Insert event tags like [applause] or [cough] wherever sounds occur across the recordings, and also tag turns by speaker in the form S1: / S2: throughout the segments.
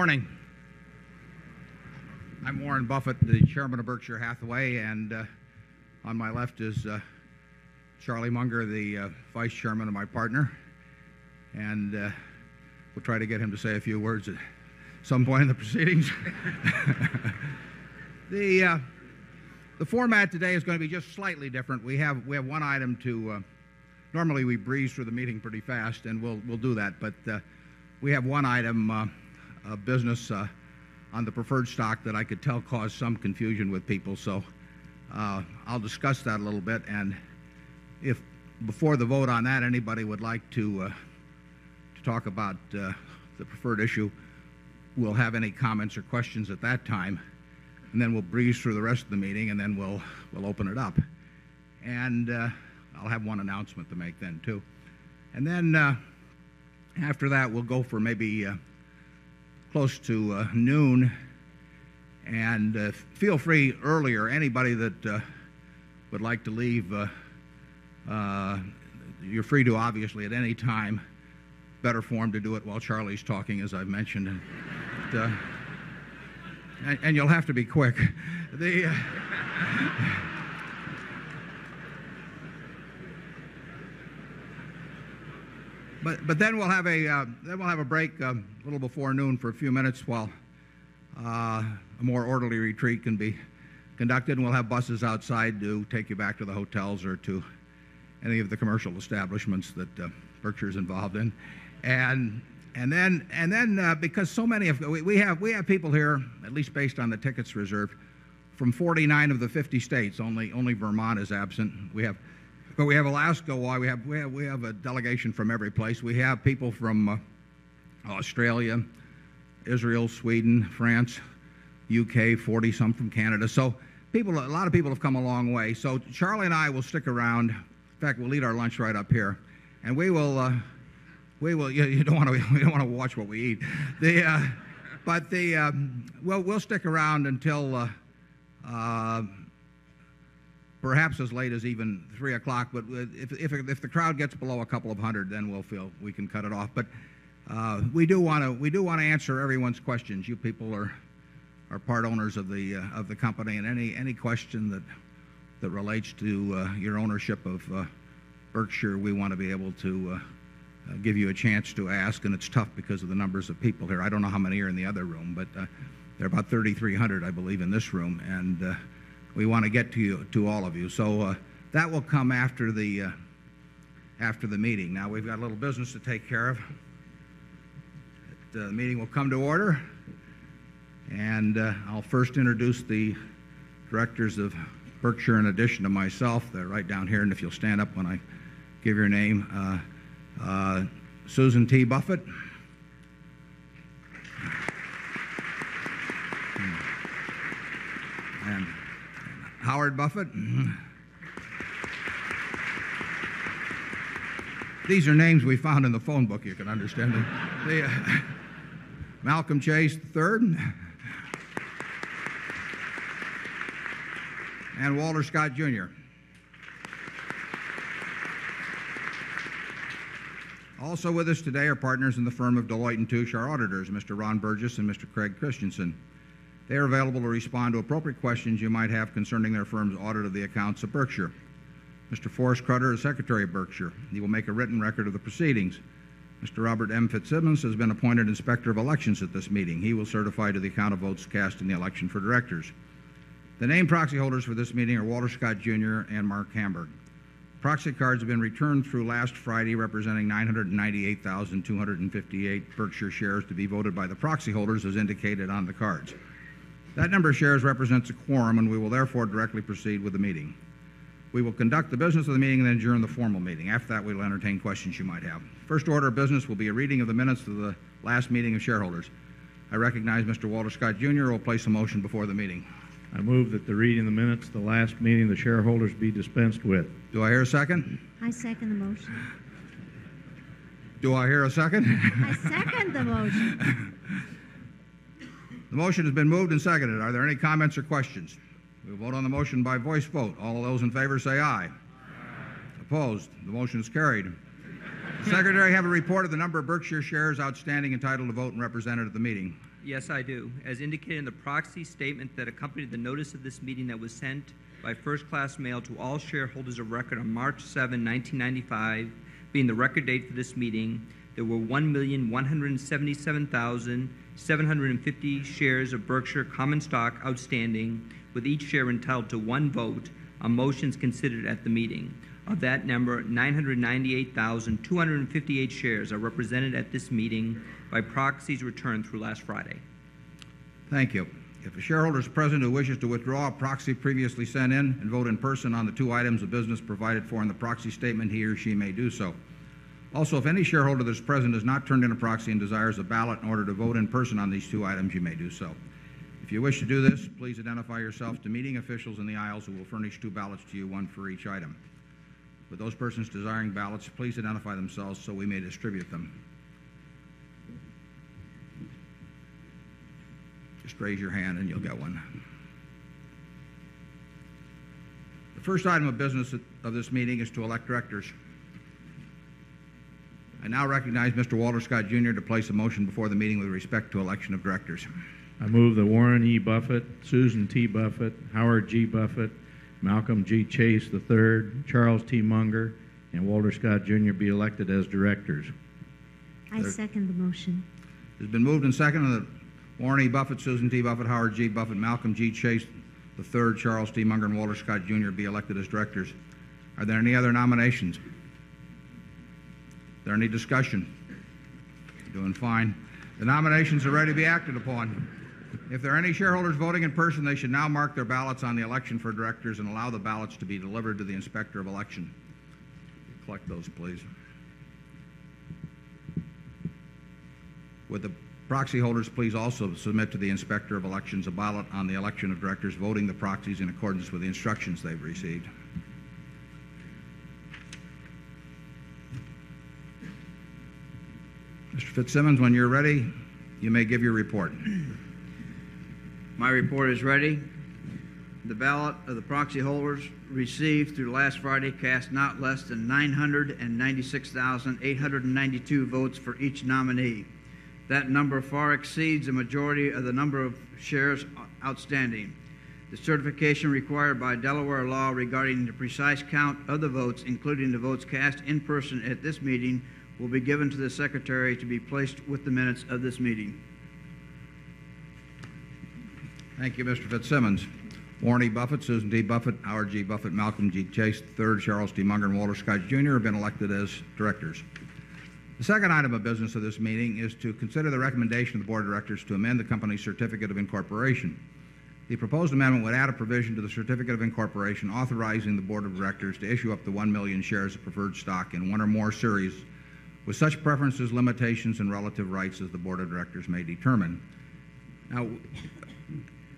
S1: morning. I'm Warren Buffett, the Chairman of Berkshire Hathaway, and uh, on my left is uh, Charlie Munger, the uh, Vice Chairman of my partner. And we'll try to get him to say a few words at some point in the proceedings. [laughs] The the format today is going to be just slightly different. We have we have one item to normally, we breeze through the meeting pretty fast, and we'll we'll do that. But we have one item business uh, on the preferred stock that I could tell caused some confusion with people. So uh, I'll discuss that a little bit. And if before the vote on that, anybody would like to uh, talk about the preferred issue, we'll have any comments or questions at that time. And then we'll breeze through the rest of the meeting, and then we'll open it up. And I'll have one announcement to make then too. And then after that, we'll go for maybe close to uh, noon. And uh, feel free earlier, anybody that uh, would like to leave, you're free to obviously at any time. Better form to do it while Charlie's talking, as I've mentioned. And you'll have to be quick. But but then we'll have a uh, then we'll have a break a little before noon for a few minutes while a more orderly retreat can be conducted. And we'll have buses outside to take you back to the hotels or to any of the commercial establishments that Berkshire is involved in. And and then and then uh, because so many of we we have we have people here, at least based on the tickets reserved, from 49 of the 50 states. Only only Vermont is absent. We have but we have Alaska. Why we have we have we have a delegation from every place. We have people from uh, Australia, Israel, Sweden, France, UK, 40 some from Canada. So people a lot of people have come a long way. So Charlie and I will stick around. In fact, we'll eat our lunch right up here. And we will uh, we will [laughs] you don't want to We don't want to watch what we eat. The uh, But the um, well we'll stick around until perhaps as late as even 3 o'clock. But if if the crowd gets below a couple of 100, then we'll feel we can cut it off. But uh, we do want to we do want to answer everyone's questions. You people are are part owners of the uh, of the company. And any any question that that relates to uh, your ownership of uh, Berkshire, we want to be able to give you a chance to ask. And it's tough because of the numbers of people here. I don't know how many are in the other room, but there are about 3,300, I believe, in this room. And we want to get to you to all of you. So uh, that will come after the uh, after the meeting. Now we've got a little business to take care of. Uh, the meeting will come to order. And uh, I'll first introduce the directors of Berkshire in addition to myself. They're right down here. And if you'll stand up when I give your name. Susan T. Buffett. Howard Buffett. Mm-hmm. These are names we found in the phone book, you can understand. Uh, Malcolm Chase III and Walter Scott Jr. Also with us today are partners in the firm of Deloitte and Touche, our auditors, Mr. Ron Burgess and Mr. Craig Christensen. They are available to respond to appropriate questions you might have concerning their firm's audit of the accounts of Berkshire. Mr. Forrest Krutter is Secretary of Berkshire. He will make a written record of the proceedings. Mr. Robert M. Fitzsimmons has been appointed Inspector of Elections at this meeting. He will certify to the account of votes cast in the election for directors. The named proxy holders for this meeting are Walter Scott, Jr. And Marc Hamburg. Proxy cards have been returned through last Friday representing 998,258 Berkshire shares to be voted by the proxy holders as indicated on the cards. That number of shares represents a quorum and we will therefore directly proceed with the meeting. We will conduct the business of the meeting and then adjourn the formal meeting. After that, we will entertain questions you might have. First order of business will be a reading of the minutes of the last meeting of shareholders. I recognize Mr. Walter Scott, Jr. Will place a motion before the meeting.
S2: I move that the reading of the minutes of the last meeting of the shareholders be dispensed with.
S1: Do I hear a second?
S3: I second the motion.
S1: Do I hear a second?
S3: I second the motion. [laughs]
S1: The motion has been moved and seconded. Are there any comments or questions? We'll vote on the motion by voice vote. All those in favor say aye. Opposed? The motion is carried. The Secretary have a report of the number of Berkshire shares outstanding entitled to vote and represented at the meeting.
S4: Yes, I do. As indicated in the proxy statement that accompanied the notice of this meeting that was sent by first-class mail to all shareholders of record on March 7, 1995, being the record date for this meeting, there were 1,177,750 shares of Berkshire common stock outstanding, with each share entitled to one vote on motions considered at the meeting. Of that number, 998,258 shares are represented at this meeting by proxies returned through last Friday.
S1: Thank you. If a shareholder is present who wishes to withdraw a proxy previously sent in and vote in person on the two items of business provided for in the proxy statement, he or she may do so. Also, if any shareholder that is present has not turned in a proxy and desires a ballot in order to vote in person on these two items, you may do so. If you wish to do this, please identify yourself to meeting officials in the aisles who will furnish two ballots to you, one for each item. With those persons desiring ballots, please identify themselves so we may distribute them. Just raise your hand and you'll get one. The first item of business of this meeting is to elect directors. I now recognize Mr. Walter Scott Jr. to place a motion before the meeting with respect to election of directors.
S2: I move that Warren E. Buffett, Susan T. Buffett, Howard G. Buffett, Malcolm G. Chase III, Charles T. Munger, and Walter Scott Jr. be elected as directors.
S3: I
S1: There-
S3: second the motion.
S1: It's been moved and seconded that Warren E. Buffett, Susan T. Buffett, Howard G. Buffett, Malcolm G. Chase III, Charles T. Munger, and Walter Scott Jr. be elected as directors. Are there any other nominations? There any discussion? Doing fine. The nominations are ready to be acted upon. If there are any shareholders voting in person, they should now mark their ballots on the election for directors and allow the ballots to be delivered to the Inspector of Election. Collect those, please. Would the proxy holders please also submit to the Inspector of Elections a ballot on the election of directors voting the proxies in accordance with the instructions they've received? Mr. Fitzsimmons, when you're ready, you may give your report.
S5: My report is ready. The ballot of the proxy holders received through last Friday cast not less than 996,892 votes for each nominee. That number far exceeds the majority of the number of shares outstanding. The certification required by Delaware law regarding the precise count of the votes, including the votes cast in person at this meeting, will be given to the Secretary to be placed with the minutes of this meeting.
S1: Thank you, Mr. Fitzsimmons. Warren E. Buffett, Susan T. Buffett, Howard G. Buffett, Malcolm G. Chase III, Charles T. Munger, and Walter Scott Jr. have been elected as directors. The second item of business of this meeting is to consider the recommendation of the Board of Directors to amend the company's certificate of incorporation. The proposed amendment would add a provision to the certificate of incorporation authorizing the Board of Directors to issue up to 1 million shares of preferred stock in one or more series with such preferences, limitations, and relative rights as the Board of Directors may determine. Now,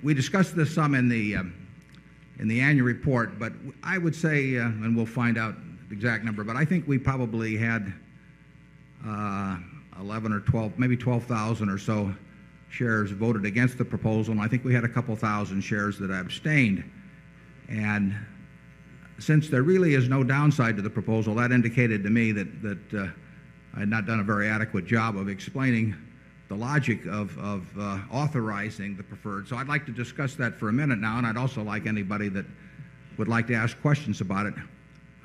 S1: we discussed this some in the, um, in the annual report, but I would say, uh, and we'll find out the exact number, but I think we probably had uh, 11 or 12, maybe 12,000 or so shares voted against the proposal, and I think we had a couple thousand shares that abstained. And since there really is no downside to the proposal, that indicated to me that, that uh, I had not done a very adequate job of explaining the logic of, of uh, authorizing the preferred. So I'd like to discuss that for a minute now, and I'd also like anybody that would like to ask questions about it.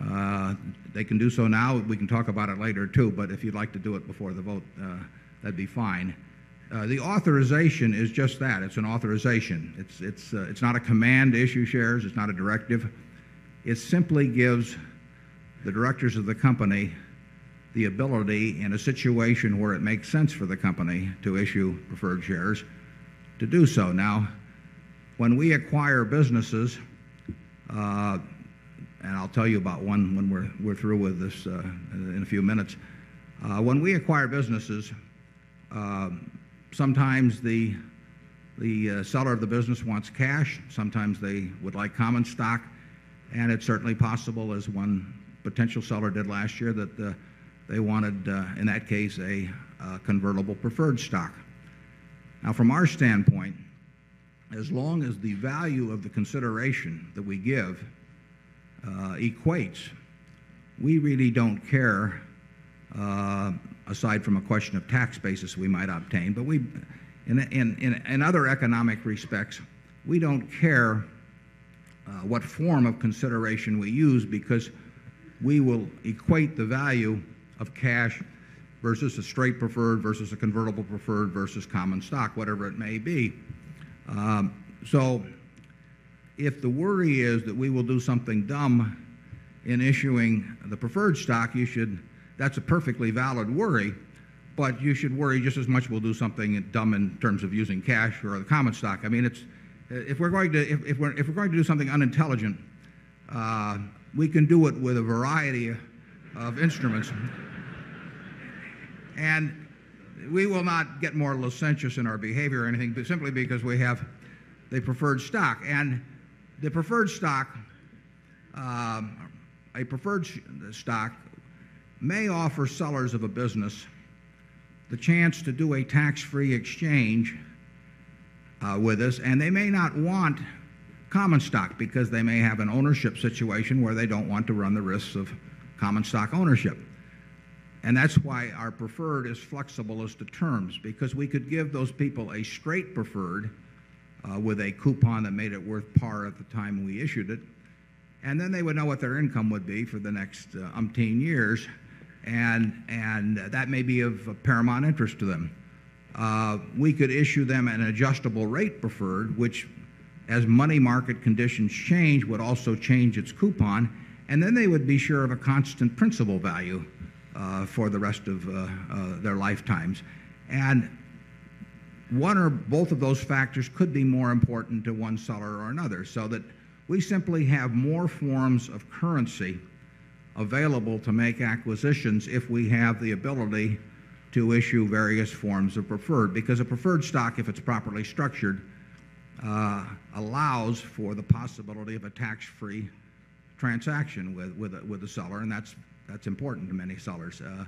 S1: Uh, they can do so now. We can talk about it later too, but if you'd like to do it before the vote, uh, that'd be fine. Uh, the authorization is just that. It's an authorization. It's, it's, uh, it's not a command to issue shares. It's not a directive. It simply gives the directors of the company the ability in a situation where it makes sense for the company to issue preferred shares to do so. Now, when we acquire businesses, uh, and I'll tell you about one when we're, we're through with this uh, in a few minutes. Uh, when we acquire businesses, sometimes the, the seller of the business wants cash, sometimes they would like common stock, and it's certainly possible, as one potential seller did last year, that they wanted, uh, in that case, a uh, convertible preferred stock. Now, from our standpoint, as long as the value of the consideration that we give uh, equates, we really don't care, aside from a question of tax basis we might obtain, but we, in, in, in, in other economic respects, we don't care what form of consideration we use because we will equate the value of cash versus a straight preferred versus a convertible preferred versus common stock, whatever it may be. Um, so if the worry is that we will do something dumb in issuing the preferred stock, you should, that's a perfectly valid worry, but you should worry just as much we'll do something dumb in terms of using cash or the common stock. I mean, it's, if we're going to, if, if we're, if we're going to do something unintelligent, uh, we can do it with a variety of instruments. And we will not get more licentious in our behavior or anything, but simply because we have the preferred stock. And the preferred stock, um, a preferred stock, may offer sellers of a business the chance to do a tax free exchange uh, with us, and they may not want common stock because they may have an ownership situation where they don't want to run the risks of common stock ownership. And that's why our preferred is flexible as to terms, because we could give those people a straight preferred uh, with a coupon that made it worth par at the time we issued it, and then they would know what their income would be for the next uh, umpteen years, and, and that may be of paramount interest to them. Uh, we could issue them an adjustable rate preferred, which, as money market conditions change, would also change its coupon, and then they would be sure of a constant principal value for the rest of uh, uh, their lifetimes. And one or both of those factors could be more important to one seller or another, so that we simply have more forms of currency available to make acquisitions if we have the ability to issue various forms of preferred. Because a preferred stock, if it's properly structured, uh, allows for the possibility of a tax free transaction with, with, a, with the seller, and that's, that's important to many sellers. Uh,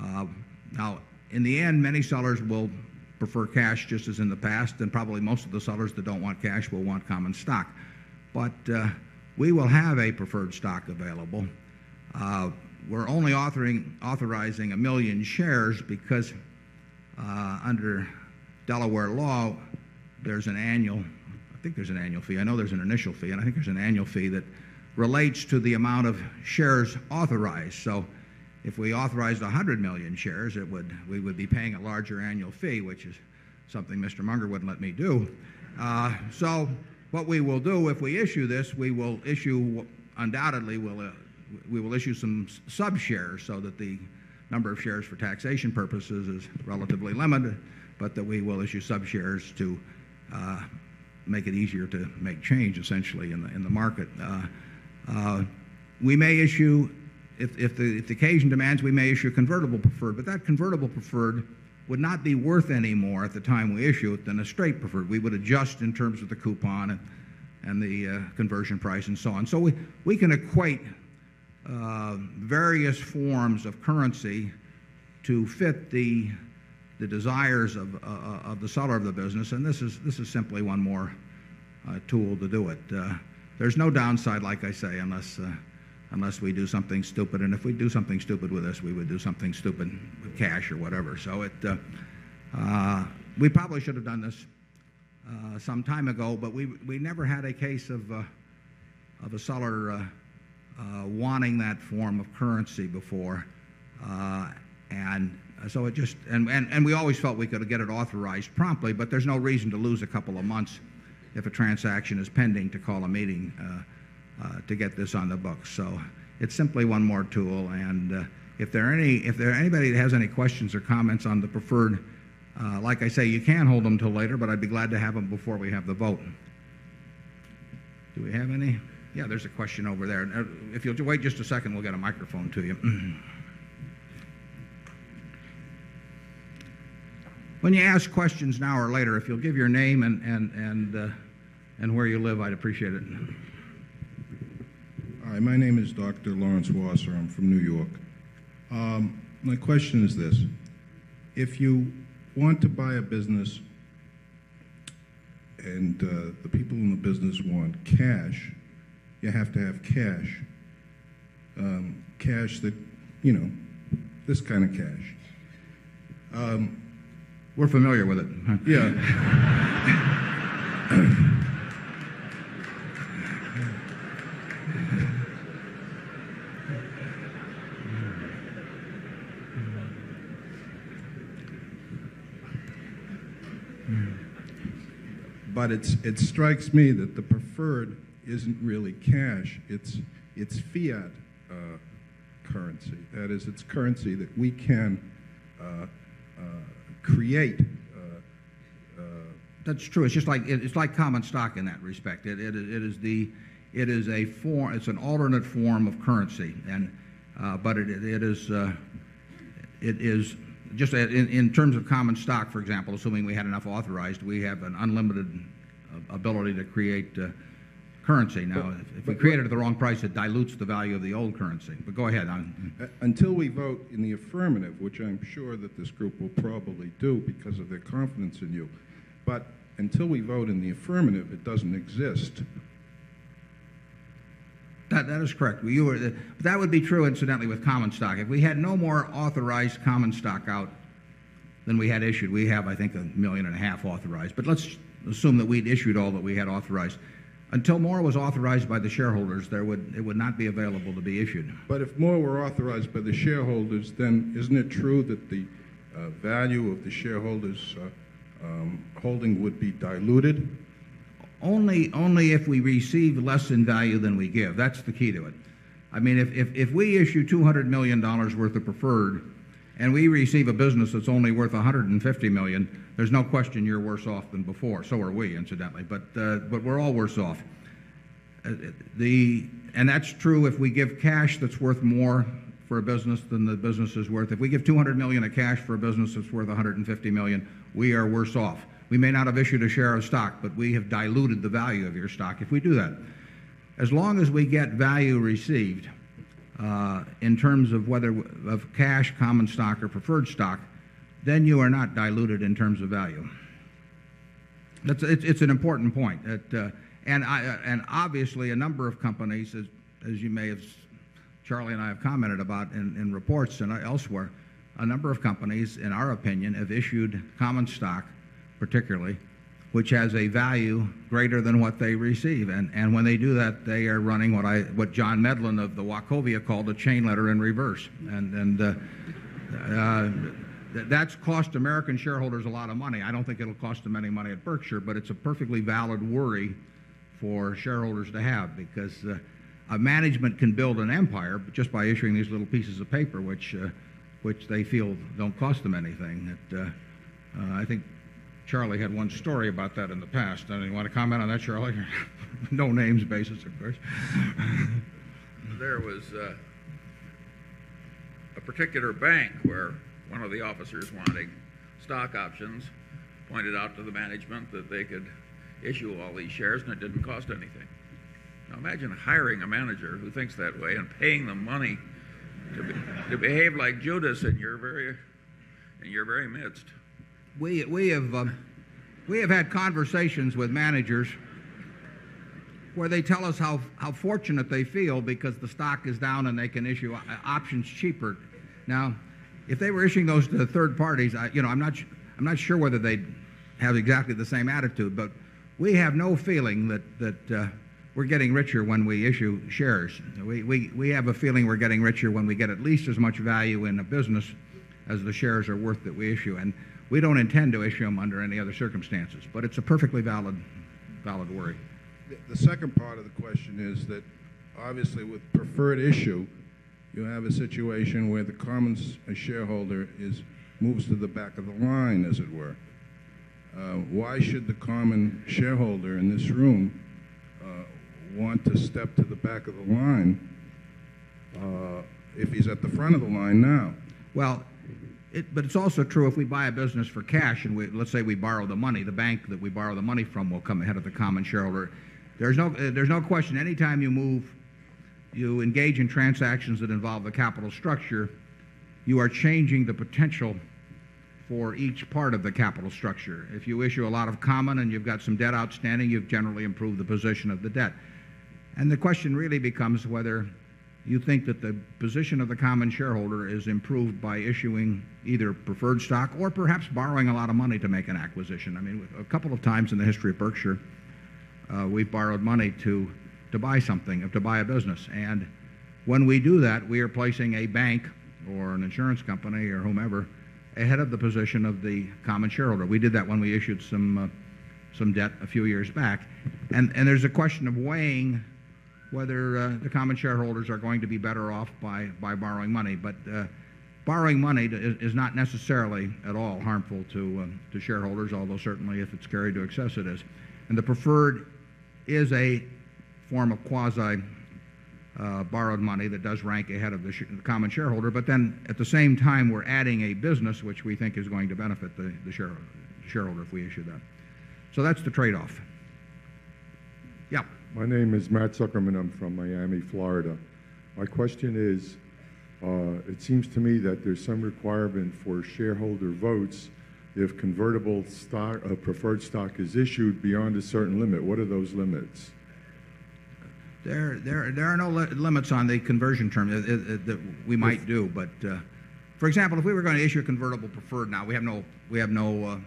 S1: uh, now, in the end, many sellers will prefer cash just as in the past, and probably most of the sellers that don't want cash will want common stock. But uh, we will have a preferred stock available. We're only authoring, authorizing a million shares because under Delaware law, there's an annual, I think there's an annual fee. I know there's an initial fee, and I think there's an annual fee that relates to the amount of shares authorized. So if we authorized 100 million shares, it would, we would be paying a larger annual fee, which is something Mr. Munger wouldn't let me do. Uh, so what we will do if we issue this, we will issue, undoubtedly, will uh, we will issue some sub shares so that the number of shares for taxation purposes is relatively limited, but that we will issue sub shares to uh, make it easier to make change essentially in the, in the market. Uh, uh, we may issue, if, if, the, if the occasion demands, we may issue convertible preferred, but that convertible preferred would not be worth any more at the time we issue it than a straight preferred. We would adjust in terms of the coupon and, and the uh, conversion price and so on. So we, we can equate uh, various forms of currency to fit the, the desires of, uh, of the seller of the business, and this is, this is simply one more uh, tool to do it. Uh, there's no downside, like I say, unless, uh, unless we do something stupid, and if we do something stupid with this, we would do something stupid with cash or whatever. So it, we probably should have done this some time ago, but we, we never had a case of, of a seller uh, wanting that form of currency before. Uh, and so it just, and, and, and we always felt we could get it authorized promptly, but there's no reason to lose a couple of months if a transaction is pending to call a meeting uh, uh, to get this on the books. So it's simply one more tool. And uh, if there are any, if there anybody that has any questions or comments on the preferred, like I say, you can hold them until later, but I'd be glad to have them before we have the vote. Do we have any? Yeah, there's a question over there. If you'll wait just a second, we'll get a microphone to you. [clears throat] when you ask questions now or later, if you'll give your name and, and, where you live, I'd appreciate it.
S6: Hi, my name is Dr. Lawrence Wasser. I'm from New York. Um, my question is this If you want to buy a business and uh, the people in the business want cash, you have to have cash. Um, cash that, you know, this kind of cash. Um,
S1: We're familiar with it.
S6: Yeah. [laughs] [laughs] But it's, it strikes me that the preferred isn't really cash, it's, it's fiat uh, currency. That is, it's currency that we can uh, uh, create. uh, uh,
S1: That's true. It's just like it- it's like common stock in that respect. It, it, is- it is the it is a form. It's an alternate form of currency, and but it, it is it is just in, in terms of common stock, for example. Assuming we had enough authorized, we have an unlimited ability to create uh, currency. Now, if, if we create it at the wrong price, it dilutes the value of the old currency. But go ahead.
S6: Uh, Until we vote in the affirmative, which I'm sure that this group will probably do because of their confidence in you, but until we vote in the affirmative, it doesn't exist.
S1: That, that is correct. You were, that would be true, incidentally, with common stock. If we had no more authorized common stock out than we had issued, we have, I think, a million and a half authorized. But let's assume that we'd issued all that we had authorized. Until more was authorized by the shareholders, there would, it would not be available to be issued.
S6: But if more were authorized by the shareholders, then isn't it true that the uh, value of the shareholders' uh, um, holding would be diluted?
S1: Only, only if we receive less in value than we give. That's the key to it. I mean, if, if, if we issue $200 million worth of preferred and we receive a business that's only worth 150 million, there's no question you're worse off than before. So are we, incidentally. But, uh, but we're all worse off. Uh, the, and that's true if we give cash that's worth more for a business than the business is worth. If we give 200 million of cash for a business that's worth 150 million, we are worse off. We may not have issued a share of stock, but we have diluted the value of your stock if we do that. As long as we get value received uh, in terms of whether of cash, common stock, or preferred stock, then you are not diluted in terms of value. It's, an important point. Uh, and, uh, and obviously, a number of companies, as, as you may have, Charlie and I have commented about in reports and elsewhere, a number of companies, in our opinion, have issued common stock, particularly, which has a value greater than what they receive. And, and when they do that, they are running what, I, what John Medlin of the Wachovia called a chain letter in reverse. And, and uh, uh, th- that's cost American shareholders a lot of money. I don't think it'll cost them any money at Berkshire, but it's a perfectly valid worry for shareholders to have because uh, a management can build an empire just by issuing these little pieces of paper, which, uh, which they feel don't cost them anything. That, uh, uh, I think Charlie had one story about that in the past. Uh, you want to comment on that, Charlie? [laughs] no names basis, of course. [laughs]
S7: there was uh, a particular bank where one of the officers wanting stock options pointed out to the management that they could issue all these shares and it didn't cost anything. Now imagine hiring a manager who thinks that way and paying them money to, be, to behave like Judas in your very in your very midst.
S1: We, we, have, um, we have had conversations with managers where they tell us how, how fortunate they feel because the stock is down and they can issue options cheaper. Now, if they were issuing those to third parties, I, you know, I'm not, I'm not sure whether they'd have exactly the same attitude, but we have no feeling that, that uh, we're getting richer when we issue shares. We, we, we have a feeling we're getting richer when we get at least as much value in a business as the shares are worth that we issue. And we don't intend to issue them under any other circumstances, but it's a perfectly valid, valid worry.
S6: The- second part of the question is that obviously with preferred issue, you have a situation where the common shareholder is, moves to the back of the line, as it were. Uh, Why should the common shareholder in this room uh, want to step to the back of the line uh, if he's at the front of the line now?
S1: Well, but it's also true if we buy a business for cash and we, let's say we borrow the money, the bank that we borrow the money from will come ahead of the common shareholder. There's no, uh, there's no question. Anytime you move, you engage in transactions that involve the capital structure, you are changing the potential for each part of the capital structure. If you issue a lot of common and you've got some debt outstanding, you've generally improved the position of the debt. And the question really becomes whether you think that the position of the common shareholder is improved by issuing either preferred stock or perhaps borrowing a lot of money to make an acquisition. I mean, a couple of times in the history of Berkshire, uh, we've borrowed money to, to buy something, to buy a business. And when we do that, we are placing a bank or an insurance company or whomever ahead of the position of the common shareholder. We did that when we issued some, uh, some debt a few years back. And, and there's a question of weighing whether uh, the common shareholders are going to be better off by, by borrowing money. But uh, borrowing money is, not necessarily at all harmful to, um, to shareholders, although certainly if it's carried to excess it is. And the preferred is a form of quasi uh, borrowed money that does rank ahead of the, the common shareholder. But then at the same time, we're adding a business which we think is going to benefit the, the shareholder, shareholder if we issue that. So that's the trade off.
S8: My name is Matt Zuckerman. I'm from Miami, Florida. My question is, uh, it seems to me that there's some requirement for shareholder votes if convertible stock, uh, preferred stock is issued beyond a certain limit. What are those limits?
S1: There, there, there are no li- limits on the conversion term that, that- that we might do, but uh, for example, if we were going to issue a convertible preferred now, we have no, we have no uh,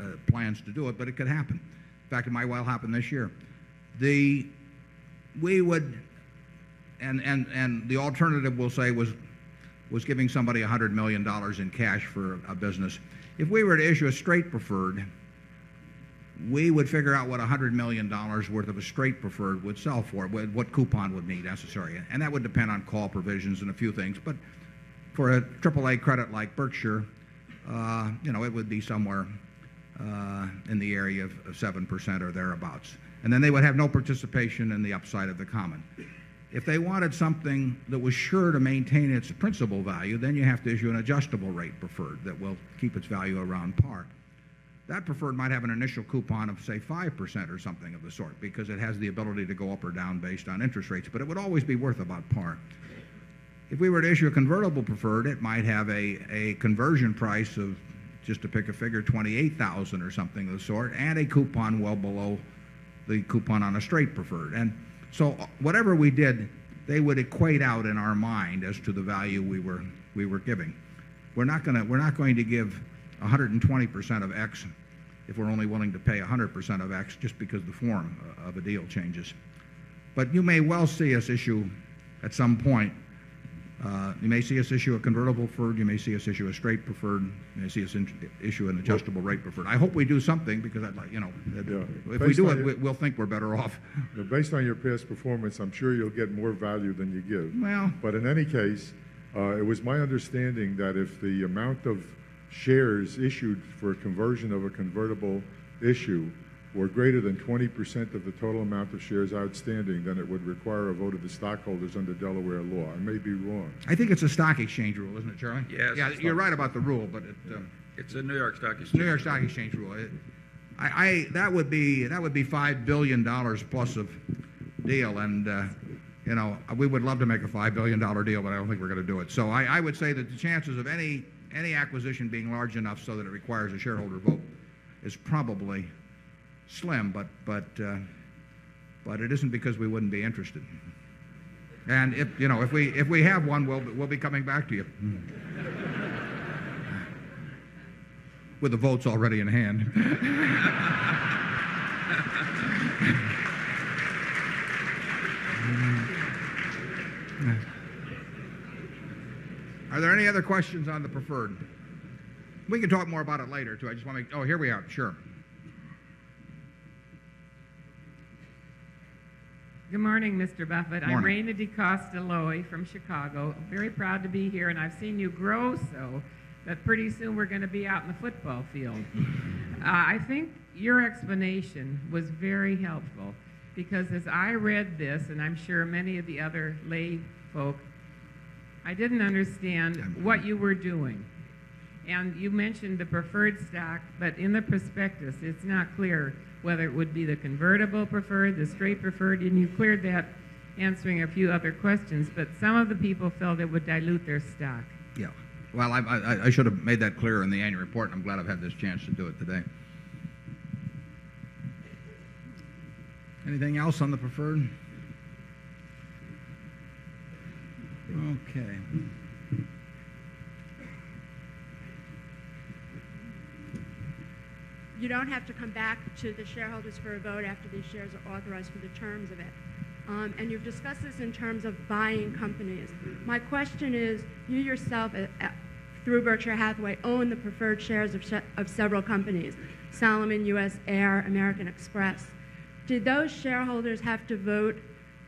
S1: uh, plans to do it, but it could happen. In fact, it might well happen this year. The, we would, and, and, and the alternative, we'll say, was, was giving somebody $100 million in cash for a business. If we were to issue a straight preferred, we would figure out what $100 million worth of a straight preferred would sell for, what coupon would be necessary. And that would depend on call provisions and a few things. But for a AAA credit like Berkshire, uh, you know, it would be somewhere uh, in the area of, of 7% or thereabouts. And then they would have no participation in the upside of the common. If they wanted something that was sure to maintain its principal value, then you have to issue an adjustable rate preferred that will keep its value around par. That preferred might have an initial coupon of, say, 5% or something of the sort because it has the ability to go up or down based on interest rates, but it would always be worth about par. If we were to issue a convertible preferred, it might have a, a conversion price of, just to pick a figure, 28000 or something of the sort, and a coupon well below the coupon on a straight preferred. And so whatever we did, they would equate out in our mind as to the value we were, we were giving. We're not, gonna, we're not going to give 120% of X if we're only willing to pay 100% of X just because the form of a deal changes. But you may well see us issue at some point. Uh, you may see us issue a convertible preferred. You may see us issue a straight preferred. You may see us issue an adjustable rate preferred. I hope we do something because I'd like, you know, if we do it, we- we'll think we're better off.
S8: Based on your past performance, I'm sure you'll get more value than you give.
S1: Well,
S8: But in any case, uh, it was my understanding that if the amount of shares issued for conversion of a convertible issue were greater than 20% of the total amount of shares outstanding, then it would require a vote of the stockholders under Delaware law. I may be wrong.
S1: I think it's a stock exchange rule, isn't it, Charlie?
S7: Yes,
S1: Yeah, you're
S7: stock-
S1: right about the rule, but it, um,
S7: It's a New York Stock Exchange.
S1: New York Stock Exchange rule. It, I, I that would be that would be five billion dollars plus of deal, and uh, you know we would love to make a five billion dollar deal, but I don't think we're going to do it. So I, I would say that the chances of any any acquisition being large enough so that it requires a shareholder vote is probably slim, but but uh, but it isn't because we wouldn't be interested. And if you know if we if we have one, we'll we'll be coming back to you. [laughs] with the votes already in hand. [laughs] Are there any other questions on the preferred? We can talk more about it later, too. I just want to make, oh, here we are, sure.
S9: Good morning, Mr. Buffett. I'm
S1: Morning.
S9: Raina DeCosta Loy from Chicago. Very proud to be here, and I've seen you grow so that pretty soon we're going to be out in the football field. [laughs] uh, I think your explanation was very helpful because as I read this, and I'm sure many of the other lay folk, I didn't understand what you were doing. And you mentioned the preferred stock, but in the prospectus, it's not clear whether it would be the convertible preferred, the straight preferred, and you cleared that answering a few other questions, but some of the people felt it would dilute their stock.
S1: Yeah. Well, I, I, I should have made that clearer in the annual report, and I'm glad I've had this chance to do it today. Anything else on the preferred? Okay.
S10: You don't have to come back to the shareholders for a vote after these shares are authorized for the terms of it. Um, and you've discussed this in terms of buying companies. My question is, you yourself, uh, uh, through Berkshire Hathaway, own the preferred shares of, sh- of several companies, Salomon, U.S. Air, American Express. Did those shareholders have to vote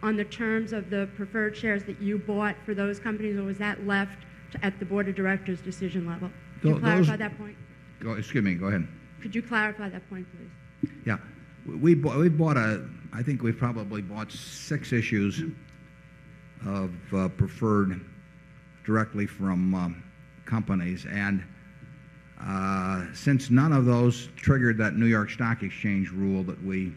S10: on the terms of the preferred shares that you bought for those companies, or was that left to, at the board of directors' decision level? Could you clarify
S1: those-
S10: that point?
S1: Go, excuse me, go ahead.
S10: Could you clarify that point, please?
S1: Yeah, we we bought a, I think we've probably bought six issues of uh, preferred directly from um, companies. And uh, since none of those triggered that New York Stock Exchange rule that we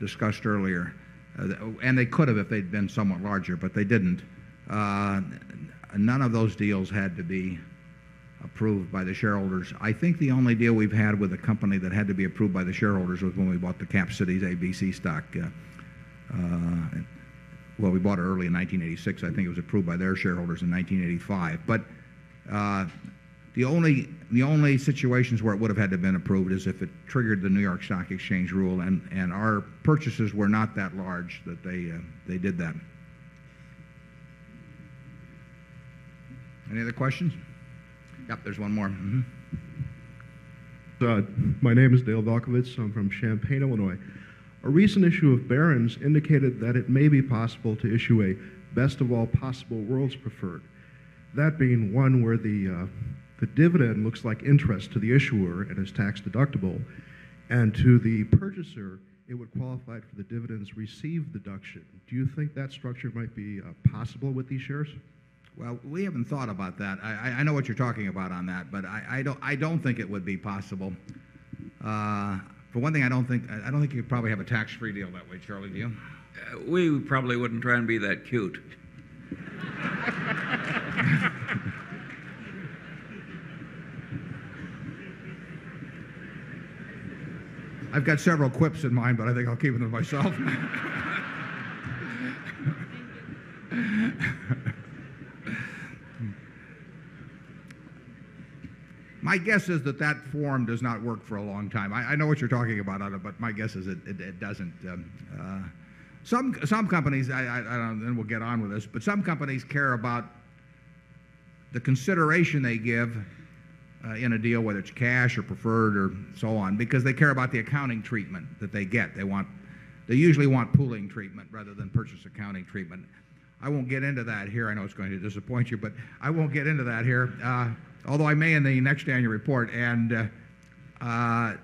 S1: discussed earlier, uh, and they could have if they'd been somewhat larger, but they didn't, uh, none of those deals had to be approved by the shareholders. I think the only deal we've had with a company that had to be approved by the shareholders was when we bought the Cap Cities ABC stock. Uh, uh, well, we bought it early in 1986. I think it was approved by their shareholders in 1985. But uh, the only the only situations where it would have had to have been approved is if it triggered the New York Stock Exchange rule, and, and our purchases were not that large that they they did that. Any other questions? Yep, there's one more. Mhm.
S11: Uh, my name is Dale Valkovitz. I'm from Champaign, Illinois. A recent issue of Barron's indicated that it may be possible to issue a best of all possible worlds preferred. That being one where the, uh, the dividend looks like interest to the issuer and is tax deductible, and to the purchaser, it would qualify for the dividends received deduction. Do you think that structure might be uh, possible with these shares?
S1: Well, we haven't thought about that. I, I- I know what you're talking about on that, but I, I don't, I don't think it would be possible. Uh, for one thing, I don't think, I don't think you could probably have a tax-free deal that way, Charlie, do you?
S7: Uh, we probably wouldn't try and be that cute.
S1: I've got several quips in mind, but I think I'll keep them to myself. My guess is that that form does not work for a long time. I, I know what you're talking about on but my guess is it, it, it doesn't. Um, uh, some, some companies, I, I, I don't, and we'll get on with this, but some companies care about the consideration they give uh, in a deal, whether it's cash or preferred or so on, because they care about the accounting treatment that they get. They want, they usually want pooling treatment rather than purchase accounting treatment. I won't get into that here. I know it's going to disappoint you, but I won't get into that here. Uh, although I may in the next annual report. And uh, uh,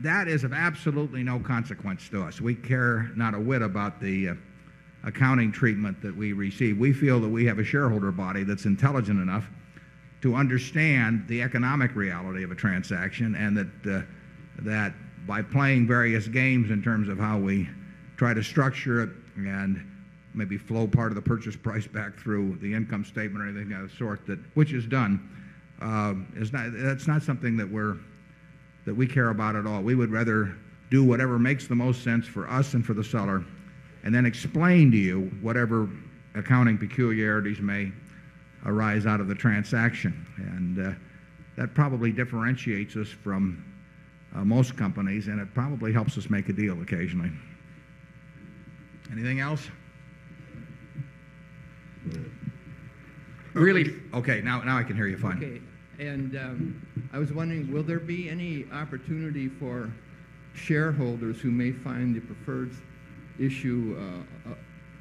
S1: that is of absolutely no consequence to us. We care not a whit about the uh, accounting treatment that we receive. We feel that we have a shareholder body that's intelligent enough to understand the economic reality of a transaction and that, that by playing various games in terms of how we try to structure it and maybe flow part of the purchase price back through the income statement or anything of the sort, that, which is done, uh, is not, that's not something that we're, that we care about at all. We would rather do whatever makes the most sense for us and for the seller, and then explain to you whatever accounting peculiarities may arise out of the transaction. And uh, that probably differentiates us from uh, most companies, and it probably helps us make a deal occasionally. Anything else?
S12: Really?
S1: Okay, now, now I can hear you fine.
S12: Okay, and um, I was wondering, will there be any opportunity for shareholders who may find the preferred issue uh, uh,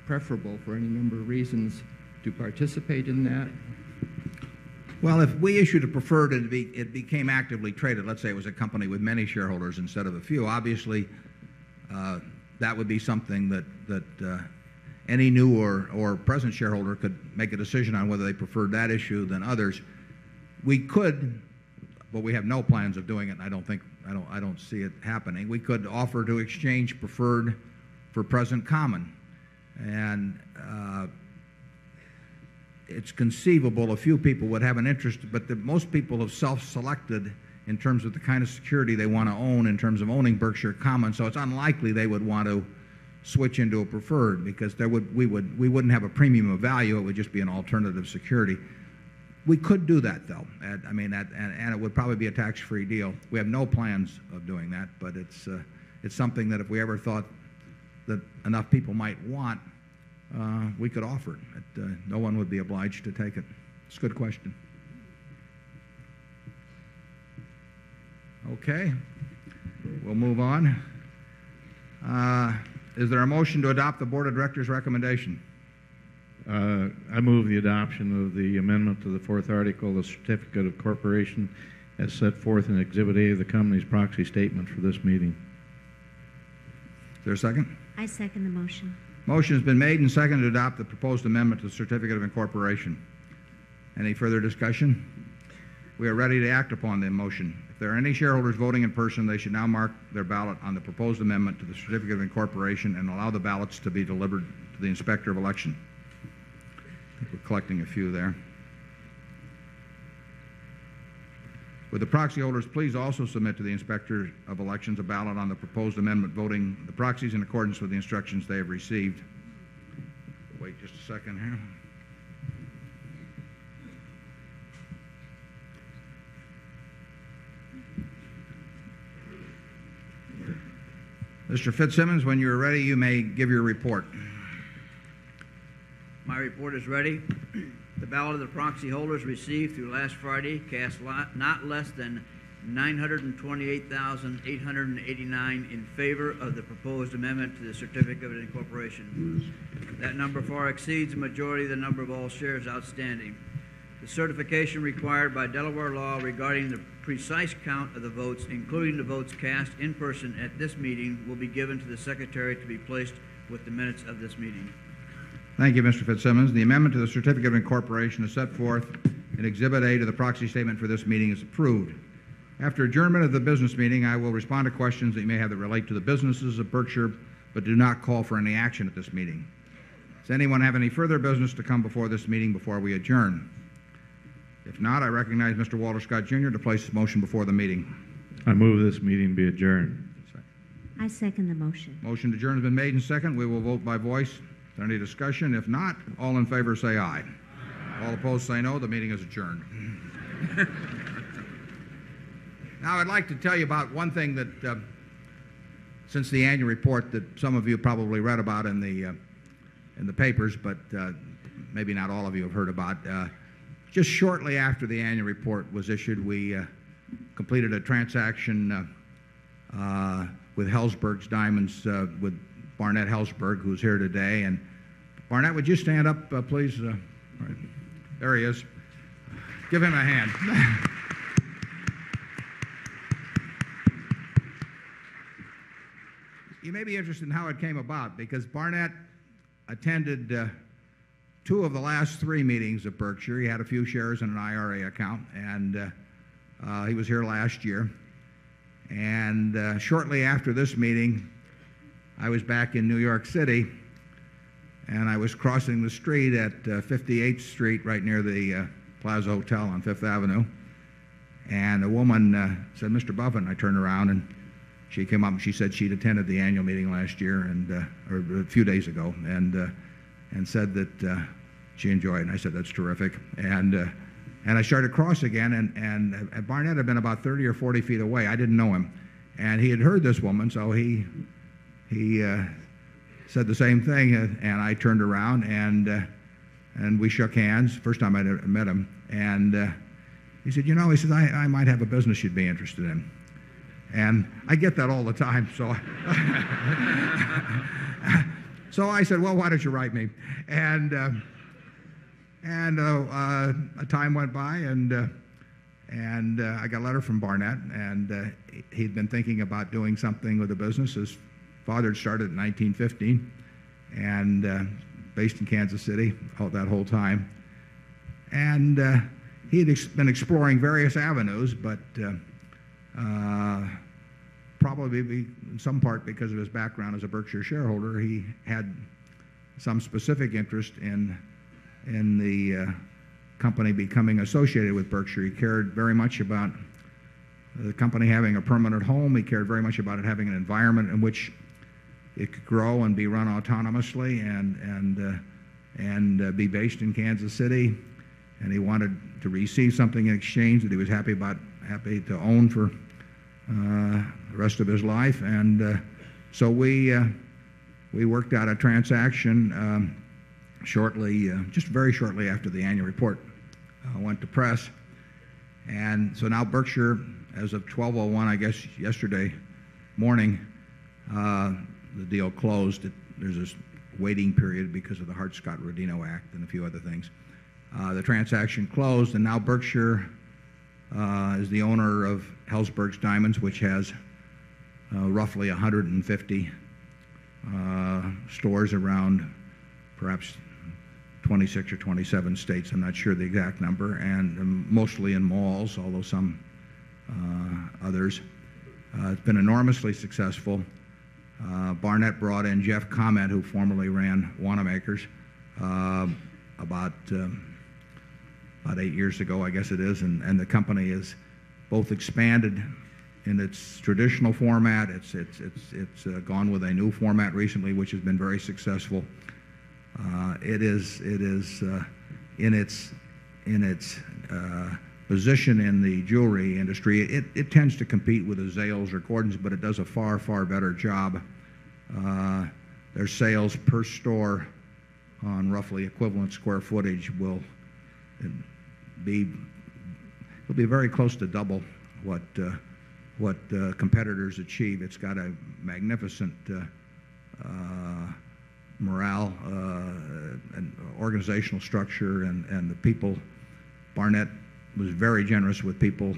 S12: preferable for any number of reasons to participate in that?
S1: Well, if we issued a preferred and be, it became actively traded, let's say it was a company with many shareholders instead of a few, obviously uh, that would be something that, that uh, any new or, present shareholder could make a decision on whether they preferred that issue than others. We could, but we have no plans of doing it, and I don't think, I don't, I don't see it happening. We could offer to exchange preferred for present common. And uh, it's conceivable a few people would have an interest, but the, most people have self-selected in terms of the kind of security they want to own in terms of owning Berkshire Common, so it's unlikely they would want to switch into a preferred because there would, we, would, we wouldn't have a premium of value. It would just be an alternative security. We could do that, though. I mean, that, and, and it would probably be a tax-free deal. We have no plans of doing that, but it's, uh, it's something that if we ever thought that enough people might want, uh, we could offer it. But, uh, no one would be obliged to take it. It's a good question. Okay, we'll move on. Is there a motion to adopt the Board of Directors' recommendation?
S2: Uh, I move the adoption of the amendment to the fourth article, the certificate of corporation as set forth in Exhibit A of the company's proxy statement for this meeting.
S1: Is there a second?
S3: I second the motion.
S1: Motion has been made and seconded to adopt the proposed amendment to the certificate of incorporation. Any further discussion? We are ready to act upon the motion. If there are any shareholders voting in person, they should now mark their ballot on the proposed amendment to the certificate of incorporation and allow the ballots to be delivered to the inspector of election. I think we're collecting a few there. Would the proxy holders please also submit to the inspector of elections a ballot on the proposed amendment voting the proxies in accordance with the instructions they have received? Wait just a second here. Mr. Fitzsimmons, when you're ready, you may give your report.
S5: My report is ready. The ballot of the proxy holders received through last Friday cast not less than 928,889 in favor of the proposed amendment to the certificate of incorporation. That number far exceeds the majority of the number of all shares outstanding. Certification required by Delaware law regarding the precise count of the votes, including the votes cast in person at this meeting, will be given to the secretary to be placed with the minutes of this meeting.
S1: Thank you, Mr. Fitzsimmons. The amendment to the certificate of incorporation is set forth in Exhibit A to the proxy statement for this meeting is approved. After adjournment of the business meeting, I will respond to questions that you may have that relate to the businesses of Berkshire, but do not call for any action at this meeting. Does anyone have any further business to come before this meeting before we adjourn? If not, I recognize Mr. Walter Scott Jr. to place his motion before the meeting.
S2: I move this meeting be adjourned.
S3: I second the motion.
S1: Motion to adjourn has been made and second. We will vote by voice. Is there any discussion? If not, all in favor say aye. All opposed say no. The meeting is adjourned. [laughs] now, I'd like to tell you about one thing that, uh, since the annual report, that some of you probably read about in the, uh, in the papers, but uh, maybe not all of you have heard about. Just shortly after the annual report was issued, we uh, completed a transaction uh, uh, with Helzberg's Diamonds, with Barnett Helzberg, who's here today. And Barnett, would you stand up, please? Right. There he is. Give him a hand. [laughs] you may be interested in how it came about because Barnett attended two of the last three meetings of Berkshire. He had a few shares in an IRA account, and uh, uh, he was here last year. And uh, shortly after this meeting, I was back in New York City, and I was crossing the street at uh, 58th Street, right near the Plaza Hotel on Fifth Avenue. And a woman said, Mr. Buffett. I turned around, and she came up and she said she'd attended the annual meeting last year, and or a few days ago, and and said that she enjoyed it. And I said, that's terrific. And uh, and I started across again, and, and uh, Barnett had been about 30 or 40 feet away. I didn't know him. And he had heard this woman, so he, he uh, said the same thing, uh, and I turned around, and, uh, and we shook hands, first time I'd met him. And uh, he said, you know, he said, I, I might have a business you'd be interested in. And I get that all the time, so... [laughs] so I said, well, why don't you write me? And... And uh, uh, a time went by, and uh, and uh, I got a letter from Barnett, and uh, he'd been thinking about doing something with the business. His father had started in 1915, and uh, based in Kansas City all, that whole time. And he had ex- been exploring various avenues, but probably be, in some part because of his background as a Berkshire shareholder, he had some specific interest in in the uh, company becoming associated with Berkshire. He cared very much about the company having a permanent home. He cared very much about it having an environment in which it could grow and be run autonomously and, and, uh, and uh, be based in Kansas City. And he wanted to receive something in exchange that he was happy about, happy to own for uh, the rest of his life. And uh, so we, uh, we worked out a transaction um, shortly, uh, just very shortly after the annual report uh, went to press. And so now Berkshire, as of 12:01, I guess yesterday morning, uh, the deal closed. It, there's this waiting period because of the Hart-Scott-Rodino Act and a few other things. The transaction closed, and now Berkshire is the owner of Helzberg's Diamonds, which has roughly 150 uh, stores around perhaps 26 or 27 states. I'm not sure the exact number, and um, mostly in malls, although some uh, others. Uh, it's been enormously successful. Uh, Barnett brought in Jeff Comment, who formerly ran Wanamaker's, uh, about um, about eight years ago, I guess it is, and, and the company is both expanded in its traditional format. It's it's it's it's uh, gone with a new format recently, which has been very successful. Uh, it is it is uh, in its in its uh, position in the jewelry industry. It, it tends to compete with the Zales or Gordons, but it does a far far better job. Their sales per store on roughly equivalent square footage will be will be very close to double what uh, what uh, competitors achieve. It's got a magnificent uh, morale uh, and organizational structure, and, and the people. Barnett was very generous with people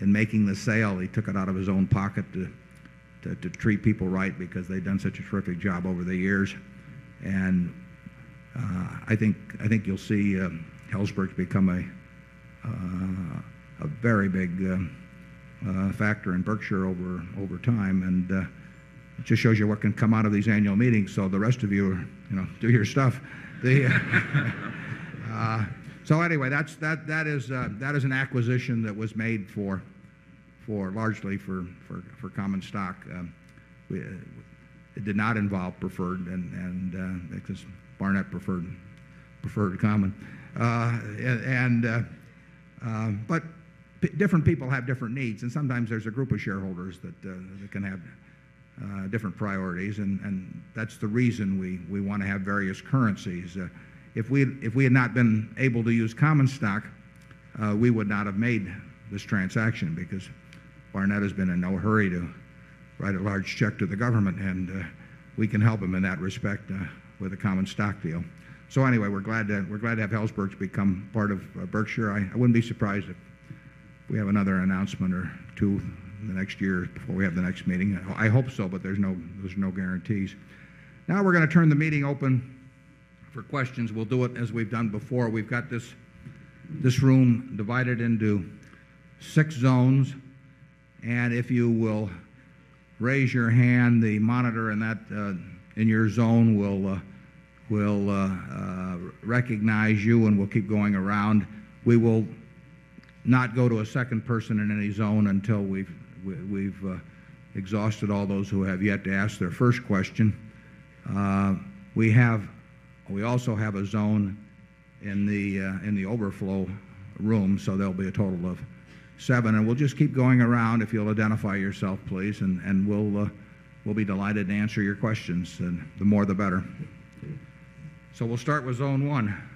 S1: in making the sale. He took it out of his own pocket to, to, to treat people right because they'd done such a terrific job over the years. And uh, I think I think you'll see um, become a uh, a very big uh, uh, factor in Berkshire over over time, and uh, it just shows you what can come out of these annual meetings. So the rest of you, you know, do your stuff. The, [laughs] uh, so anyway, that's that that is uh, that is an acquisition that was made for for largely for for, for common stock. Um, we, it did not involve preferred, and and uh, because Barnett preferred preferred common, uh, and uh, uh, but different people have different needs, and sometimes there's a group of shareholders that uh, that can have different priorities, and, and that's the reason we, we want to have various currencies. Uh, if, we, if we had not been able to use common stock, uh, we would not have made this transaction because Barnett has been in no hurry to write a large check to the government, and uh, we can help him in that respect uh, with a common stock deal. So anyway, we're glad to, we're glad to have Helzberg's become part of uh, Berkshire. I, I wouldn't be surprised if we have another announcement or two the next year before we have the next meeting. I hope so, but there's no, there's no guarantees. Now we're going to turn the meeting open for questions. We'll do it as we've done before. We've got this, this room divided into six zones, and if you will raise your hand, the monitor in that uh, in your zone will uh, will uh, uh, recognize you, and we'll keep going around. We will not go to a second person in any zone until we've we, we've uh, exhausted all those who have yet to ask their first question. Uh, we have we also have a zone in the uh, in the overflow room, so there'll be a total of seven, and we'll just keep going around. If you'll identify yourself, please, and and we'll we'll be delighted to answer your questions, and the more the better. So we'll start with zone one.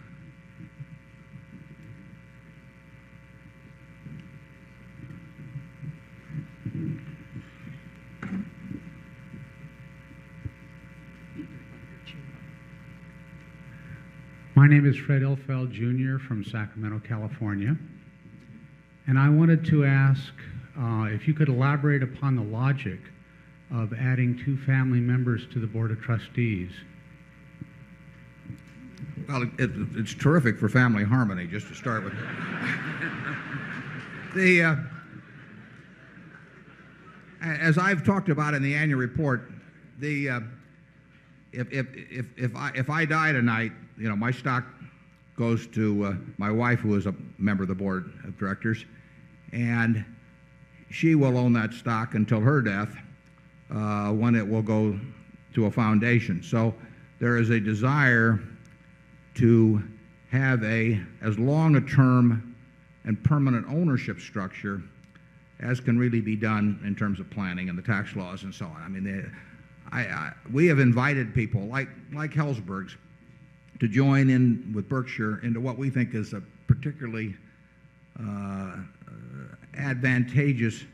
S13: My name is Fred Ilfeld Jr. from Sacramento, California. And I wanted to ask uh, if you could elaborate upon the logic of adding two family members to the Board of Trustees.
S1: Well, it, it, it's terrific for family harmony, just to start with. the, uh, as I've talked about in the annual report, the, uh, if, if, if, if, I, if I die tonight, you know, my stock goes to uh, my wife, who is a member of the board of directors, and she will own that stock until her death, uh, when it will go to a foundation. So there is a desire to have a as long a term and permanent ownership structure as can really be done in terms of planning and the tax laws and so on. I mean, they, I, I, we have invited people like like Helzberg's to join in with Berkshire into what we think is a particularly uh, advantageous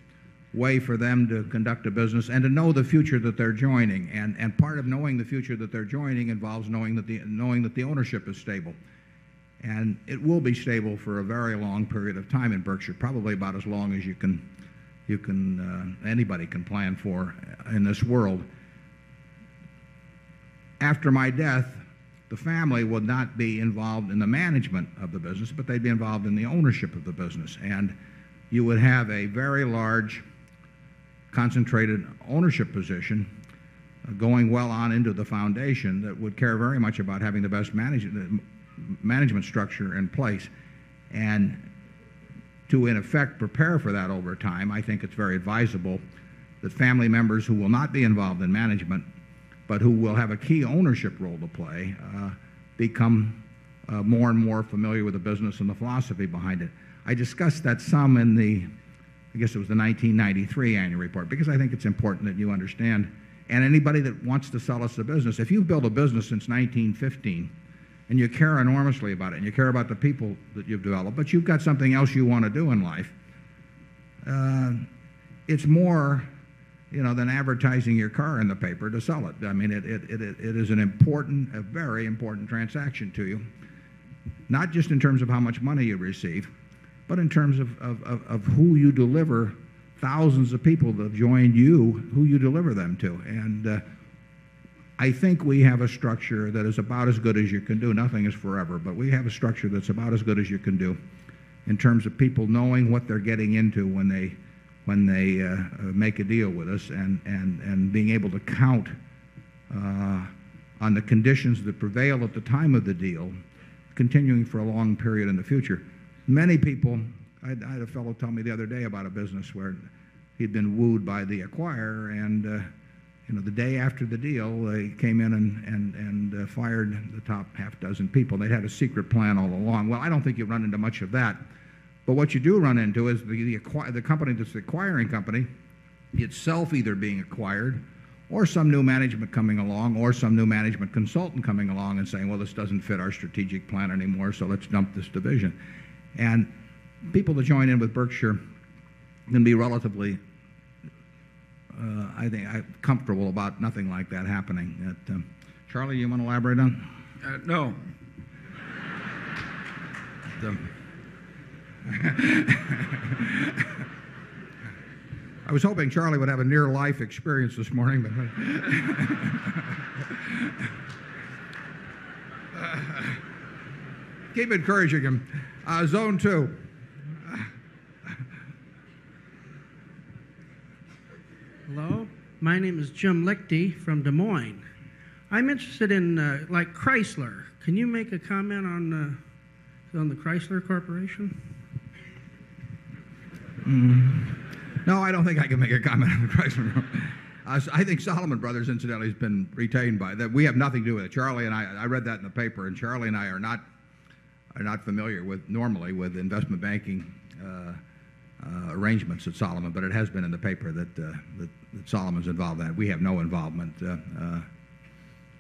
S1: way for them to conduct a business and to know the future that they're joining. And, and part of knowing the future that they're joining involves knowing that, the, knowing that the ownership is stable. And it will be stable for a very long period of time in Berkshire, probably about as long as you can, you can uh, anybody can plan for in this world. After my death, the family would not be involved in the management of the business, but they'd be involved in the ownership of the business. And you would have a very large concentrated ownership position going well on into the foundation that would care very much about having the best manage, management structure in place. And to, in effect, prepare for that over time, I think it's very advisable that family members who will not be involved in management but who will have a key ownership role to play uh, become uh, more and more familiar with the business and the philosophy behind it. I discussed that some in the, I guess it was the 1993 annual report, because I think it's important that you understand. And anybody that wants to sell us a business, if you've built a business since 1915 and you care enormously about it and you care about the people that you've developed, but you've got something else you want to do in life, uh, it's more you know, than advertising your car in the paper to sell it. I mean, it, it, it, it is an important, a very important transaction to you, not just in terms of how much money you receive, but in terms of, of, of, of who you deliver thousands of people that have joined you, who you deliver them to. And uh, I think we have a structure that is about as good as you can do. Nothing is forever, but we have a structure that's about as good as you can do in terms of people knowing what they're getting into when they when they uh, uh, make a deal with us and, and, and being able to count uh, on the conditions that prevail at the time of the deal, continuing for a long period in the future. Many people, I, I had a fellow tell me the other day about a business where he'd been wooed by the acquirer, and uh, you know, the day after the deal, they came in and, and, and uh, fired the top half dozen people. They'd had a secret plan all along. Well, I don't think you run into much of that but what you do run into is the, the, the company that's the acquiring company itself either being acquired or some new management coming along or some new management consultant coming along and saying, well, this doesn't fit our strategic plan anymore, so let's dump this division. And people that join in with Berkshire can be relatively, uh, I think, comfortable about nothing like that happening. That, um, Charlie, you want to elaborate on?
S7: Uh, no. [laughs]
S1: I was hoping Charlie would have a near life experience this morning, but. keep encouraging him. Uh, zone two.
S14: Hello, my name is Jim Lichty from Des Moines. I'm interested in, uh, like Chrysler. Can you make a comment on, uh, on the Chrysler Corporation?
S1: Mm. No, I don't think I can make a comment on the Chrysler. Uh, I think Salomon Brothers, incidentally, has been retained by that. We have nothing to do with it. Charlie and I, I read that in the paper, and Charlie and I are not are not familiar with normally with investment banking uh, uh, arrangements at Salomon, but it has been in the paper that uh, that, that Salomon's involved in that. We have no involvement. Uh, uh,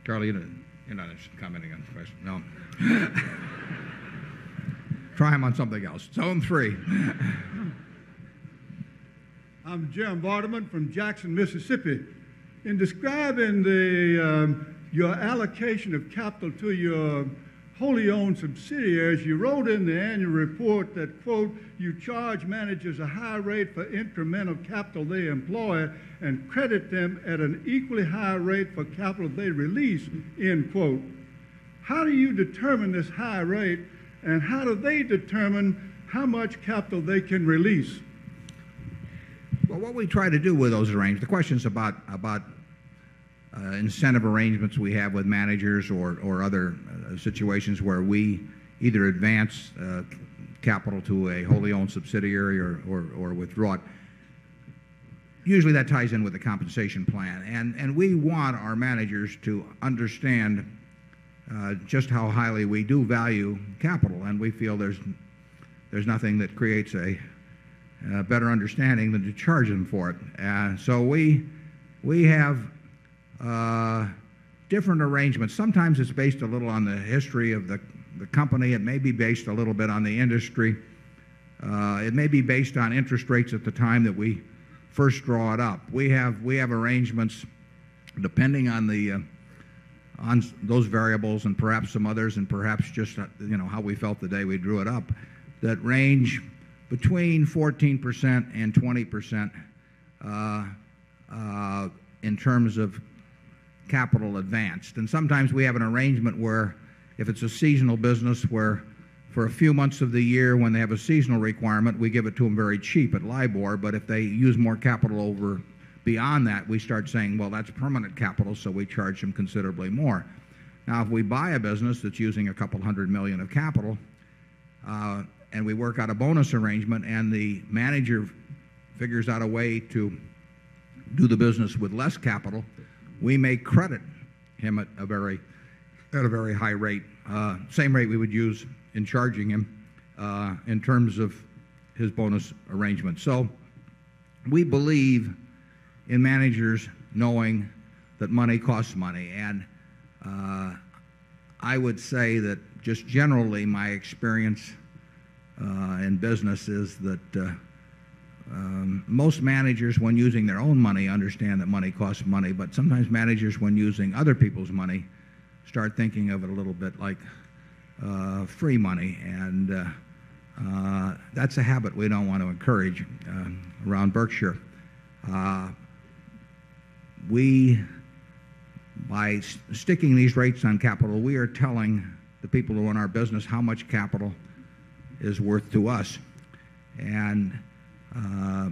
S1: Charlie, you're not commenting on the question. No. [laughs] Try him on something else. Zone three. [laughs]
S15: I'm Jim Vardaman from Jackson, Mississippi. In describing the, um, your allocation of capital to your wholly owned subsidiaries, you wrote in the annual report that, quote, you charge managers a high rate for incremental capital they employ and credit them at an equally high rate for capital they release, end quote. How do you determine this high rate and how do they determine how much capital they can release?
S1: Well, what we try to do with those arrangements, the questions about about uh, incentive arrangements we have with managers or or other uh, situations where we either advance uh, capital to a wholly owned subsidiary or, or, or withdraw it. usually that ties in with the compensation plan. And, and we want our managers to understand uh, just how highly we do value capital, and we feel there's, there's nothing that creates a, a better understanding than to charge them for it. Uh, so we, we have uh, different arrangements. Sometimes it's based a little on the history of the, the company. It may be based a little bit on the industry. Uh, it may be based on interest rates at the time that we first draw it up. We have, we have arrangements depending on the uh, on those variables and perhaps some others and perhaps just uh, you know how we felt the day we drew it up that range between 14% and 20% uh, uh, in terms of capital advanced. And sometimes we have an arrangement where if it's a seasonal business where for a few months of the year when they have a seasonal requirement, we give it to them very cheap at LIBOR, but if they use more capital over beyond that, we start saying, well, that's permanent capital, so we charge them considerably more. Now, if we buy a business that's using a couple hundred million of capital, uh, and we work out a bonus arrangement, and the manager figures out a way to do the business with less capital, we may credit him at a very, at a very high rate, uh, same rate we would use in charging him uh, in terms of his bonus arrangement. So we believe in managers knowing that money costs money. And uh, I would say that just generally my experience in business is that uh, um, most managers, when using their own money, understand that money costs money. But sometimes managers, when using other people's money, start thinking of it a little bit like uh, free money. And uh, uh, that's a habit we don't want to encourage uh, around Berkshire. Uh, we, by sticking these rates on capital, we are telling the people who run our business how much capital is worth to us. And uh,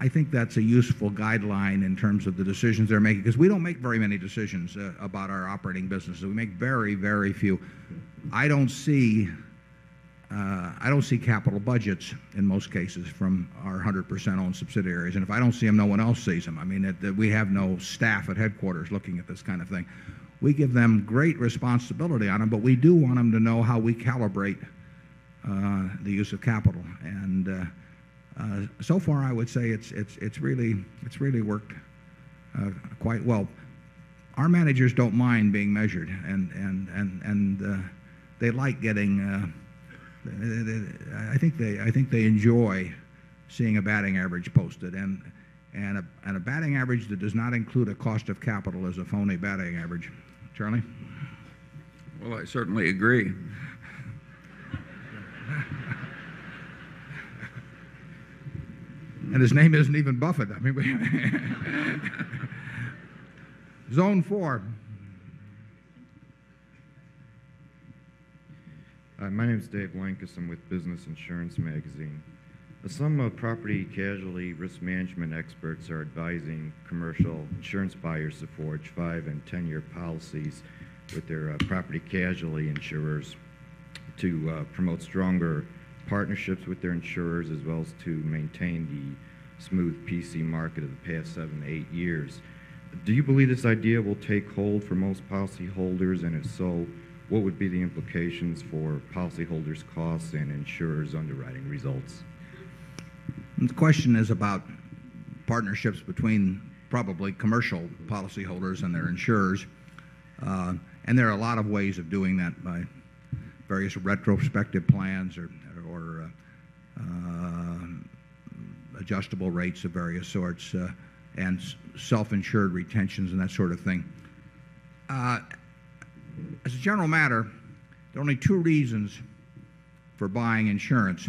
S1: I think that's a useful guideline in terms of the decisions they're making because we don't make very many decisions uh, about our operating businesses. We make very, very few. I don't see uh, I don't see capital budgets in most cases from our 100% owned subsidiaries. And if I don't see them, no one else sees them. I mean, we have no staff at headquarters looking at this kind of thing. We give them great responsibility on them, but we do want them to know how we calibrate the use of capital. And uh, uh, so far, I would say it's, it's, it's, really, it's really worked uh, quite well. Our managers don't mind being measured, and, and, and, and uh, they like getting uh, I think they, I think they enjoy seeing a batting average posted. And, and, a, and a batting average that does not include a cost of capital is a phony batting average. Charlie?
S7: Well, I certainly agree.
S1: And his name isn't even Buffett. I mean, Zone 4.
S16: Hi, my name is Dave Lankus. I'm with Business Insurance Magazine. Some uh, property casualty risk management experts are advising commercial insurance buyers to forge five and 10 year policies with their uh, property casualty insurers to uh, promote stronger partnerships with their insurers as well as to maintain the smooth PC market of the past seven to eight years. Do you believe this idea will take hold for most policyholders? And if so, what would be the implications for policyholders' costs and insurers' underwriting results?
S1: The question is about partnerships between probably commercial policyholders and their insurers. Uh, and there are a lot of ways of doing that by various retrospective plans or, or uh, uh, adjustable rates of various sorts uh, and self-insured retentions and that sort of thing. As a general matter, there are only two reasons for buying insurance.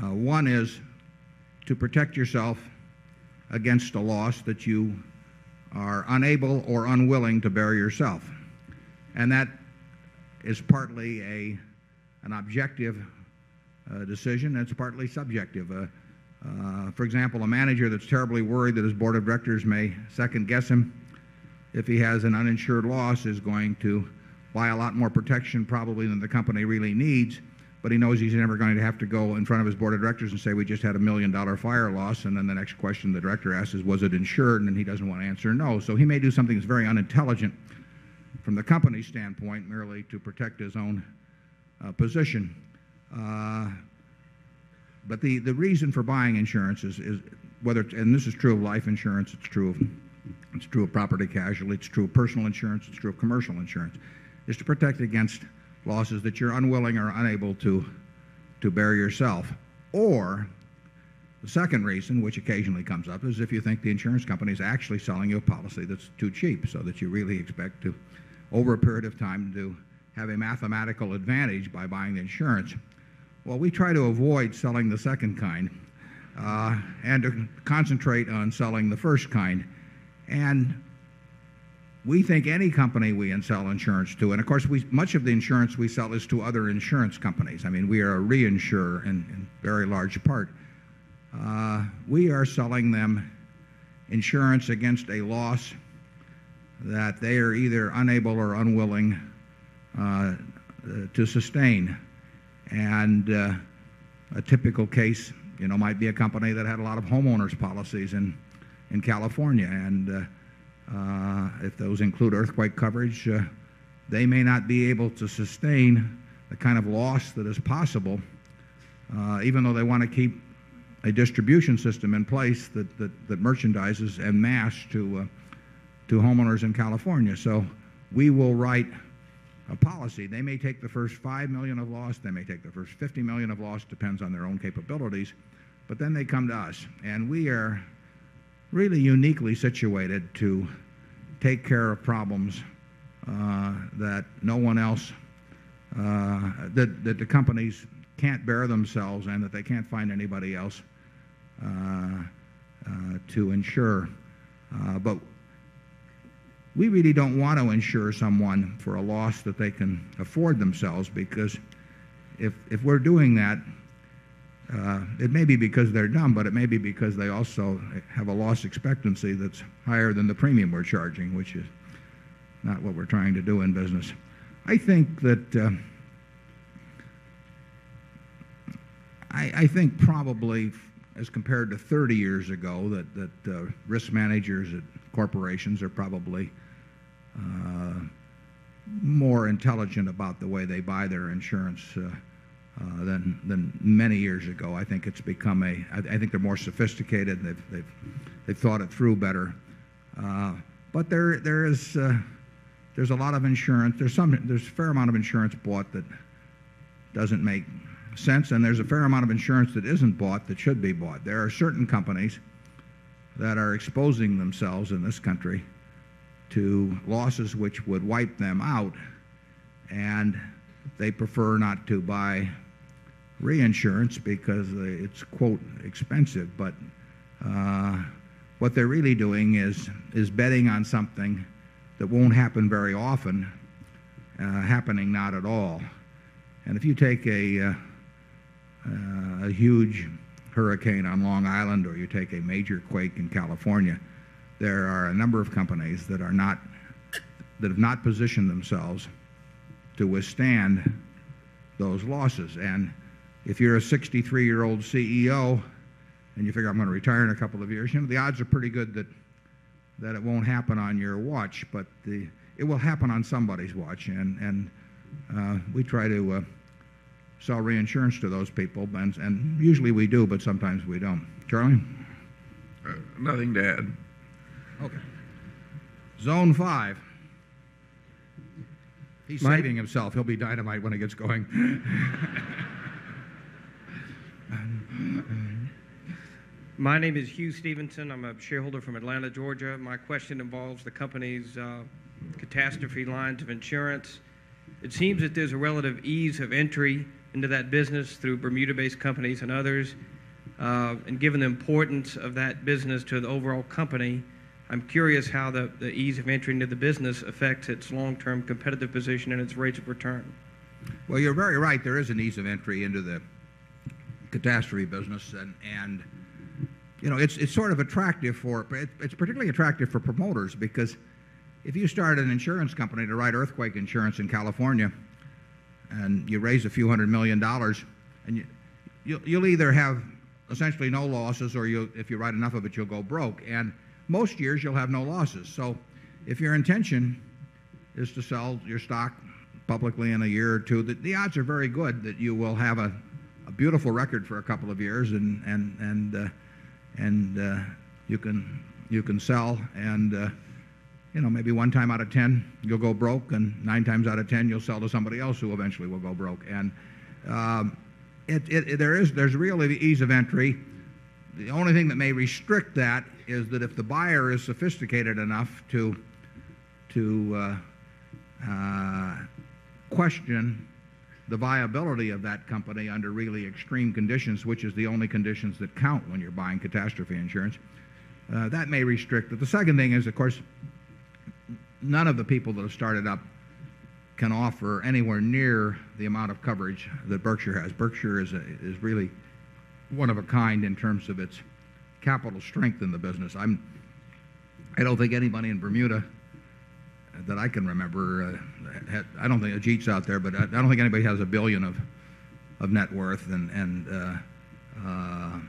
S1: One is to protect yourself against a loss that you are unable or unwilling to bear yourself. And that is partly a, an objective uh, decision, and it's partly subjective. Uh, uh, for example, a manager that's terribly worried that his board of directors may second guess him if he has an uninsured loss, is going to buy a lot more protection probably than the company really needs. but he knows he's never going to have to go in front of his board of directors and say, we just had a million dollar fire loss. And then the next question the director asks is, was it insured? And he doesn't want to answer no. So he may do something that's very unintelligent from the company's standpoint, merely to protect his own uh, position. Uh, but the, the reason for buying insurance is, is whether, and this is true of life insurance, it's true of, it's true of property casualty, it's true of personal insurance, it's true of commercial insurance, is to protect against losses that you're unwilling or unable to, to bear yourself. Or the second reason, which occasionally comes up, is if you think the insurance company is actually selling you a policy that's too cheap, so that you really expect to, over a period of time, to have a mathematical advantage by buying the insurance. Well, we try to avoid selling the second kind uh, and to concentrate on selling the first kind. And we think any company we sell insurance to, and of course, we, much of the insurance we sell is to other insurance companies. I mean, we are a reinsurer in, in very large part. Uh, we are selling them insurance against a loss that they are either unable or unwilling uh, to sustain. And uh, a typical case, you know, might be a company that had a lot of homeowners policies in, in California. And uh, if those include earthquake coverage, they may not be able to sustain the kind of loss that is possible, even though they want to keep a distribution system in place that, that, that merchandises en masse to, to homeowners in California. So we will write a policy. They may take the first 5 million of loss, they may take the first 50 million of loss, depends on their own capabilities, but then they come to us. And we are really uniquely situated to take care of problems uh, that no one else, uh, that, that the companies can't bear themselves and that they can't find anybody else uh, uh to insure. Uh, but we really don't want to insure someone for a loss that they can afford themselves because if, if we're doing that, uh, it may be because they're dumb, but it may be because they also have a loss expectancy that's higher than the premium we're charging, which is not what we're trying to do in business. I think that uh, I, I think probably as compared to 30 years ago that, that uh, risk managers at corporations are probably more intelligent about the way they buy their insurance uh, uh, than, than many years ago. I think it's become a, I, think they're more sophisticated. They've, they've, they've thought it through better. Uh, but there, there is, uh, there's a lot of insurance. There's some, there's a fair amount of insurance bought that doesn't make sense, and there's a fair amount of insurance that isn't bought that should be bought. There are certain companies that are exposing themselves in this country to losses which would wipe them out, and they prefer not to buy reinsurance because it's, quote, expensive. But uh, what they're really doing is, is betting on something that won't happen very often, uh, happening not at all. And if you take a, uh, a huge hurricane on Long Island or you take a major quake in California, there are a number of companies that are not that have not positioned themselves to withstand those losses. And if you're a 63 year old CEO and you figure I'm going to retire in a couple of years, you know the odds are pretty good that that it won't happen on your watch, but the it will happen on somebody's watch. And and uh, we try to uh, sell reinsurance to those people, and, and usually we do, but sometimes we don't. Charlie?
S7: Uh, nothing to add.
S1: Okay. Zone 5. He's
S17: My-
S1: saving himself. He'll be dynamite when it gets going.
S17: My name is Hugh Stevenson. I'm a shareholder from Atlanta, Georgia. My question involves the company's uh, catastrophe lines of insurance. It seems that there's a relative ease of entry into that business through Bermuda based companies and others. Uh, and given the importance of that business to the overall company, I'm curious how the, the ease of entry into the business affects its long term competitive position and its rates of return.
S1: Well, you're very right. There is an ease of entry into the catastrophe business, and, and you know, it's, it's sort of attractive for, it's particularly attractive for promoters because if you start an insurance company to write earthquake insurance in California, and you raise a few hundred million dollars, and you, you'll, you'll either have essentially no losses, or you, if you write enough of it, you'll go broke. And most years you'll have no losses. So if your intention is to sell your stock publicly in a year or two, the, the odds are very good that you will have a, a beautiful record for a couple of years, and and and uh, and uh, you can you can sell and. Uh, you know, maybe one time out of 10 you'll go broke, and nine times out of 10 you'll sell to somebody else who eventually will go broke. And um, it, it, there is, there's really the ease of entry. The only thing that may restrict that is that if the buyer is sophisticated enough to, to uh, uh, question the viability of that company under really extreme conditions, which is the only conditions that count when you're buying catastrophe insurance, uh, that may restrict it. The second thing is, of course, none of the people that have started up can offer anywhere near the amount of coverage that Berkshire has. Berkshire is, really one of a kind in terms of its capital strength in the business. I'm, I don't think anybody in Bermuda that I can remember, uh, had, I don't think Ajit's out there, but I, I don't think anybody has a billion of, of net worth. And, and uh, uh,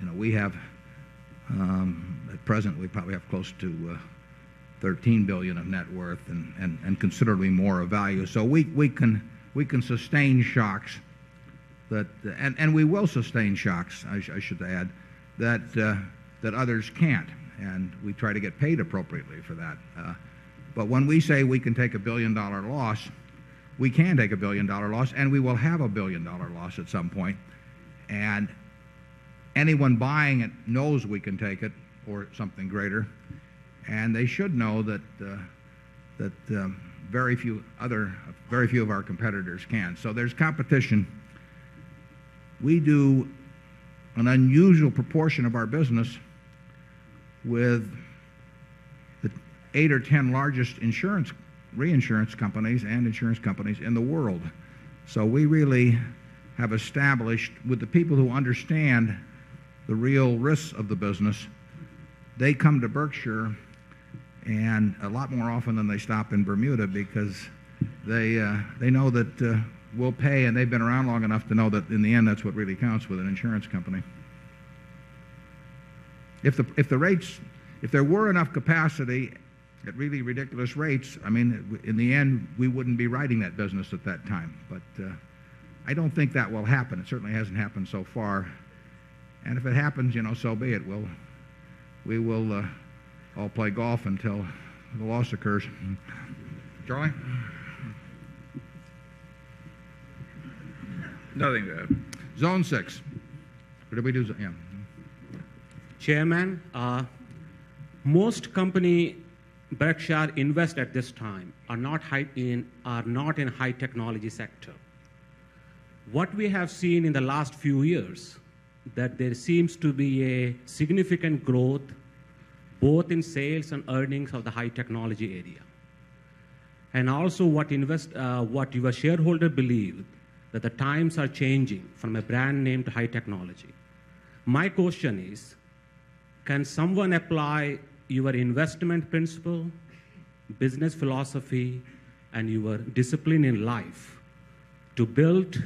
S1: you know, we have, um, at present, we probably have close to uh, 13 billion of net worth and, and, and considerably more of value. So we, we, can, we can sustain shocks that, and, and we will sustain shocks, I, sh I should add, that, uh, that others can't. And we try to get paid appropriately for that. Uh, but when we say we can take a billion dollar loss, we can take a billion dollar loss, and we will have a billion dollar loss at some point. And anyone buying it knows we can take it or something greater and they should know that uh, that um, very few other very few of our competitors can. So there's competition. We do an unusual proportion of our business with the eight or ten largest insurance reinsurance companies and insurance companies in the world. So we really have established with the people who understand the real risks of the business, they come to Berkshire and a lot more often than they stop in Bermuda because they, uh, they know that uh, we'll pay, and they've been around long enough to know that in the end that's what really counts with an insurance company. If the, if the rates, if there were enough capacity at really ridiculous rates, I mean, in the end, we wouldn't be writing that business at that time. But uh, I don't think that will happen. It certainly hasn't happened so far. And if it happens, you know, so be it. We'll, we will uh, all play golf until the loss occurs. Charlie?
S7: Nothing to add.
S1: Zone 6. What did we do? Yeah.
S18: Chairman, uh, most company Berkshire invest at this time are not high in are not in high technology sector. What we have seen in the last few years that there seems to be a significant growth both in sales and earnings of the high technology area. And also what, invest, uh, what your shareholder believe that the times are changing from a brand name to high technology. My question is, can someone apply your investment principle, business philosophy, and your discipline in life to build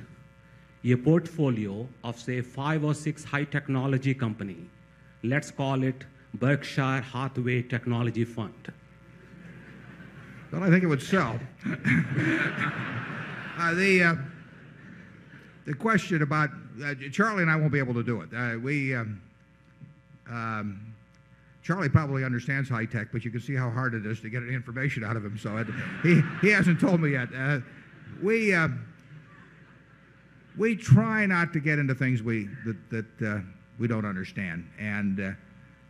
S18: a portfolio of say five or six high technology company, let's call it Berkshire Hathaway Technology Fund?
S1: Well, I think it would sell. [laughs] uh, the, uh, the question about uh, Charlie and I won't be able to do it. Uh, we, um, um, Charlie probably understands high tech, but you can see how hard it is to get any information out of him. So it, he, he hasn't told me yet. Uh, we, uh, we try not to get into things we, that, that we don't understand. And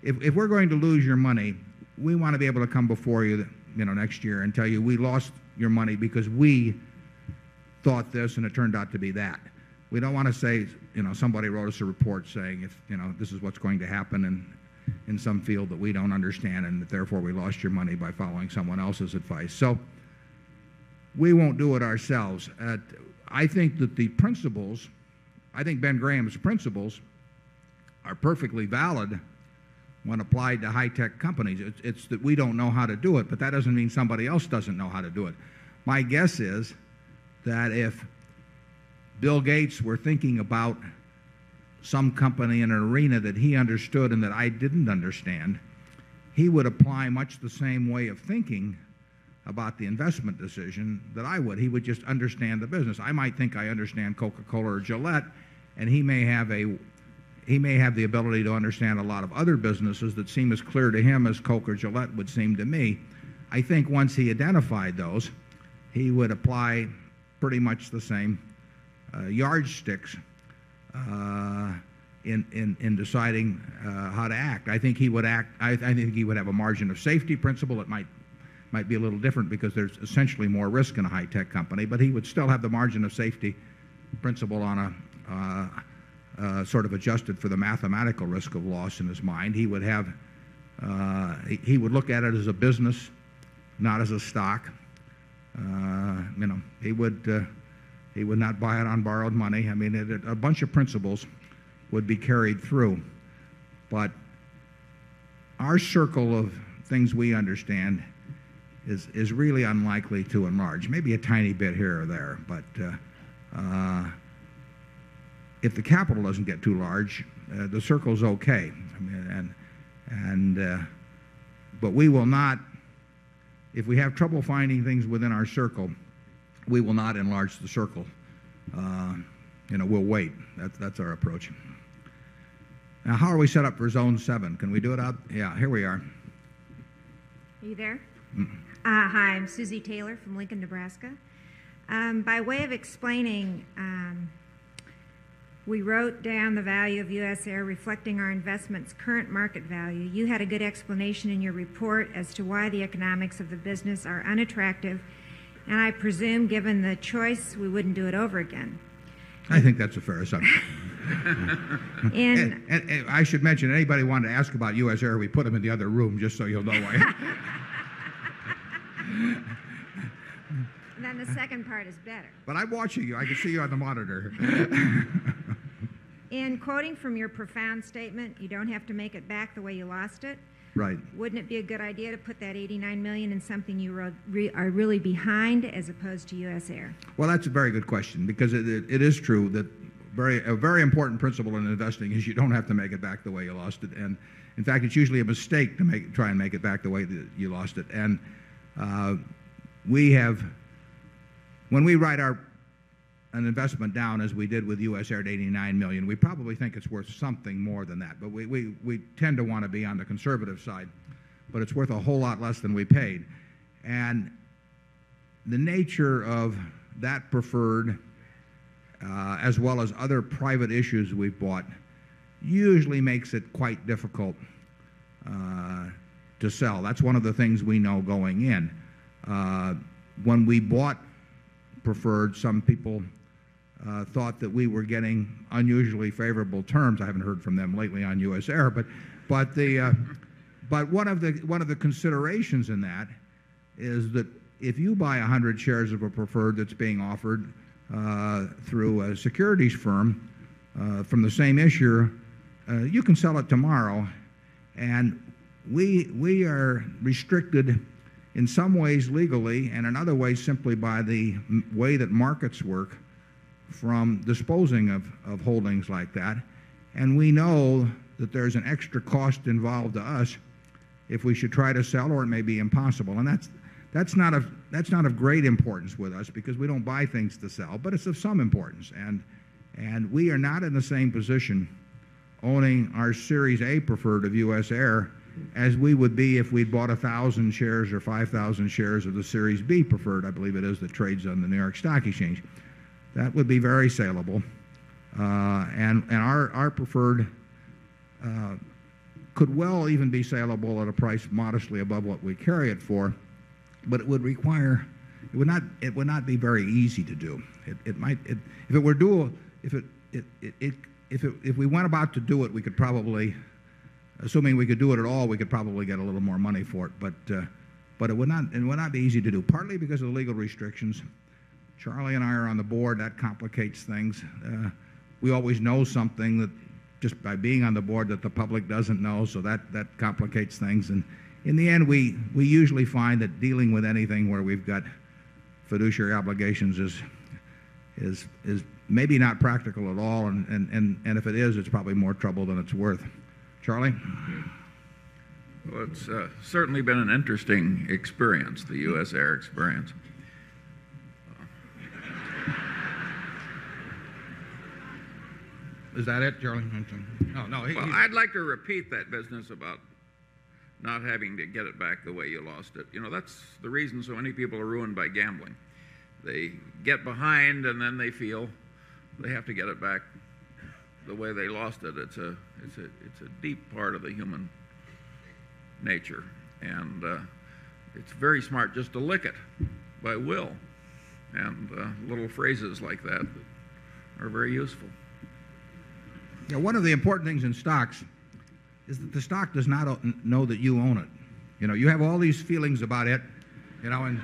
S1: if, if we're going to lose your money, we want to be able to come before you, you know, next year and tell you we lost your money because we thought this and it turned out to be that. We don't want to say, you know, somebody wrote us a report saying if, you know, this is what's going to happen in, in some field that we don't understand and that therefore we lost your money by following someone else's advice. So we won't do it ourselves. Uh, I think that the principles, I think Ben Graham's principles are perfectly valid when applied to high tech companies. It's, it's, that we don't know how to do it, but that doesn't mean somebody else doesn't know how to do it. My guess is that if Bill Gates were thinking about some company in an arena that he understood and that I didn't understand, he would apply much the same way of thinking about the investment decision that I would. He would just understand the business. I might think I understand Coca-Cola or Gillette, and he may have a he may have the ability to understand a lot of other businesses that seem as clear to him as Coke or Gillette would seem to me. I think once he identified those, he would apply pretty much the same yardsticks uh, in, in, in deciding uh, how to act. I think he would act, I, I think he would have a margin of safety principle. It might, might be a little different because there's essentially more risk in a high tech company, but he would still have the margin of safety principle on a, uh, uh, sort of adjusted for the mathematical risk of loss in his mind. He would have, uh, he, he would look at it as a business, not as a stock. Uh, you know, he would, uh, he would not buy it on borrowed money. I mean, it, a bunch of principles would be carried through. But our circle of things we understand is, is really unlikely to enlarge. Maybe a tiny bit here or there, but uh, uh, if the capital doesn't get too large, uh, the circle's okay. I mean, and and uh, but we will not. If we have trouble finding things within our circle, we will not enlarge the circle. Uh, you know, we'll wait. That's that's our approach. Now, how are we set up for Zone Seven? Can we do it out? Yeah, here we are.
S19: Are you there?
S1: Mm.
S19: Uh, hi, I'm Susie Taylor from Lincoln, Nebraska. Um, by way of explaining, um, we wrote down the value of U.S. Air reflecting our investment's current market value. You had a good explanation in your report as to why the economics of the business are unattractive, and I presume, given the choice, we wouldn't do it over again.
S1: I think that's a fair assumption. [laughs] And, and, and I should mention, anybody wanted to ask about U.S. Air, we put them in the other room just so you'll know why. [laughs] [laughs]
S19: Then the second part is better.
S1: but I'm watching you. I can see you on the monitor.
S19: In quoting from your profound statement, you don't have to make it back the way you lost it.
S1: Right.
S19: Wouldn't it be a good idea to put that 89 million in something you re- are really behind as opposed to U.S. Air?
S1: Well, that's a very good question because it, it, it is true that very, a very important principle in investing is you don't have to make it back the way you lost it. And in fact, it's usually a mistake to make, try and make it back the way that you lost it. And uh, we have, when we write our an investment down as we did with U.S. Air at 89 million, we probably think it's worth something more than that. But we, we, we tend to want to be on the conservative side. But it's worth a whole lot less than we paid. And the nature of that preferred, uh, as well as other private issues we've bought, usually makes it quite difficult uh, to sell. That's one of the things we know going in. Uh, when we bought preferred, some people thought that we were getting unusually favorable terms. I haven't heard from them lately on U.S. Air, but but the uh, but one of the one of the considerations in that is that if you buy 100 shares of a preferred that's being offered uh, through a securities firm uh, from the same issuer, uh, you can sell it tomorrow, and we we are restricted in some ways legally and in other ways simply by the way that markets work from disposing of, of holdings like that. And we know that there's an extra cost involved to us if we should try to sell, or it may be impossible. And that's, that's, not of, that's not of great importance with us because we don't buy things to sell, but it's of some importance. And, and we are not in the same position owning our Series A preferred of U.S. Air as we would be if we'd bought 1,000 shares or 5,000 shares of the Series B preferred, I believe it is, that trades on the New York Stock Exchange. That would be very saleable. Uh, and and our, preferred uh, could well even be saleable at a price modestly above what we carry it for, but it would require, it would not, it would not be very easy to do. It, it might, it, if it were doable, if it, it, it, it if, it, if we went about to do it, we could probably, assuming we could do it at all, we could probably get a little more money for it. But, uh, but it would not, it would not be easy to do. Partly because of the legal restrictions. Charlie and I are on the board. That complicates things. Uh, we always know something that just by being on the board that the public doesn't know, so that, that complicates things. And in the end, we, we usually find that dealing with anything where we've got fiduciary obligations is, is, is maybe not practical at all, and, and, and, and if it is, it's probably more trouble than it's worth. Charlie?
S7: Well, it's uh, certainly been an interesting experience, the U.S. Air experience.
S1: Is that it, Charlie? No, no. He,
S7: well, I'd like to repeat that business about not having to get it back the way you lost it. You know, that's the reason so many people are ruined by gambling. They get behind and then they feel they have to get it back the way they lost it. It's a, it's a, it's a deep part of the human nature. And uh, it's very smart just to lick it by will. And uh, little phrases like that are very useful.
S1: Yeah, one of the important things in stocks is that the stock does not know that you own it. You know, you have all these feelings about it, you know, and,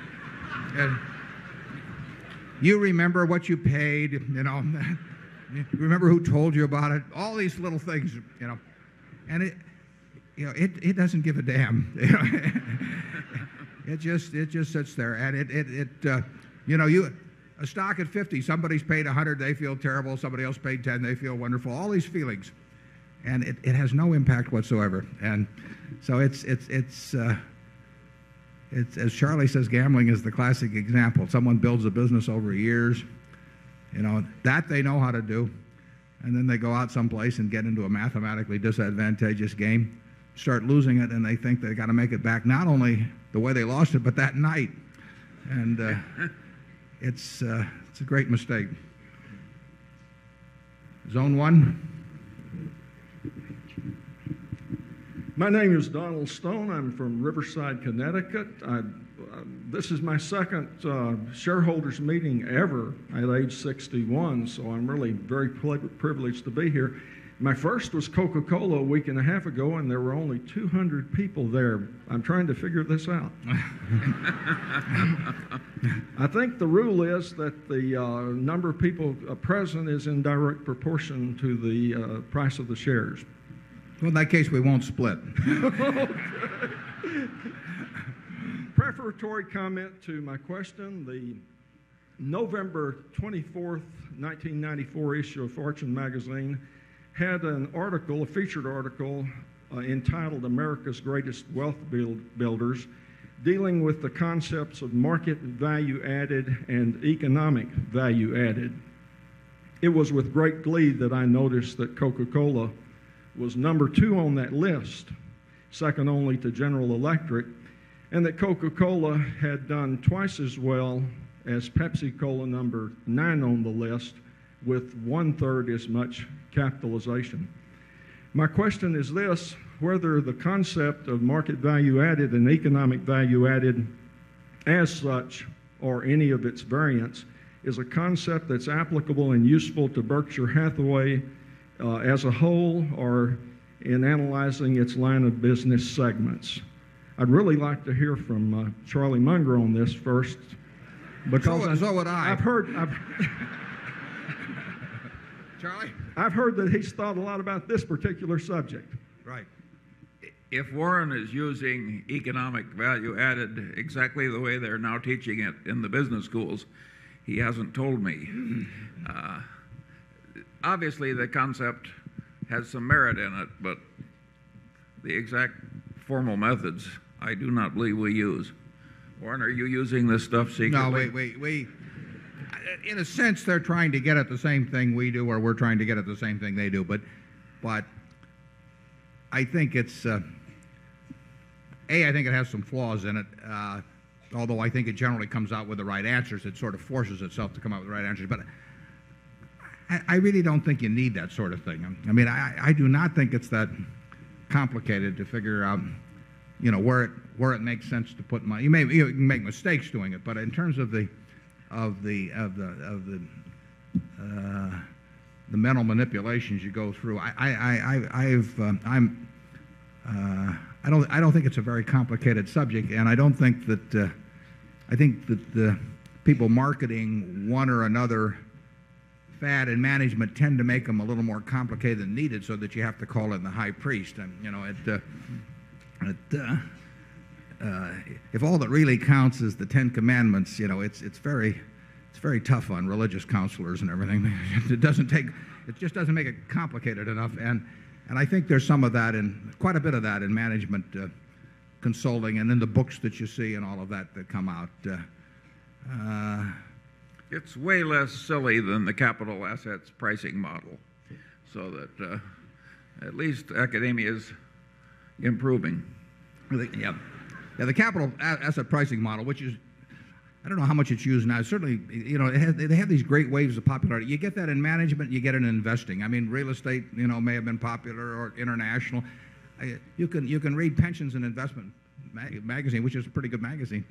S1: and you remember what you paid, you know, [laughs] you remember who told you about it, all these little things, you know, and it, you know, it, it doesn't give a damn. [laughs] You know? it just it just sits there, and it it, it uh, you know you a stock at 50, somebody's paid 100, they feel terrible. Somebody else paid 10, they feel wonderful. All these feelings, and it, it has no impact whatsoever. And so it's it's it's. Uh, it's, as Charlie says, gambling is the classic example. Someone builds a business over years, you know, that they know how to do, and then they go out someplace and get into a mathematically disadvantageous game, start losing it, and they think they got to make it back not only the way they lost it, but that night. And uh, [laughs] it's, uh, it's a great mistake. Zone one.
S20: My name is Donald Stone. I'm from Riverside, Connecticut. I, uh, this is my second uh, shareholders meeting ever at age 61, so I'm really very pri- privileged to be here. My first was Coca Cola a week and a half ago, and there were only 200 people there. I'm trying to figure this out. [laughs] I think the rule is that the uh, number of people uh, present is in direct proportion to the uh, price of the shares.
S1: Well, in that case, we won't split. [laughs]
S20: Prefatory comment to my question. The November 24th, 1994 issue of Fortune magazine had an article, a featured article, uh, entitled America's Greatest Wealth Build- Builders, dealing with the concepts of market value added and economic value added. It was with great glee that I noticed that Coca Cola was number two on that list, second only to General Electric, and that Coca Cola had done twice as well as Pepsi Cola, number nine on the list, with one third as much capitalization. My question is this whether the concept of market value added and economic value added as such, or any of its variants, is a concept that's applicable and useful to Berkshire Hathaway uh, as a whole or in analyzing its line of business segments. I'd really like to hear from uh, Charlie Munger on this first. Because
S1: So-
S20: I-
S1: so would I.
S20: I've heard, I've, [laughs]
S1: Charlie?
S20: I've heard that he's thought a lot about this particular subject.
S1: Right.
S7: If Warren is using economic value added exactly the way they're now teaching it in the business schools, he hasn't told me. [laughs] Uh, obviously, the concept has some merit in it, but the exact formal methods I do not believe we use. Warren, are you using this stuff secretly?
S1: No, wait, wait, we. In a sense, they're trying to get at the same thing we do, or we're trying to get at the same thing they do. But, but I think it's uh, a. I think it has some flaws in it. Uh, although I think it generally comes out with the right answers, it sort of forces itself to come out with the right answers. But I, I really don't think you need that sort of thing. I mean, I, I do not think it's that complicated to figure out, you know, where it where it makes sense to put money. You may you make mistakes doing it, but in terms of the of the of the of the uh, the mental manipulations you go through, I I I I've um, I'm uh, I don't I don't think it's a very complicated subject, and I don't think that uh, I think that the people marketing one or another fad and management tend to make them a little more complicated than needed, so that you have to call in the high priest. And you know, it, uh, it, uh, uh, if all that really counts is the Ten Commandments, you know, it's it's very it's it's very tough on religious counselors and everything. [laughs] It doesn't take, it just doesn't make it complicated enough. And, and I think there's some of that in, quite a bit of that in management uh, consulting and in the books that you see and all of that that come out. Uh, uh,
S7: It's way less silly than the capital assets pricing model, so that uh, at least academia is improving.
S1: Yeah. Yeah, the capital asset pricing model, which is, I don't know how much it's used now. Certainly, you know, has, they have these great waves of popularity. You get that in management, you get it in investing. I mean, real estate, you know, may have been popular or international. I, you can you can read Pensions and Investment mag- magazine, which is a pretty good magazine,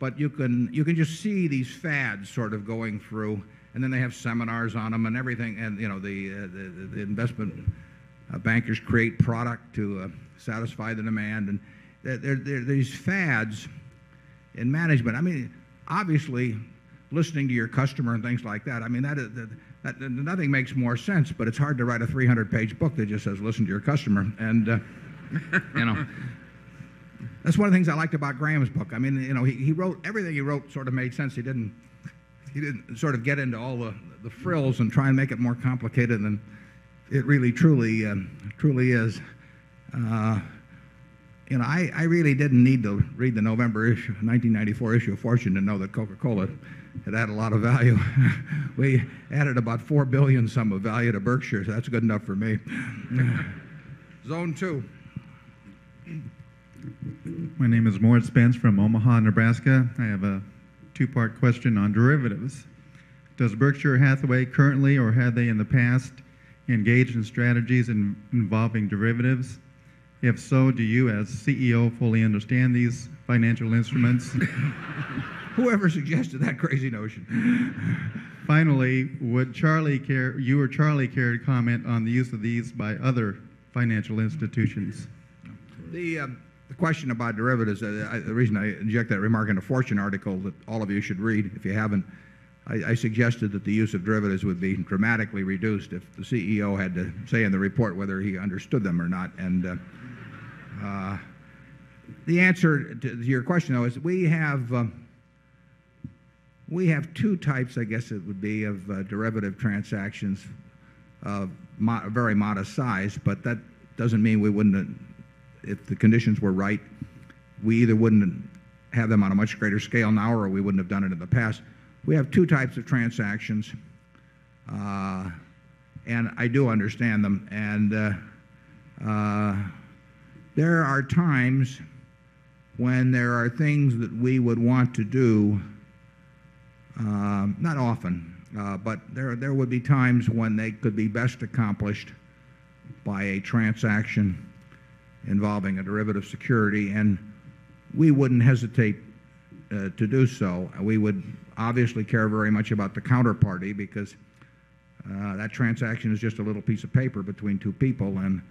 S1: but you can you can just see these fads sort of going through, and then they have seminars on them and everything. And you know, the uh, the, the investment uh, bankers create product to uh, satisfy the demand, and there, there, these fads in management. I mean, obviously, listening to your customer and things like that. I mean, that, that, nothing makes more sense. But it's hard to write a 300-page book that just says listen to your customer, and uh, [laughs] you know. That's one of the things I liked about Graham's book. I mean, you know, he, he wrote everything he wrote sort of made sense. He didn't he didn't sort of get into all the, the frills and try and make it more complicated than it really truly um, truly is. Uh, you know, I, I really didn't need to read the November issue, 1994 issue of Fortune to know that Coca-Cola had had a lot of value. [laughs] we added about four billion some of value to Berkshire, so that's good enough for me. [laughs] Zone two.
S21: My name is Morris Spence from Omaha, Nebraska. I have a two-part question on derivatives. Does Berkshire Hathaway currently or have they in the past engaged in strategies in, involving derivatives? If so, do you as CEO fully understand these financial instruments? [laughs]
S1: Whoever suggested that crazy notion?
S21: Finally, would Charlie care, you or Charlie care to comment on the use of these by other financial institutions?
S1: The, um, the question about derivatives, uh, I, the reason I inject that remark in a Fortune article that all of you should read if you haven't, I, I suggested that the use of derivatives would be dramatically reduced if the CEO had to say in the report whether he understood them or not. And uh, uh, the answer to your question, though, is we have um, we have two types, I guess it would be, of uh, derivative transactions of mo- very modest size, but that doesn't mean we wouldn't, if the conditions were right, we either wouldn't have them on a much greater scale now or we wouldn't have done it in the past. We have two types of transactions, uh, and I do understand them. And uh, uh, there are times when there are things that we would want to do um, not often, uh, but there, there would be times when they could be best accomplished by a transaction involving a derivative security, and we wouldn't hesitate uh, to do so. We would obviously care very much about the counterparty because uh, that transaction is just a little piece of paper between two people, and,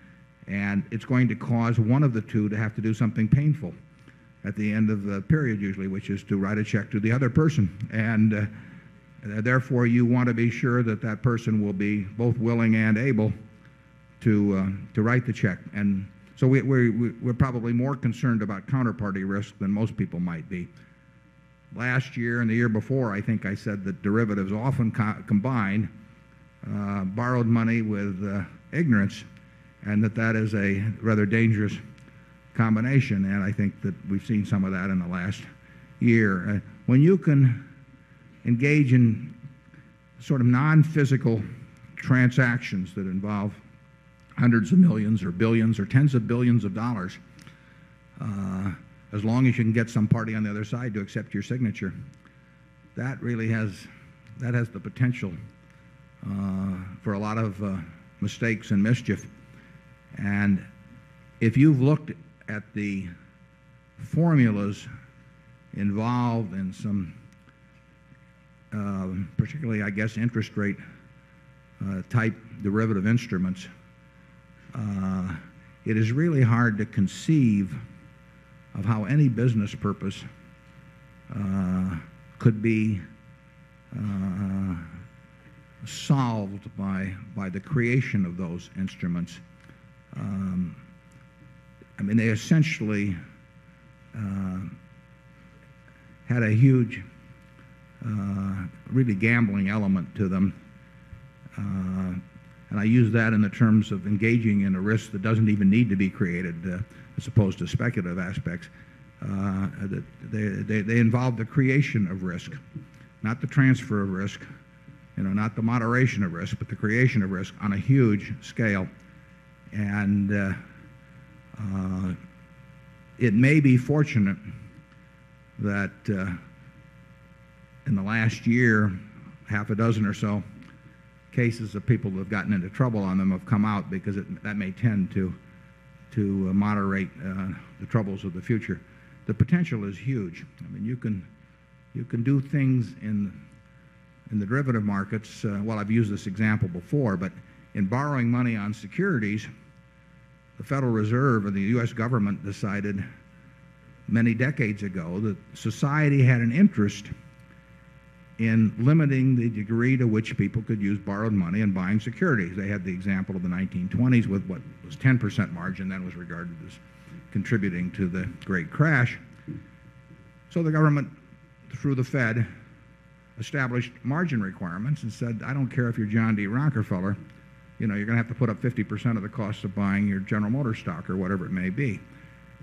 S1: and it's going to cause one of the two to have to do something painful at the end of the period usually, which is to write a check to the other person. And uh, therefore, you want to be sure that that person will be both willing and able to, uh, to write the check. And so we, we, we're probably more concerned about counterparty risk than most people might be. Last year and the year before, I think I said that derivatives often co- combine uh, borrowed money with uh, ignorance, and that that is a rather dangerous combination, and I think that we've seen some of that in the last year. Uh, when you can engage in sort of non-physical transactions that involve hundreds of millions or billions or tens of billions of dollars, uh, as long as you can get some party on the other side to accept your signature, that really has that has the potential uh, for a lot of uh, mistakes and mischief. And if you've looked at the formulas involved in some, uh, particularly, I guess, interest rate uh, type derivative instruments, uh, it is really hard to conceive of how any business purpose uh, could be uh, solved by, by the creation of those instruments. Um, I mean, they essentially uh, had a huge uh, really gambling element to them. Uh, and I use that in the terms of engaging in a risk that doesn't even need to be created, as opposed to speculative aspects. That they involve the creation of risk, not the transfer of risk, you know, not the moderation of risk, but the creation of risk on a huge scale. And uh, uh, it may be fortunate that uh, in the last year, half a dozen or so cases of people who have gotten into trouble on them have come out because it, that may tend to, to uh, moderate uh, the troubles of the future. The potential is huge. I mean, you can, you can do things in, in the derivative markets. Uh, well, I've used this example before, but in borrowing money on securities, the Federal Reserve and the U.S. government decided many decades ago that society had an interest in limiting the degree to which people could use borrowed money in buying securities. They had the example of the 1920s with what was 10% margin, then was regarded as contributing to the great crash. So the government, through the Fed, established margin requirements and said, I don't care if you're John D. Rockefeller, you know, you're going to have to put up 50% of the cost of buying your General Motors stock or whatever it may be.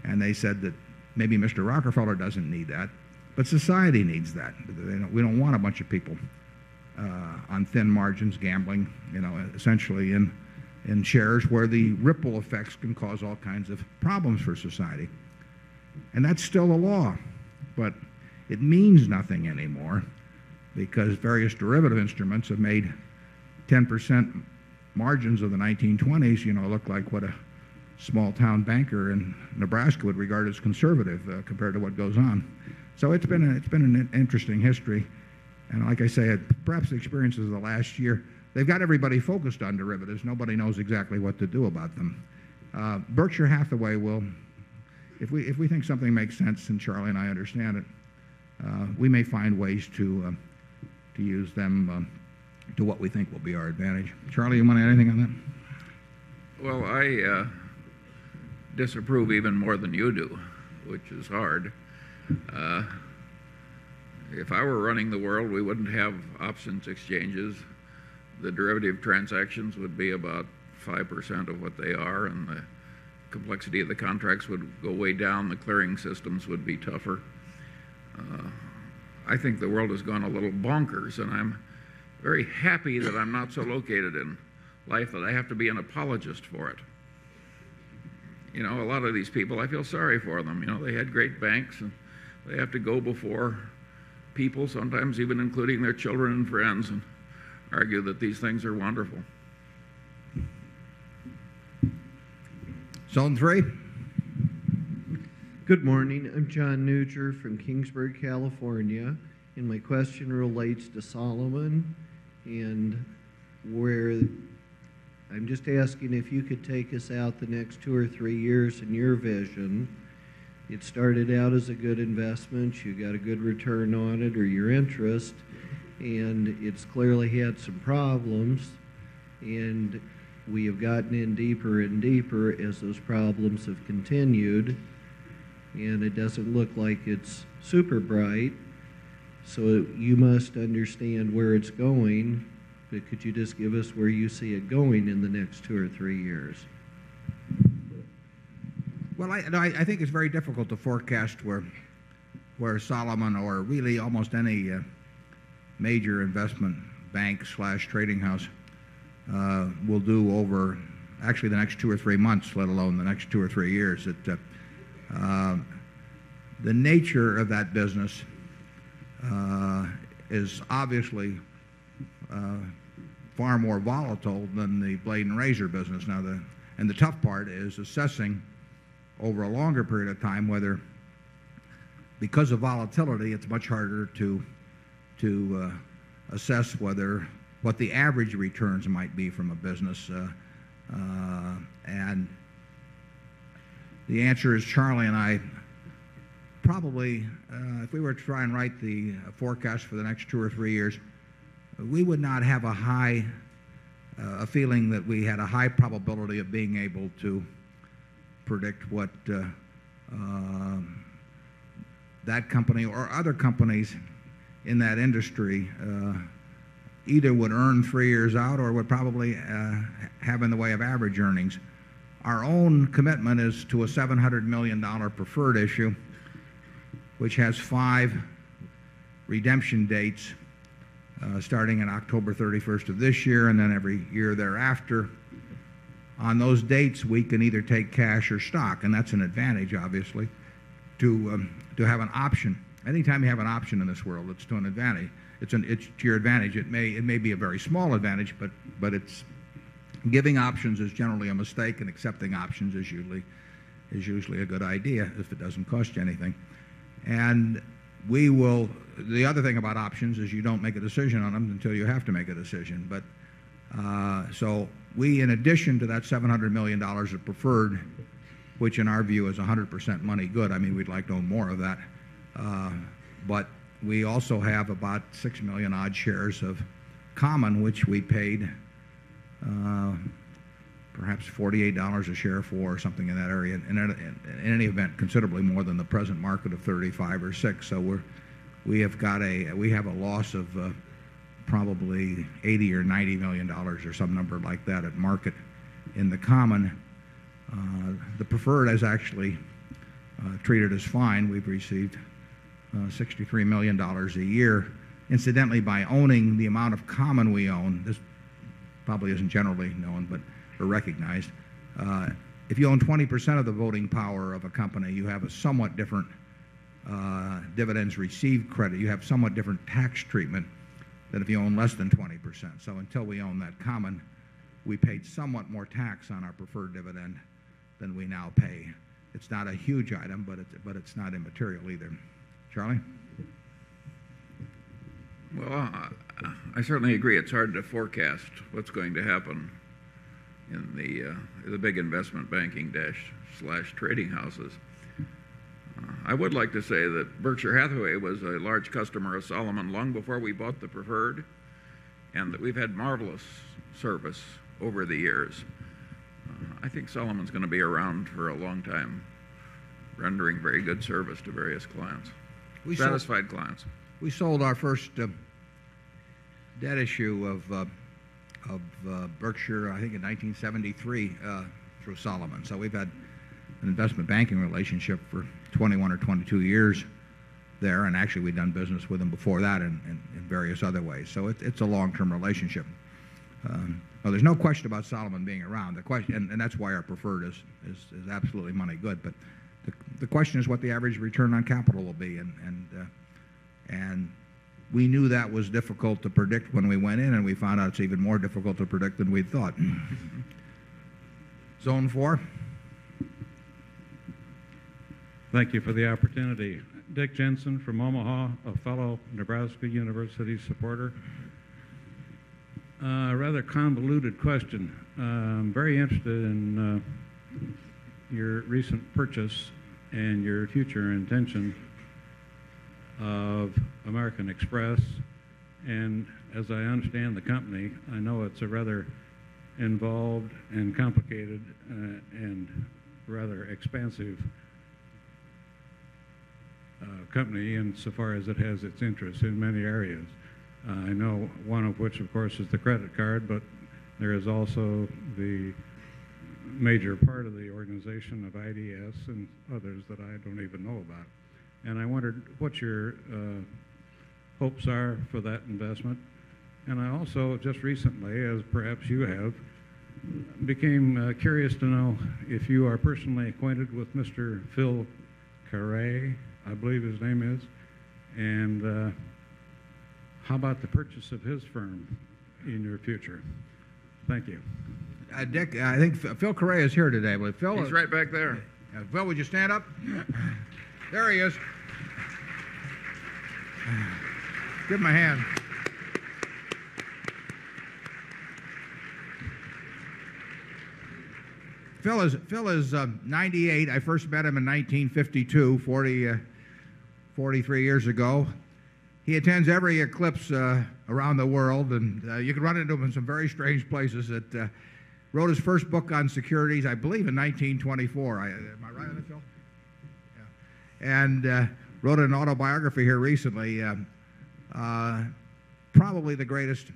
S1: And they said that maybe Mr. Rockefeller doesn't need that, but society needs that. Don't, we don't want a bunch of people uh, on thin margins gambling, you know, essentially in, in shares where the ripple effects can cause all kinds of problems for society. And that's still a law, but it means nothing anymore because various derivative instruments have made 10% margins of the 1920s, you know, look like what a small town banker in Nebraska would regard as conservative uh, compared to what goes on. So it's been, a, it's been an interesting history. And like I say, perhaps the experiences of the last year, they've got everybody focused on derivatives. Nobody knows exactly what to do about them. Uh, Berkshire Hathaway will, if we, if we think something makes sense, and Charlie and I understand it, uh, we may find ways to, uh, to use them um, to what we think will be our advantage. Charlie, you want to add anything on that?
S7: Well, I uh, disapprove even more than you do, which is hard. Uh, if I were running the world, we wouldn't have options exchanges. The derivative transactions would be about 5% of what they are, and the complexity of the contracts would go way down. The clearing systems would be tougher. Uh, I think the world has gone a little bonkers, and I'm very happy that I'm not so located in life that I have to be an apologist for it. You know, a lot of these people, I feel sorry for them. You know, they had great banks and they have to go before people, sometimes even including their children and friends, and argue that these things are wonderful.
S1: Zone three.
S22: Good morning. I'm John Nugger from Kingsburg, California, and my question relates to Salomon and where I'm just asking if you could take us out the next two or three years in your vision. It started out as a good investment, you got a good return on it or your interest, and it's clearly had some problems, and we have gotten in deeper and deeper as those problems have continued, and it doesn't look like it's super bright. So you must understand where it's going, but could you just give us where you see it going in the next two or three years?
S1: Well, I, I think it's very difficult to forecast where, where Salomon or really almost any uh, major investment bank slash trading house uh, will do over actually the next two or three months, let alone the next two or three years. It, uh, uh the nature of that business uh, is obviously uh, far more volatile than the blade and razor business. Now, the, and the tough part is assessing over a longer period of time whether, because of volatility, it's much harder to, to uh, assess whether what the average returns might be from a business. Uh, uh, and the answer is Charlie and I probably, uh, if we were to try and write the forecast for the next two or three years, we would not have a high, uh, a feeling that we had a high probability of being able to predict what uh, that company or other companies in that industry uh, either would earn three years out or would probably uh, have in the way of average earnings. Our own commitment is to a $700 million preferred issue, which has five redemption dates uh, starting in October 31st of this year and then every year thereafter. On those dates, we can either take cash or stock, and that's an advantage, obviously, to, um, to have an option. Anytime you have an option in this world, it's to an advantage. It's, an, it's to your advantage. It may, it may be a very small advantage, but, but it's giving options is generally a mistake, and accepting options is usually, is usually a good idea if it doesn't cost you anything. And we will, the other thing about options is you don't make a decision on them until you have to make a decision. But uh, so we, in addition to that $700 million of preferred, which in our view is 100% money good, I mean, we'd like to own more of that. Uh, but we also have about 6 million odd shares of common, which we paid uh, perhaps $48 a share for or something in that area. In, in, in, any event, considerably more than the present market of 35 or 6. So we're, we have got a, we have a loss of uh, probably 80 or 90 million dollars or some number like that at market in the common. Uh, the preferred is actually uh, treated as fine. We've received uh, $63 million a year. Incidentally, by owning the amount of common we own, this probably isn't generally known, but or recognized. Uh, if you own 20% of the voting power of a company, you have a somewhat different uh, dividends received credit. You have somewhat different tax treatment than if you own less than 20%. So until we own that common, we paid somewhat more tax on our preferred dividend than we now pay. It's not a huge item, but it's, but it's not immaterial either. Charlie?
S7: Well, I certainly agree. It's hard to forecast what's going to happen in the, uh, the big investment banking dash slash trading houses. Uh, I would like to say that Berkshire Hathaway was a large customer of Salomon long before we bought the preferred, and that we've had marvelous service over the years. Uh, I think Salomon's going to be around for a long time, rendering very good service to various clients,
S1: we
S7: satisfied
S1: sold,
S7: clients.
S1: We sold our first uh, debt issue of uh, of uh, Berkshire, I think in 1973, uh, through Salomon. So we've had an investment banking relationship for 21 or 22 years there, and actually we've done business with them before that in, in, in various other ways. So it, it's a long-term relationship. Um, well, there's no question about Salomon being around. The question, and, and that's why our preferred is, is, is absolutely money good. But the, the question is what the average return on capital will be, and and uh, and we knew that was difficult to predict when we went in, and we found out it's even more difficult to predict than we thought. [laughs] Zone 4.
S23: Thank you for the opportunity. Dick Jensen from Omaha, a fellow Nebraska University supporter. Uh, a rather convoluted question. Uh, I'm very interested in uh, your recent purchase and your future intention of American Express. And as I understand the company, I know it's a rather involved and complicated uh, and rather expansive uh, company insofar as it has its interests in many areas. Uh, I know one of which, of course, is the credit card, but there is also the major part of the organization of IDS and others that I don't even know about and I wondered what your uh, hopes are for that investment. And I also, just recently, as perhaps you have, became uh, curious to know if you are personally acquainted with Mr. Phil Carret, I believe his name is, and uh, how about the purchase of his firm in your future? Thank you.
S1: Uh, Dick, I think Phil Carret is here today. But Phil,
S7: he's right back there.
S1: Uh, Phil, would you stand up? [laughs] There he is. Give him a hand. Phil is, Phil is uh, 98. I first met him in 1952, 40, uh, 43 years ago. He attends every eclipse uh, around the world, and uh, you can run into him in some very strange places. That uh, wrote his first book on securities, I believe, in 1924. I, am I right on that, Phil? Yeah. And uh, wrote an autobiography here recently. uh, probably the greatest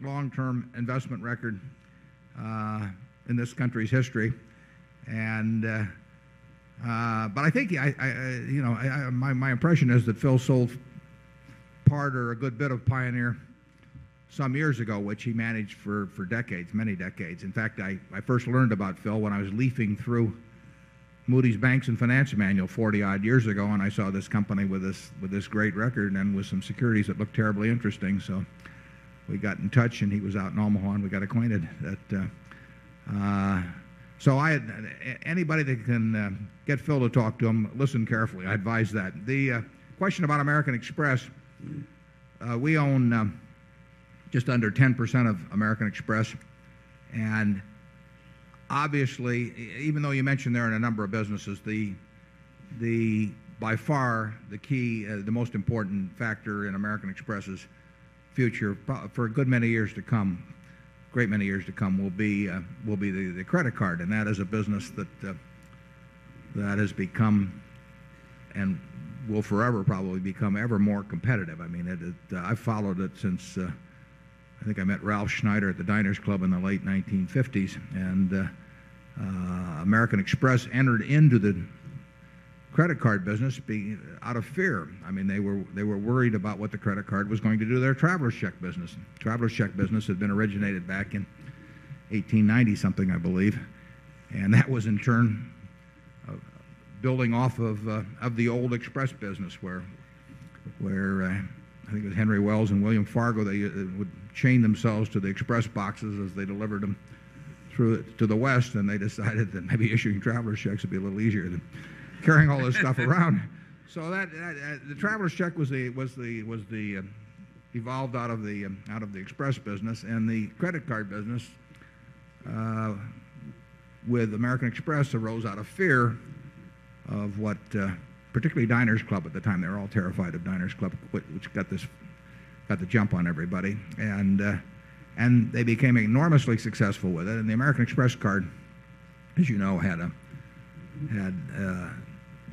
S1: long-term investment record uh, in this country's history. And uh, uh, but I think I, I you know I, my my impression is that Phil sold part or a good bit of Pioneer some years ago, which he managed for for decades, many decades. In fact, I I first learned about Phil when I was leafing through Moody's Banks and Finance Manual 40 odd years ago, and I saw this company with this with this great record and with some securities that looked terribly interesting. So we got in touch, and he was out in Omaha, and we got acquainted. That uh, uh, so I anybody that can uh, get Phil to talk to him, listen carefully. I advise that. The uh, question about American Express, uh, we own um, just under 10% of American Express, and obviously, even though you mentioned there in a number of businesses, the the by far the key, uh, the most important factor in American Express's future for a good many years to come great many years to come will be uh, will be the, the credit card, and that is a business that uh, that has become and will forever probably become ever more competitive. I mean, I've followed it since I think I met Ralph Schneider at the Diners Club in the late 1950s, and uh, uh, American Express entered into the credit card business out of fear. I mean, they were they were worried about what the credit card was going to do to their traveler's check business. Traveler's check business had been originated back in 1890 something, I believe, and that was in turn uh, building off of uh, of the old express business, where where uh, I think it was Henry Wells and William Fargo they uh, would chain themselves to the express boxes as they delivered them through to the west, and they decided that maybe [laughs] issuing traveler's checks would be a little easier than carrying all this stuff [laughs] around. So that, that uh, the traveler's check was the was the was the uh, evolved out of the um, out of the express business and the credit card business uh, with American Express arose out of fear of what uh, particularly Diners Club at the time they were all terrified of Diners Club which got this got the jump on everybody and uh, and they became enormously successful with it and the American Express card as you know had a had a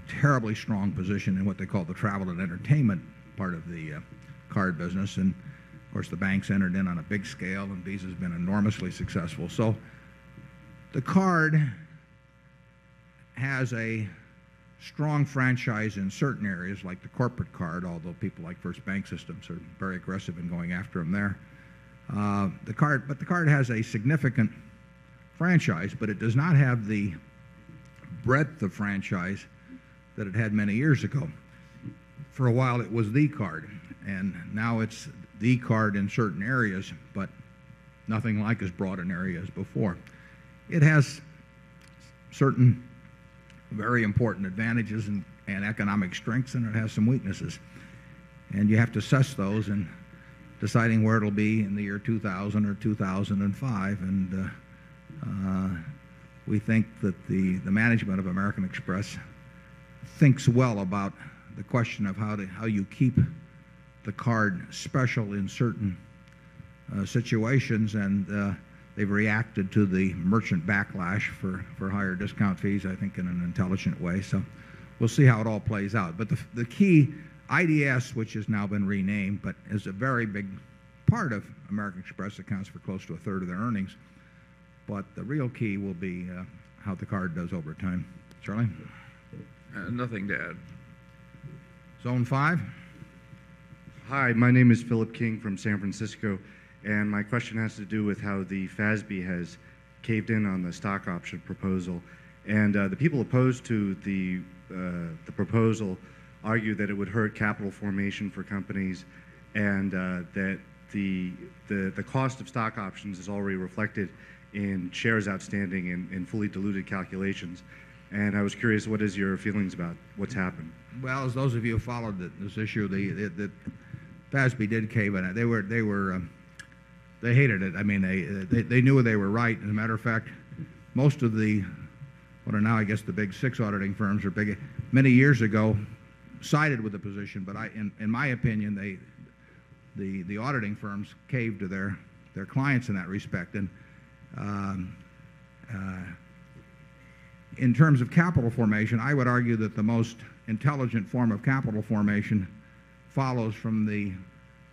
S1: terribly strong position in what they call the travel and entertainment part of the uh, card business. And of course, the banks entered in on a big scale, and Visa's been enormously successful. So the card has a strong franchise in certain areas, like the corporate card, although people like First Bank Systems are very aggressive in going after them there. Uh, the card, but the card has a significant franchise, but it does not have the breadth of franchise that it had many years ago. For a while, it was the card, and now it's the card in certain areas, but nothing like as broad an area as before. It has certain very important advantages and, and economic strengths, and it has some weaknesses. And you have to assess those in deciding where it'll be in the year 2000 or 2005. And uh, uh, we think that the, the management of American Express thinks well about the question of how, to, how you keep the card special in certain uh, situations, and uh, they've reacted to the merchant backlash for, for higher discount fees, I think, in an intelligent way. So we'll see how it all plays out. But the, the key, IDS, which has now been renamed, but is a very big part of American Express, accounts for close to a third of their earnings. But the real key will be uh, how the card does over time. Charlie?
S7: Uh, nothing to add.
S1: Zone 5.
S24: Hi, my name is Philip King from San Francisco, and my question has to do with how the FASB has caved in on the stock option proposal. And uh, the people opposed to the, uh, the proposal argue that it would hurt capital formation for companies and uh, that the, the, the cost of stock options is already reflected in shares outstanding in, in fully diluted calculations. And I was curious, what is your feelings about what's happened?
S1: Well, as those of you who followed this issue, the, the, the FASB did cave in. They were, they were, um, they hated it. I mean, they, they, they knew they were right. As a matter of fact, most of the, what are now, I guess, the big six auditing firms are big, many years ago, sided with the position. But I, in, in my opinion, they, the, the auditing firms caved to their, their clients in that respect. And um, uh, in terms of capital formation, I would argue that the most intelligent form of capital formation follows from the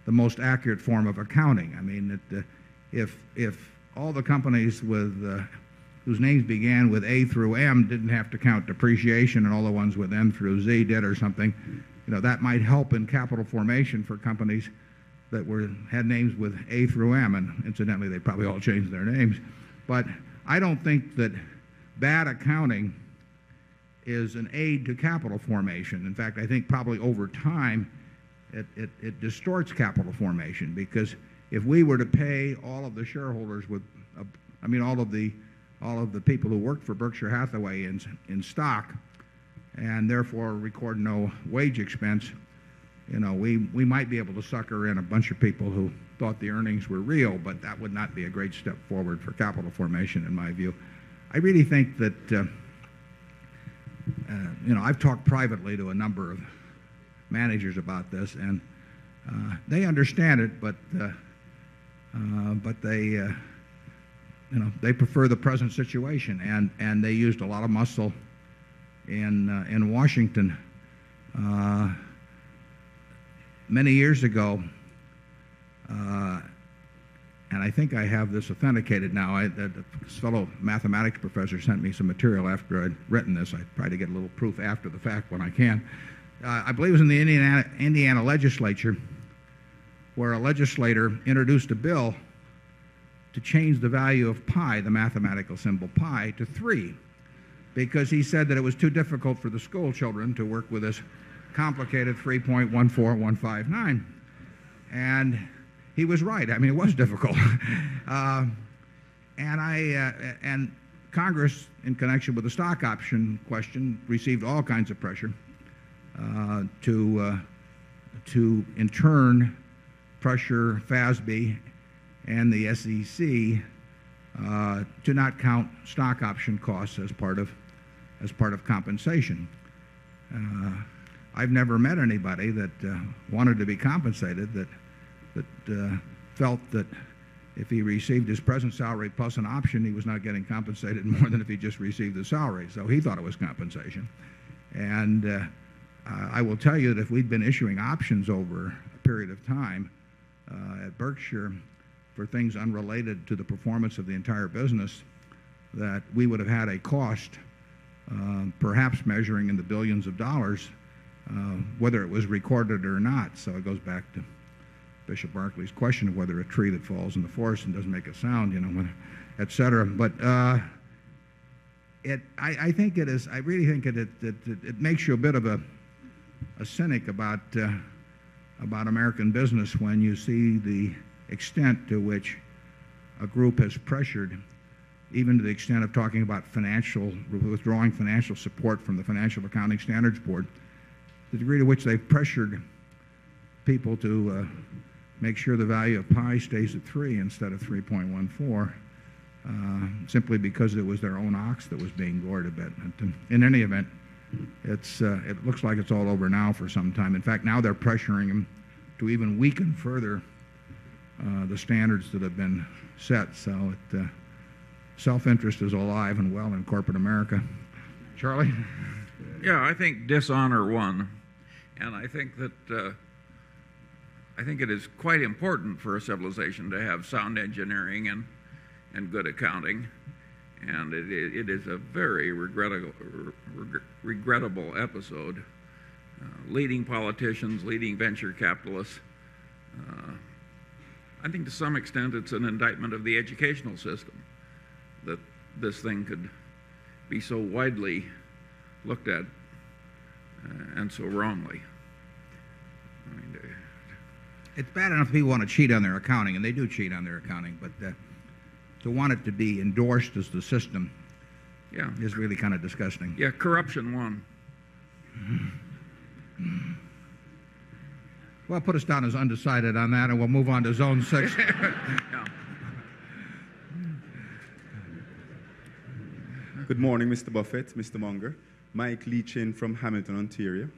S1: the most accurate form of accounting. I mean, that, uh, if, if all the companies with, uh, whose names began with A through M didn't have to count depreciation and all the ones with N through Z did or something, you know, that might help in capital formation for companies that were, had names with A through M. And incidentally, they probably all changed their names. But I don't think that bad accounting is an aid to capital formation. In fact, I think probably over time it, it, it distorts capital formation because if we were to pay all of the shareholders with, uh, I mean, all of the, all of the people who worked for Berkshire Hathaway in, in stock and therefore record no wage expense, you know, we, we might be able to sucker in a bunch of people who thought the earnings were real, but that would not be a great step forward for capital formation, in my view. I really think that, uh, uh, you know, I've talked privately to a number of managers about this, and uh, they understand it, but, uh, uh, but they, you know, they prefer the present situation, and, and they used a lot of muscle in, uh, in Washington. Uh, many years ago, uh, and I think I have this authenticated now. I, this fellow mathematics professor sent me some material after I'd written this. I try to get a little proof after the fact when I can. Uh, I believe it was in the Indiana, Indiana legislature where a legislator introduced a bill to change the value of pi, the mathematical symbol pi, to 3 because he said that it was too difficult for the school children to work with this complicated 3.14159. And he was right. I mean, it was [laughs] difficult. uh, and I uh, and Congress, in connection with the stock option question, received all kinds of pressure to uh, to in turn pressure FASB and the SEC uh, to not count stock option costs as part of as part of compensation. Uh, I've never met anybody that uh, wanted to be compensated that that uh, felt that if he received his present salary plus an option, he was not getting compensated [laughs] more than if he just received the salary. So he thought it was compensation. And uh, I will tell you that if we'd been issuing options over a period of time uh, at Berkshire for things unrelated to the performance of the entire business, that we would have had a cost, uh, perhaps measuring in the billions of dollars, uh, whether it was recorded or not. So it goes back to Bishop Berkeley's question of whether a tree that falls in the forest and doesn't make a sound, you know, [laughs] et cetera. But uh, it, I, think it is, I really think it, it makes you a bit of a, a cynic about, uh, about American business when you see the extent to which a group has pressured, even to the extent of talking about financial, withdrawing financial support from the Financial Accounting Standards Board, the degree to which they've pressured people to uh, make sure the value of pi stays at 3 instead of 3.14, uh, simply because it was their own ox that was being gored a bit. In any event, it's, uh, it looks like it's all over now for some time. In fact, now they're pressuring them to even weaken further uh, the standards that have been set. So it, uh, self-interest is alive and well in corporate America. Charlie?
S7: Yeah, I think dishonor won. And I think that uh, I think it is quite important for a civilization to have sound engineering and, and good accounting. And it, it is a very regrettable, regrettable episode. Uh, leading politicians, leading venture capitalists. Uh, I think to some extent it's an indictment of the educational system that this thing could be so widely looked at uh, and so wrongly. I mean, uh,
S1: it's bad enough people want to cheat on their accounting, and they do cheat on their accounting, but uh, to want it to be endorsed as the system
S7: yeah.
S1: is really kind of disgusting.
S7: Yeah, corruption won.
S1: Well, put us down as undecided on that, and we'll move on to zone six. [laughs]
S7: yeah.
S25: Good morning, Mr. Buffett, Mr. Munger. Mike Leachin from Hamilton, Ontario.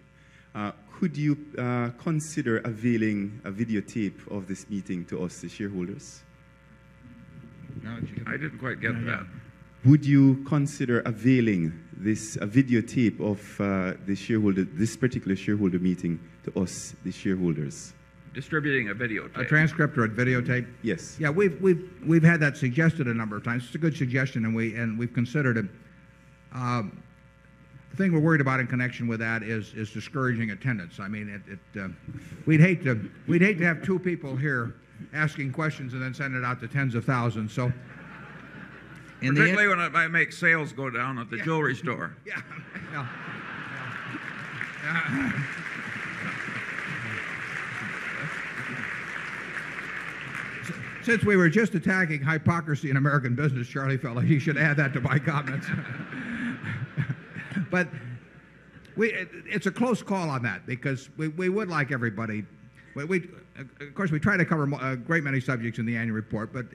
S25: Uh, could you uh, consider availing a videotape of this meeting to us, the shareholders?
S7: I didn't quite get that.
S25: Would you consider availing this a videotape of uh, the shareholder, this particular shareholder meeting to us, the shareholders?
S7: distributing a videotape.
S1: A transcript or a videotape?
S25: Yes.
S1: Yeah, we've, we've, we've had that suggested a number of times. It's a good suggestion, and, we, and we've considered it. Um, the thing we're worried about in connection with that is, is discouraging attendance. I mean, it, it, uh, we'd, hate to, we'd hate to have two people here asking questions and then send it out to tens of thousands. So, in the end-
S7: Particularly when I make sales go down at the jewelry store. [laughs]
S1: Yeah. yeah. Since we were just attacking hypocrisy in American business, Charlie felt like he should add that to my comments. but we, it, it's a close call on that because we, we would like everybody. We, we, of course, we try to cover a great many subjects in the annual report, but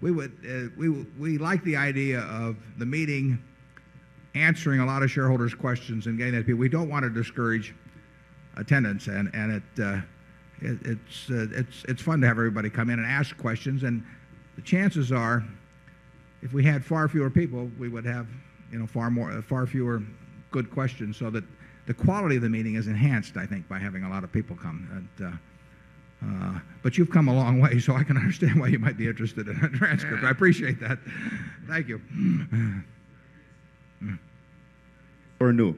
S1: we would uh, we, we like the idea of the meeting answering a lot of shareholders' questions and getting that people. We don't want to discourage attendance, and and it, uh, it it's uh, it's it's fun to have everybody come in and ask questions, and the chances are, if we had far fewer people, we would have you know far more far fewer good questions, so that the quality of the meeting is enhanced, I think, by having a lot of people come. And, uh, but you've come a long way, so I can understand why you might be interested in a transcript. I appreciate that. Thank you.
S25: Or no?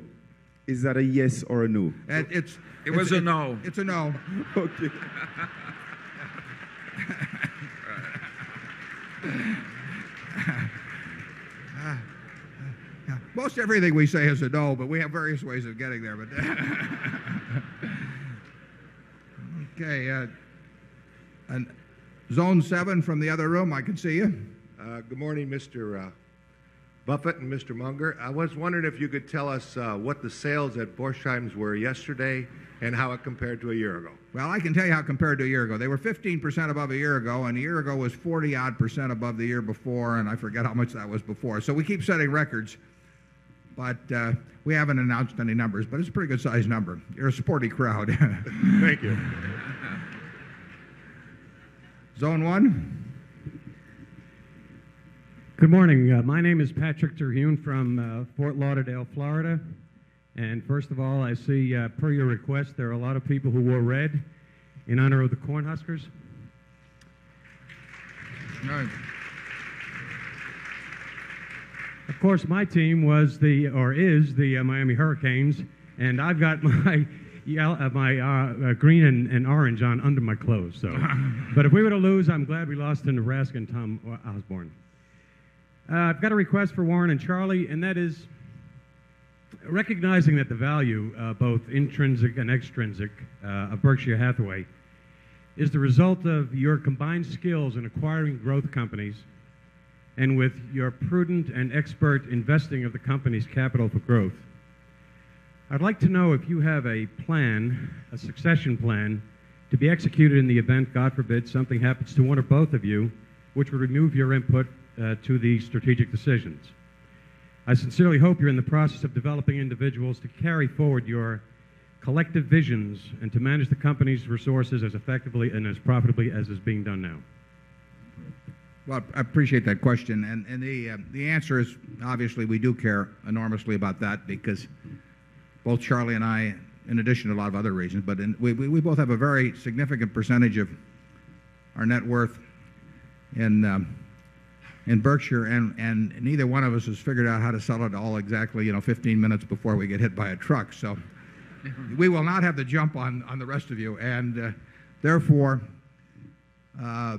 S25: Is that a yes or a no?
S1: It, it's.
S7: It was
S1: it's-
S7: a no.
S1: It's a no.
S25: Okay.
S1: Uh, yeah. Most everything we say is a no, but we have various ways of getting there. But [laughs] okay, uh, and zone seven from the other room, I can see you.
S26: Uh, Good morning, Mr. uh, Buffett and Mr. Munger. I was wondering if you could tell us uh, what the sales at Borsheims were yesterday and how it compared to a year ago.
S1: Well, I can tell you how compared to a year ago. They were 15% above a year ago, and a year ago was 40 odd percent above the year before, and I forget how much that was before. So we keep setting records, but uh, we haven't announced any numbers, but it's a pretty good sized number. You're a sporty crowd. [laughs]
S26: Thank you.
S1: Zone one.
S27: Good morning. Uh, my name is Patrick Terhune from uh, Fort Lauderdale, Florida. And first of all, I see, uh, per your request, there are a lot of people who wore red in honor of the Cornhuskers.
S1: Right.
S27: Of course, my team was the, or is the uh, Miami Hurricanes, and I've got [laughs] my, yell- uh, my uh, uh, green and, and orange on under my clothes. So, [laughs] but if we were to lose, I'm glad we lost to Nebraska and Tom Osborne. Uh, I've got a request for Warren and Charlie, and that is recognizing that the value, uh, both intrinsic and extrinsic, uh, of Berkshire Hathaway is the result of your combined skills in acquiring growth companies and with your prudent and expert investing of the company's capital for growth. I'd like to know if you have a plan, a succession plan, to be executed in the event, God forbid, something happens to one or both of you, which would remove your input uh, to the strategic decisions. I sincerely hope you're in the process of developing individuals to carry forward your collective visions and to manage the company's resources as effectively and as profitably as is being done now.
S1: Well, I appreciate that question, and, and the, uh, the answer is obviously we do care enormously about that because both Charlie and I, in addition to a lot of other reasons, but in, we, we, we both have a very significant percentage of our net worth in, um, in Berkshire, and, and neither one of us has figured out how to sell it all exactly, you know, 15 minutes before we get hit by a truck. So [laughs] we will not have the jump on, on the rest of you, and uh, therefore, uh,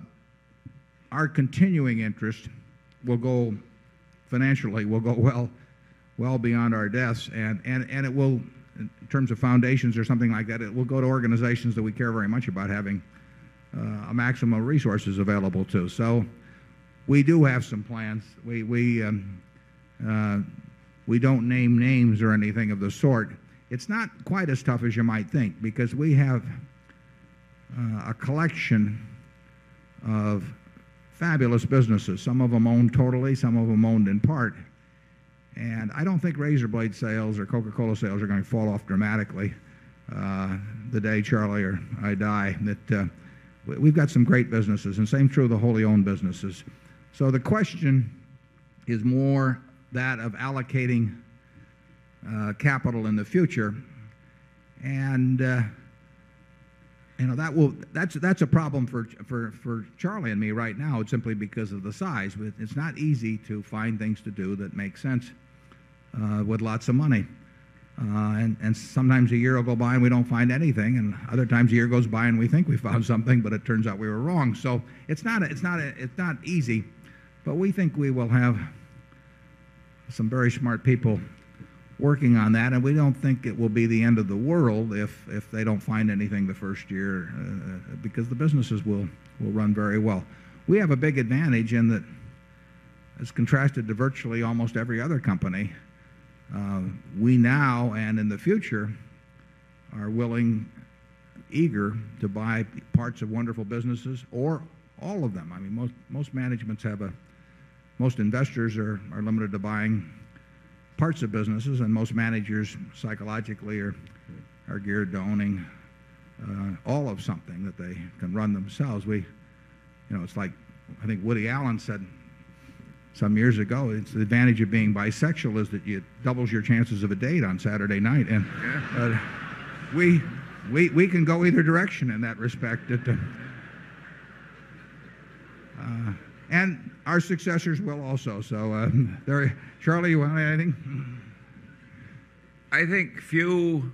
S1: our continuing interest will go financially will go well well beyond our deaths and, and, and it will in terms of foundations or something like that it will go to organizations that we care very much about having uh, a maximum of resources available to so we do have some plans we, we, um, uh, we don't name names or anything of the sort it's not quite as tough as you might think because we have uh, a collection of fabulous businesses. Some of them owned totally, some of them owned in part. And I don't think razor blade sales or Coca Cola sales are going to fall off dramatically uh, the day Charlie or I die. That uh, we- we've got some great businesses, and same true of the wholly owned businesses. So the question is more that of allocating uh, capital in the future. And you know that will that's that's a problem for for for Charlie and me right now. It's simply because of the size. It's not easy to find things to do that make sense with lots of money. Uh, and, and sometimes a year will go by and we don't find anything, and other times a year goes by and we think we found [laughs] something, but it turns out we were wrong. So it's not it's not it's not easy, but we think we will have some very smart people working on that, and we don't think it will be the end of the world if, if they don't find anything the first year, uh, because the businesses will, will run very well. We have a big advantage in that, as contrasted to virtually almost every other company, uh, we now and in the future are willing, eager to buy parts of wonderful businesses or all of them. I mean, most, most managements have a, most investors are, are limited to buying parts of businesses, and most managers psychologically are, are geared to owning uh, all of something that they can run themselves. We, you know, it's like I think Woody Allen said some years ago. It's the advantage of being bisexual is that it doubles your chances of a date on Saturday night, and uh, we, we we can go either direction in that respect. It, uh, uh, and our successors will also. So, uh, there, Charlie, you want anything?
S7: I think few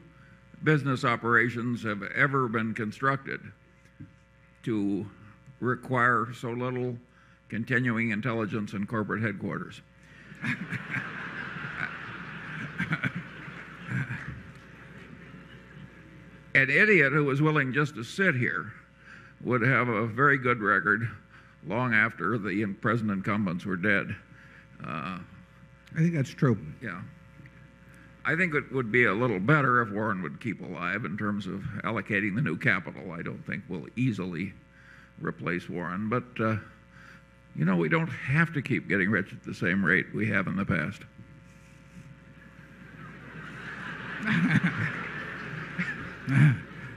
S7: business operations have ever been constructed to require so little continuing intelligence in corporate headquarters. An idiot who was willing just to sit here would have a very good record long after the present incumbents were dead.
S1: Uh, I think that's true.
S7: Yeah. I think it would be a little better if Warren would keep alive in terms of allocating the new capital. I don't think we'll easily replace Warren, but uh, you know, we don't have to keep getting rich at the same rate we have in the past.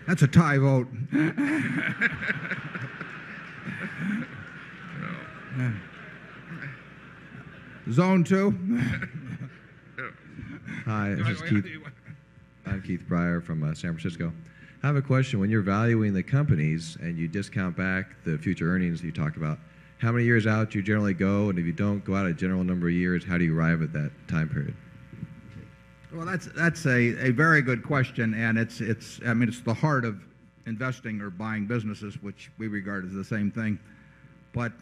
S1: That's a tie vote. Zone two.
S28: Hi, this is Keith. I'm Keith Breyer from uh, San Francisco. I have a question. When you're valuing the companies and you discount back the future earnings you talked about, how many years out do you generally go? And if you don't go out a general number of years, how do you arrive at that time period?
S1: Well, that's that's a, a very good question, and it's it's I mean it's the heart of investing or buying businesses, which we regard as the same thing. But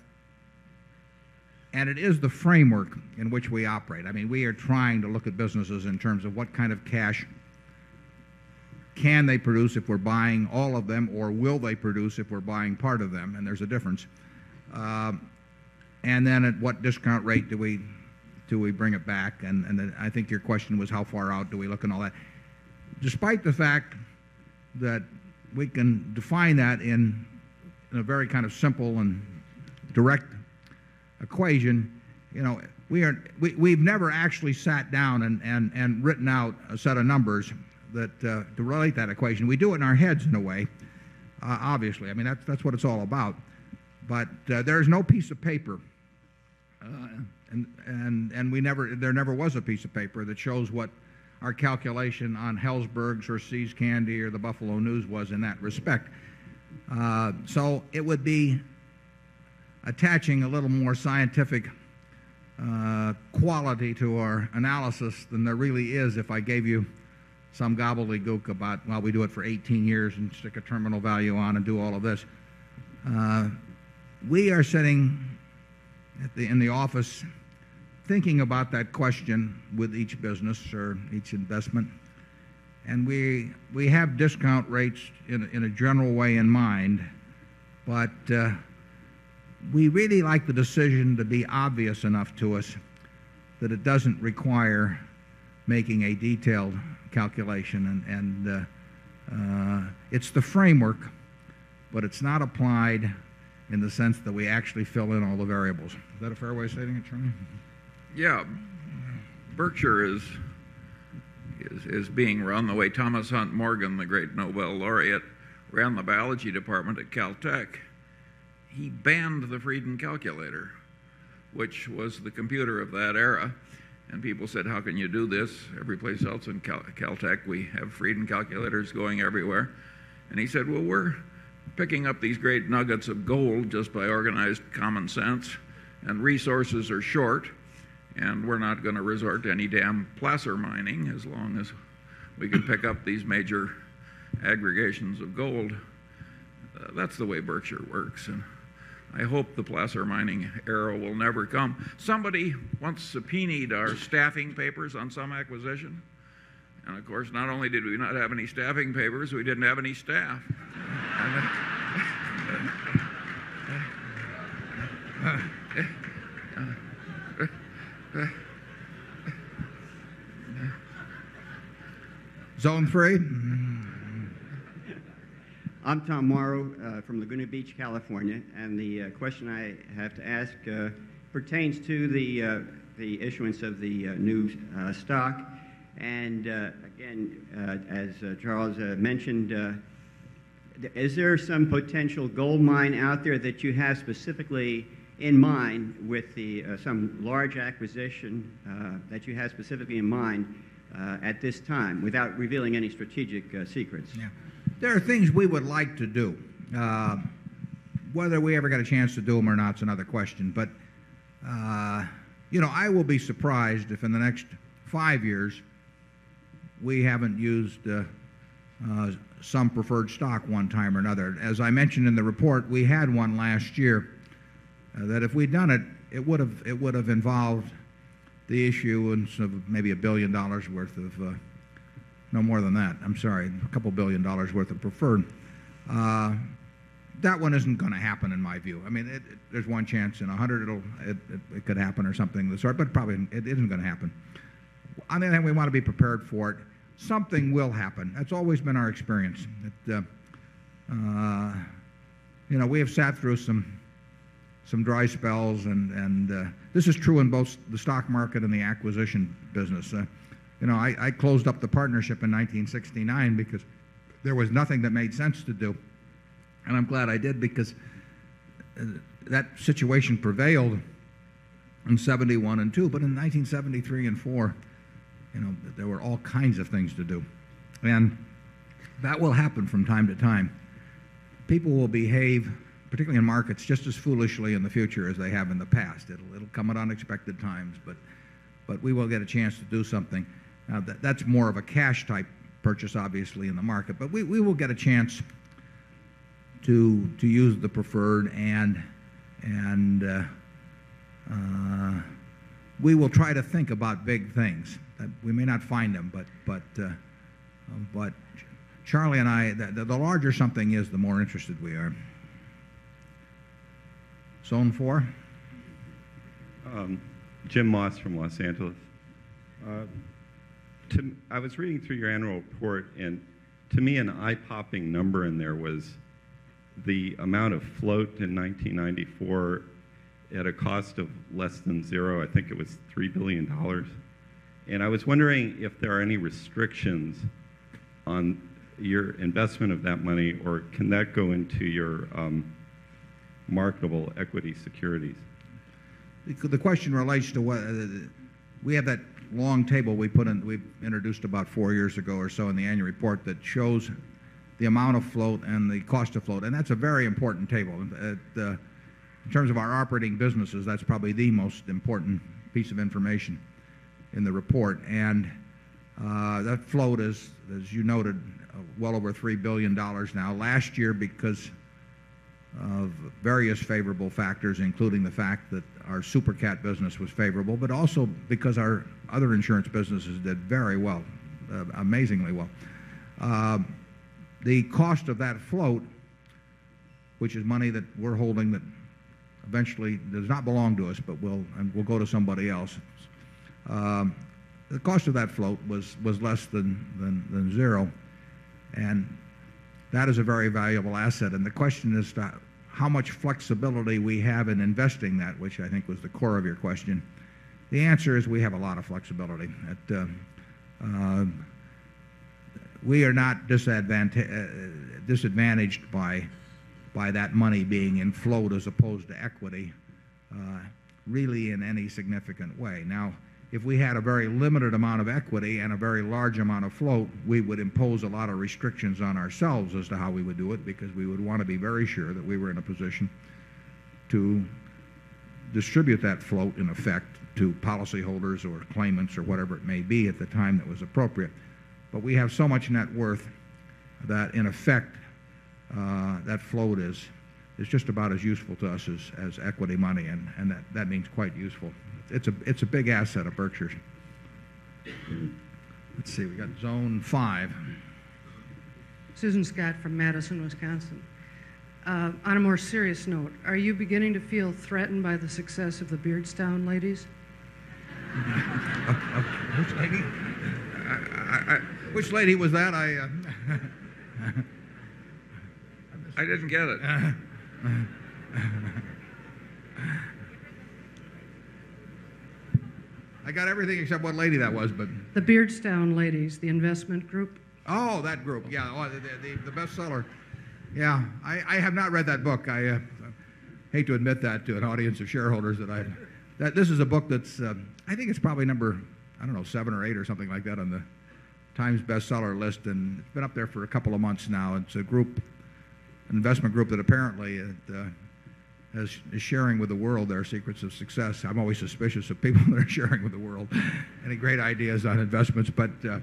S1: and it is the framework in which we operate. I mean, we are trying to look at businesses in terms of what kind of cash can they produce if we're buying all of them, or will they produce if we're buying part of them, and there's a difference. Um, and then at what discount rate do we do we bring it back? And, then I think your question was how far out do we look and all that. Despite the fact that we can define that in, a very kind of simple and direct equation, you know, we are, we, we've never actually sat down and, written out a set of numbers that, uh, to relate that equation. We do it in our heads in a way, uh, obviously. I mean, that's what it's all about. But uh, there's no piece of paper, uh, and, and, and we never, there never was a piece of paper that shows what our calculation on Helzberg's or See's Candy or the Buffalo News was in that respect. Uh, so it would be attaching a little more scientific uh, quality to our analysis than there really is if I gave you some gobbledygook about, well, we do it for 18 years and stick a terminal value on and do all of this. Uh, we are sitting the, in the office thinking about that question with each business or each investment. And we, we have discount rates in, in a general way in mind, but uh, we really like the decision to be obvious enough to us that it doesn't require making a detailed calculation. And, and uh, uh, it's the framework, but it's not applied in the sense that we actually fill in all the variables. Is that a fair way of stating it, Charlie?
S7: Yeah. Berkshire is, is, is being run the way Thomas Hunt Morgan, the great Nobel laureate, ran the biology department at Caltech. He banned the Friden calculator, which was the computer of that era. And people said, How can you do this? Every place else in Cal- Caltech, we have Friden calculators going everywhere. And he said, Well, we're picking up these great nuggets of gold just by organized common sense, and resources are short, and we're not going to resort to any damn placer mining as long as we can pick up these major aggregations of gold. Uh, that's the way Berkshire works, and I hope the placer mining era will never come. Somebody once subpoenaed our staffing papers on some acquisition. And of course, not only did we not have any staffing papers, we didn't have any staff.
S1: Zone three.
S29: I'm Tom Morrow uh, from Laguna Beach, California, and the uh, question I have to ask uh, pertains to the, uh, the issuance of the uh, new uh, stock. And uh, again, uh, as uh, Charles mentioned, is there some potential gold mine out there that you have specifically in mind with the, uh, some large acquisition uh, that you have specifically in mind uh, at this time without revealing any strategic secrets?
S1: Yeah. There are things we would like to do. Whether we ever get a chance to do them or not is another question. But, you know, I will be surprised if in the next five years we haven't used uh, uh, some preferred stock one time or another. As I mentioned in the report, we had one last year uh, that if we'd done it, it would have it would have involved the issuance of maybe a billion dollars worth of no more than that. I'm sorry, a couple billion dollars worth of preferred. That one isn't going to happen in my view. I mean, there's one chance in a hundred it'll it, it, it could happen or something of the sort, but probably it isn't going to happen. On the other hand, we want to be prepared for it. Something will happen. That's always been our experience. It, uh, uh, you know, we have sat through some some dry spells, and and uh, this is true in both the stock market and the acquisition business. Uh, you know, I, I closed up the partnership in 1969 because there was nothing that made sense to do, and I'm glad I did because uh, that situation prevailed in 71 and 2, but in 1973 and 4, you know, there were all kinds of things to do. And that will happen from time to time. People will behave, particularly in markets, just as foolishly in the future as they have in the past. It'll, it'll come at unexpected times, but, but we will get a chance to do something. Now, that, that's more of a cash type purchase, obviously, in the market, but we, we will get a chance to, to use the preferred and, and uh, uh, we will try to think about big things. We may not find them, but, but, uh, but Charlie and I, the, the larger something is, the more interested we are. Zone four.
S30: Um, Jim Moss from Los Angeles. Uh, to, I was reading through your annual report, and to me, an eye popping number in there was the amount of float in 1994 at a cost of less than zero. I think it was $3 billion. And I was wondering if there are any restrictions on your investment of that money, or can that go into your um, marketable equity securities?
S1: The question relates to what we have that long table we put in, we introduced about four years ago or so in the annual report that shows the amount of float and the cost of float, and that's a very important table. Uh, in terms of our operating businesses, that's probably the most important piece of information in the report. And uh, that float is, as you noted, uh, well over $3 billion now. Last year, because of various favorable factors, including the fact that our super cat business was favorable, but also because our other insurance businesses did very well, uh, amazingly well. The cost of that float, which is money that we're holding that eventually does not belong to us, but will and will go to somebody else. Um, the cost of that float was was less than, than than zero, and that is a very valuable asset. And the question is how much flexibility we have in investing that, which I think was the core of your question. The answer is we have a lot of flexibility. Uh, uh, we are not disadvantaged, uh, disadvantaged by by that money being in float as opposed to equity, uh, really in any significant way. Now, if we had a very limited amount of equity and a very large amount of float, we would impose a lot of restrictions on ourselves as to how we would do it because we would want to be very sure that we were in a position to distribute that float in effect to policyholders or claimants or whatever it may be at the time that was appropriate. But we have so much net worth that in effect uh, that float is, is just about as useful to us as, as equity money, and, and that, that means quite useful. It's a, it's a big asset of Berkshire's. Let's see, we got zone five.
S31: Susan Scott from Madison, Wisconsin. Uh, on a more serious note, are you beginning to feel threatened by the success of the Beardstown ladies? [laughs]
S1: Which lady? I, I, I, which lady was that? I. Uh, [laughs]
S7: I didn't get it. [laughs]
S1: I got everything except what lady that was, but.
S31: The Beardstown ladies, the investment group.
S1: Oh, that group. Yeah, oh, the, the, the bestseller. Yeah, I, I have not read that book. I uh, hate to admit that to an audience of shareholders that I. That this is a book that's. Uh, I think it's probably number I don't know seven or eight or something like that on the Times bestseller list, and it's been up there for a couple of months now. It's a group, an investment group that apparently it, uh, is sharing with the world their secrets of success. I'm always suspicious of people [laughs] that are sharing with the world any great ideas on investments, but uh,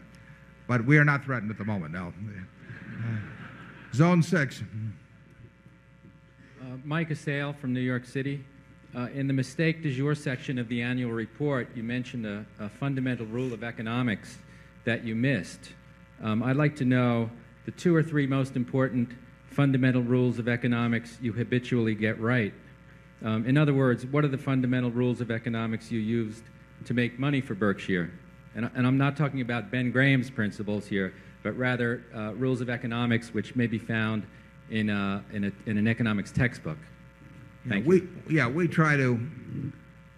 S1: but we are not threatened at the moment. Now, Zone six.
S32: Uh, Mike Assail from New York City. Uh, in the mistake du jour section of the annual report, you mentioned a, a fundamental rule of economics that you missed. Um, I'd like to know the two or three most important fundamental rules of economics you habitually get right. Um, in other words, what are the fundamental rules of economics you used to make money for Berkshire? And, and I'm not talking about Ben Graham's principles here, but rather uh, rules of economics which may be found in, uh, in, a, in an economics textbook. Thank
S1: yeah, we, yeah, we try to,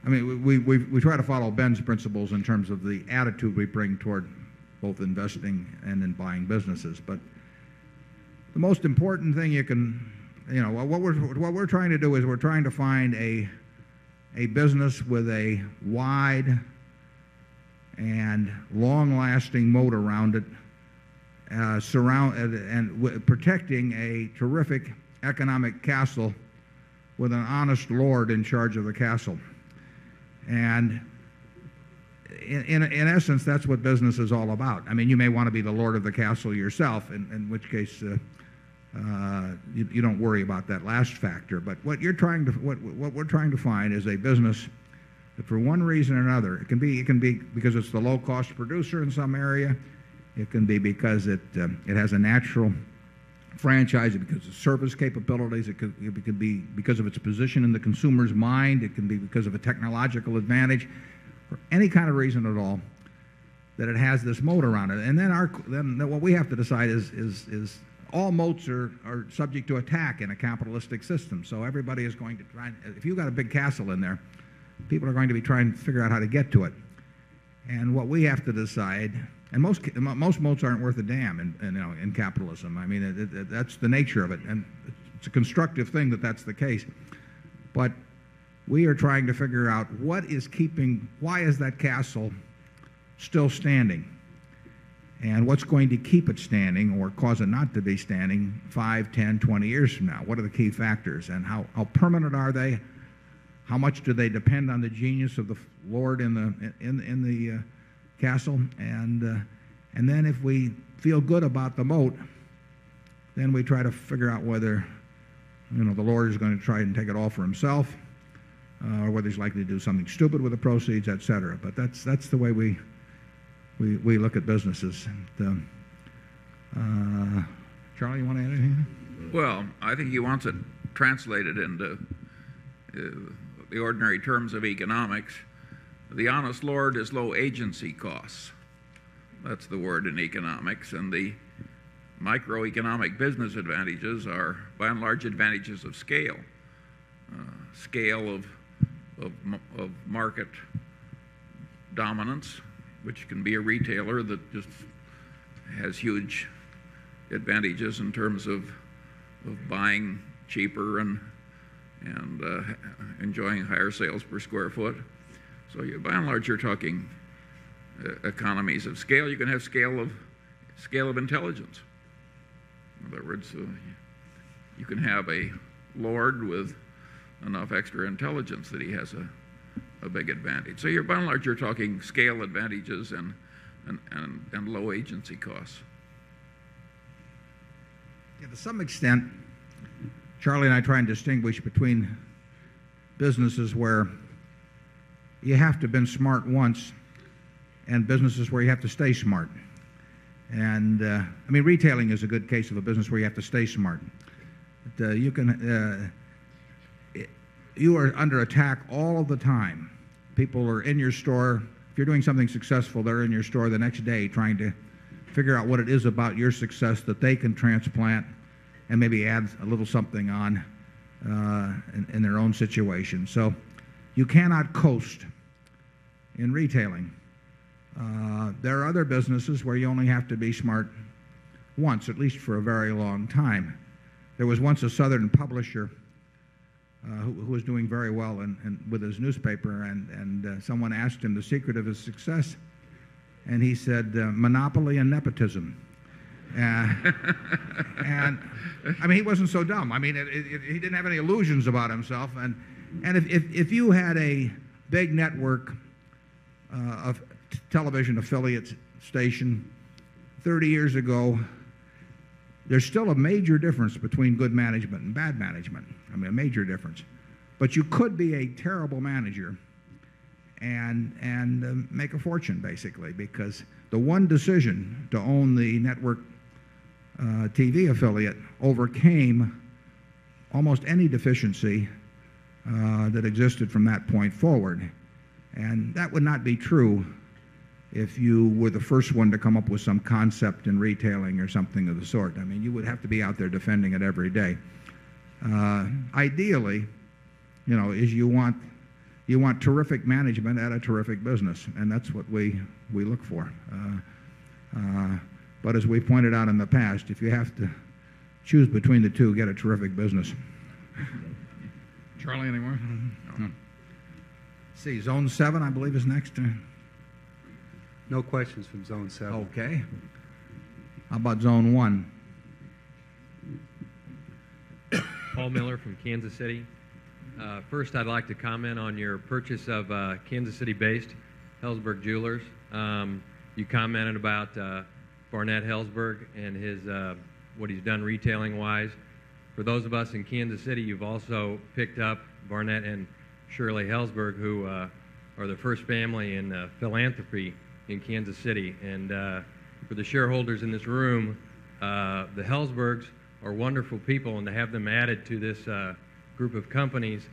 S1: I mean, we, we, we try to follow Ben's principles in terms of the attitude we bring toward both investing and in buying businesses. But the most important thing you can, you know, what we're, what we're trying to do is we're trying to find a, a business with a wide and long-lasting moat around it, uh, surround, and, and protecting a terrific economic castle with an honest lord in charge of the castle. And in, in, in, essence, that's what business is all about. I mean, you may want to be the lord of the castle yourself, in, in which case uh, uh, you, you, don't worry about that last factor. But what you're trying to, what, what we're trying to find is a business that, for one reason or another, it can be, it can be because it's the low-cost producer in some area. It can be because it, uh, it has a natural franchise, because of service capabilities, it could, it could be because of its position in the consumer's mind, it can be because of a technological advantage, for any kind of reason at all, that it has this moat around it. And then, our, then what we have to decide is, is, is all moats are, are subject to attack in a capitalistic system. So everybody is going to try, and, if you've got a big castle in there, people are going to be trying to figure out how to get to it. And what we have to decide and most, most moats aren't worth a damn in, in, you know, in capitalism. I mean, it, it, that's the nature of it. And it's a constructive thing that that's the case. But we are trying to figure out what is keeping, why is that castle still standing? And what's going to keep it standing or cause it not to be standing 5, 10, 20 years from now? What are the key factors? And how, how permanent are they? How much do they depend on the genius of the Lord in the, in, in the uh, castle. And, uh, and then if we feel good about the moat, then we try to figure out whether you know, the Lord is going to try and take it all for himself, uh, or whether he's likely to do something stupid with the proceeds, et cetera. But that's, that's the way we, we, we look at businesses. And, um, uh, Charlie, you want to add anything?
S7: Well, I think he wants it translated into uh, the ordinary terms of economics. The honest Lord is low agency costs. That's the word in economics. And the microeconomic business advantages are, by and large, advantages of scale. Uh, scale of, of, of market dominance, which can be a retailer that just has huge advantages in terms of, of buying cheaper and, and uh, enjoying higher sales per square foot So you, by and large, you're talking uh, economies of scale. You can have scale of scale of intelligence. In other words, uh, you can have a lord with enough extra intelligence that he has a, a big advantage. So you're by and large, you're talking scale advantages and, and, and, and low agency costs.
S1: Yeah, to some extent, Charlie and I try and distinguish between businesses where you have to have been smart once and businesses where you have to stay smart. And uh, I mean, retailing is a good case of a business where you have to stay smart. But, uh, you can, uh, you are under attack all the time. People are in your store. If you're doing something successful, they're in your store the next day trying to figure out what it is about your success that they can transplant and maybe add a little something on uh, in, in their own situation. So you cannot coast in retailing. Uh, there are other businesses where you only have to be smart once, at least for a very long time. There was once a Southern publisher who, who was doing very well in, in, with his newspaper, and, and uh, someone asked him the secret of his success, and he said, uh, monopoly and nepotism. Uh, [laughs] and I mean, he wasn't so dumb. I mean, it, it, he didn't have any illusions about himself. And, and if, if, if you had a big network uh, of t- television affiliate station 30 years ago, there's still a major difference between good management and bad management. I mean, a major difference. But you could be a terrible manager and, and uh, make a fortune, basically, because the one decision to own the network uh, TV affiliate overcame almost any deficiency uh, that existed from that point forward. And that would not be true if you were the first one to come up with some concept in retailing or something of the sort. I mean, you would have to be out there defending it every day. Uh, ideally, you know, is you want you want terrific management at a terrific business, and that's what we we look for. Uh, uh, but as we pointed out in the past, if you have to choose between the two, get a terrific business. Charlie, any more? No. See, Zone 7, I believe, is next.
S33: No questions from Zone 7.
S1: Okay. How about Zone 1?
S34: Paul Miller from Kansas City. Uh, first, I'd like to comment on your purchase of uh, Kansas City based Helzberg Jewelers. Um, you commented about uh, Barnett Helzberg and his, uh, what he's done retailing wise. For those of us in Kansas City, you've also picked up Barnett and Shirley Helzberg, who uh, are the first family in uh, philanthropy in Kansas City. And for the shareholders in this room, the Helzbergs are wonderful people, and to have them added to this uh, group of companies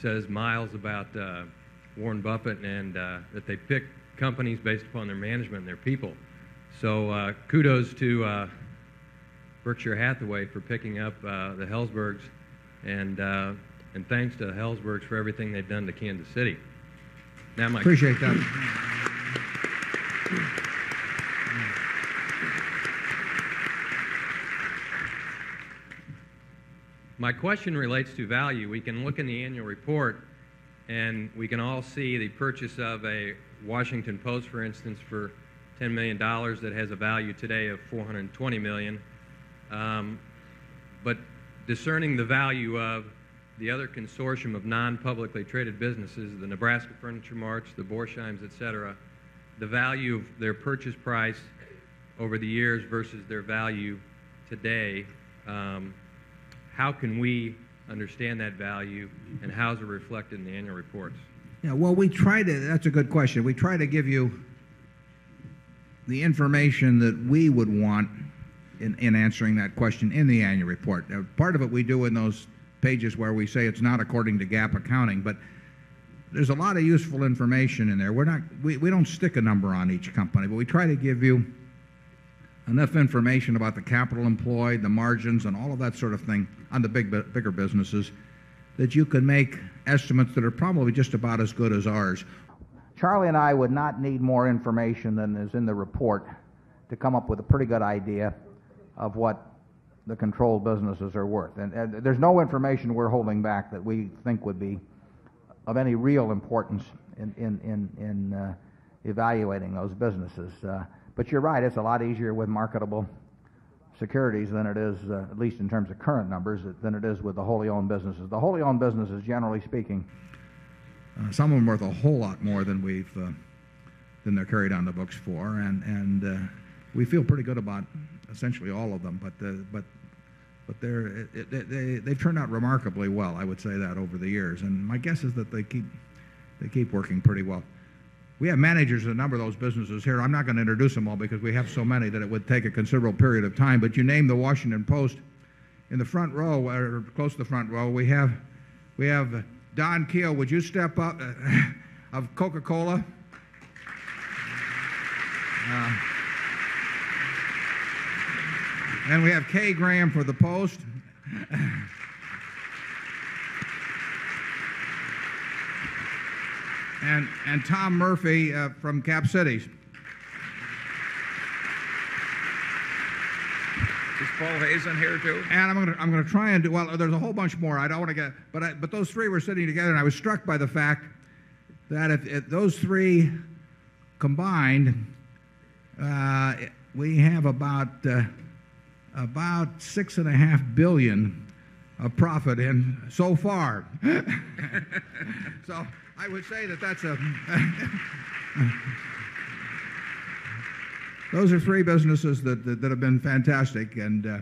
S34: says miles about uh, Warren Buffett and uh, that they pick companies based upon their management and their people. So uh, kudos to uh, Berkshire Hathaway for picking up uh, the Helzbergs, and and thanks to the Helzbergs for everything they've done to Kansas City. Now, my
S1: Appreciate that. [laughs]
S34: My question relates to value. We can look in the annual report and we can all see the purchase of a Washington Post, for instance, for $10 million that has a value today of 420 million. Um, but discerning the value of the other consortium of non-publicly traded businesses, the Nebraska Furniture Marts, the Borsheims, et cetera, the value of their purchase price over the years versus their value today, um, how can we understand that value and how is it reflected in the annual reports?
S1: Yeah, well, we try to, that's a good question. We try to give you the information that we would want in, in answering that question in the annual report. Part of it we do in those pages where we say it's not according to GAAP accounting, but there's a lot of useful information in there. We're not, we don't stick a number on each company, but we try to give you enough information about the capital employed, the margins, and all of that sort of thing on the big, bigger businesses that you can make estimates that are probably just about as good as ours. Charlie and I would not need more information than is in the report to come up with a pretty good idea of what the controlled businesses are worth. And, and there's no information we're holding back that we think would be
S35: of any real importance in, in, in, in uh, evaluating those businesses. Uh, but you're right, it's a lot easier with marketable securities than it is, uh, at least in terms of current numbers, than it is with the wholly owned businesses. The wholly owned businesses, generally speaking,
S1: uh, some of them are worth a whole lot more than we've uh, than they're carried on the books for, and and uh, we feel pretty good about essentially all of them. But uh, but but they're it, it, they they've turned out remarkably well. I would say that over the years, and my guess is that they keep they keep working pretty well. We have managers in a number of those businesses here. I'm not going to introduce them all because we have so many that it would take a considerable period of time. But you name the Washington Post in the front row, or close to the front row, we have we have Don Keough. Would you step up uh, of Coca-Cola? Uh, and we have Kay Graham for the Post. [laughs] and, and Tom Murphy uh, from Cap Cities.
S7: Is Paul Hazen here too?
S1: And I'm going to I'm going to try and do well. There's a whole bunch more. I don't want to get, but I, but those three were sitting together, and I was struck by the fact that if, if those three combined, uh, we have about uh, about six and a half billion of profit in so far. [laughs] so I would say that that's a. [laughs] those are three businesses that, that, that have been fantastic, and uh,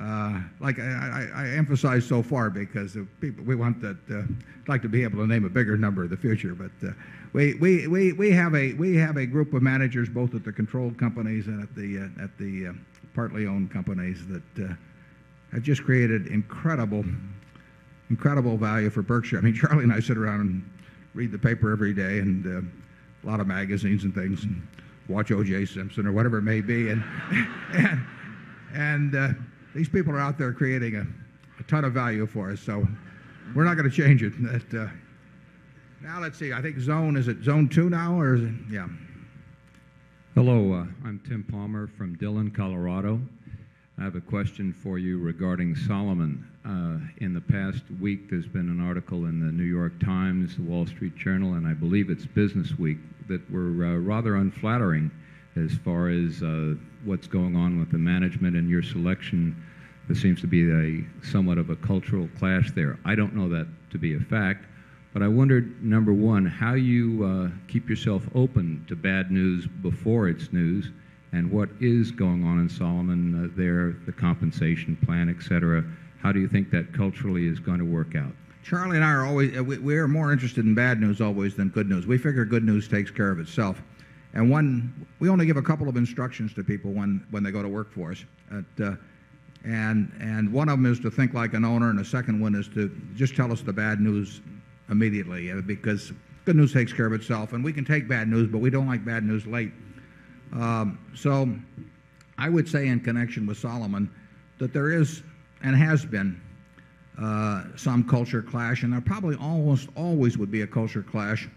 S1: uh, like I, I, I emphasize so far because people we want that. Uh, like to be able to name a bigger number in the future, but uh, we, we, we, we have a we have a group of managers both at the controlled companies and at the uh, at the uh, partly owned companies that have just created incredible incredible value for Berkshire. I mean, Charlie and I sit around and read the paper every day and uh, a lot of magazines and things and watch O.J. Simpson or whatever it may be. And, and, [laughs] and uh, these people are out there creating a, a ton of value for us. So we're not going to change it. Uh, now let's see. I think zone, is it zone two now or is it? Yeah.
S36: Hello, uh, I'm Tim Palmer from Dillon, Colorado. I have a question for you regarding Salomon. Uh, in the past week, there's been an article in the New York Times, the Wall Street Journal, and I believe it's Business Week that were uh, rather unflattering as far as uh, what's going on with the management and your selection. There seems to be a somewhat of a cultural clash there. I don't know that to be a fact, but I wondered, number one, how you uh, keep yourself open to bad news before it's news, and what is going on in Salomon uh, there, the compensation plan, et cetera. How do you think that culturally is going to work out?
S1: Charlie and I are always, we, we are more interested in bad news always than good news. We figure good news takes care of itself. And one, we only give a couple of instructions to people when, when they go to work for us. At, uh, and, and one of them is to think like an owner, and the second one is to just tell us the bad news immediately uh, because good news takes care of itself. And we can take bad news, but we don't like bad news late. Um, so I would say, in connection with Salomon, that there is and has been uh, some culture clash, and there probably almost always would be a culture clash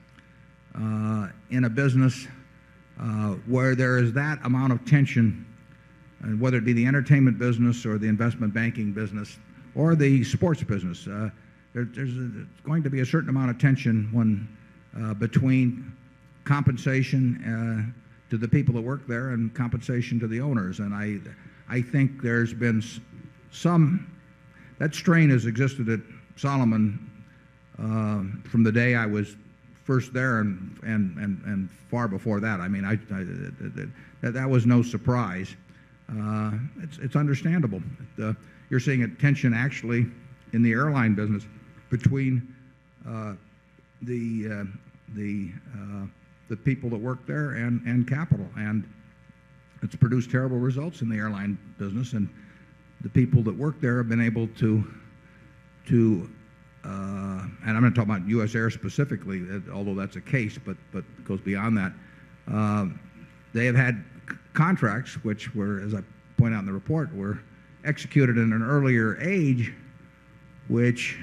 S1: uh, in a business uh, where there is that amount of tension, and whether it be the entertainment business or the investment banking business or the sports business. There, there's going to be a certain amount of tension when between compensation to the people that work there and compensation to the owners. And I, I think there's been some that strain has existed at Salomon uh, from the day I was first there and, and, and, and far before that. I mean, I, I, that, that was no surprise. Uh, it's, it's understandable. Uh, you're seeing a tension actually in the airline business between uh, the, uh, the, uh, the people that work there and, and capital. And it's produced terrible results in the airline business. And the people that work there have been able to, to uh, and I'm going to talk about U.S. Air specifically, although that's a case, but, but goes beyond that. Uh, they have had contracts which were, as I point out in the report, were executed in an earlier age, which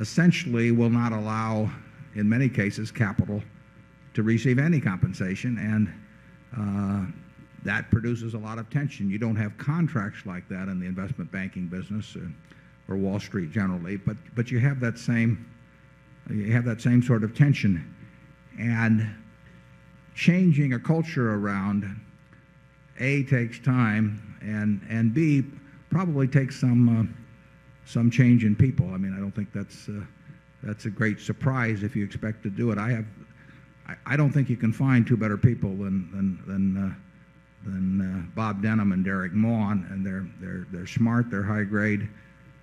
S1: essentially will not allow, in many cases, capital to receive any compensation, and uh, that produces a lot of tension. You don't have contracts like that in the investment banking business or, or Wall Street generally, but, but you have that same you have that same sort of tension. And changing a culture around, A, takes time, and, and B, probably takes some, uh, some change in people. I mean, I don't think that's, uh, that's a great surprise if you expect to do it. I have, I, don't think you can find two better people than, uh, uh, Bob Denham and Derek Maughan, and they're, they're, they're smart, they're high grade,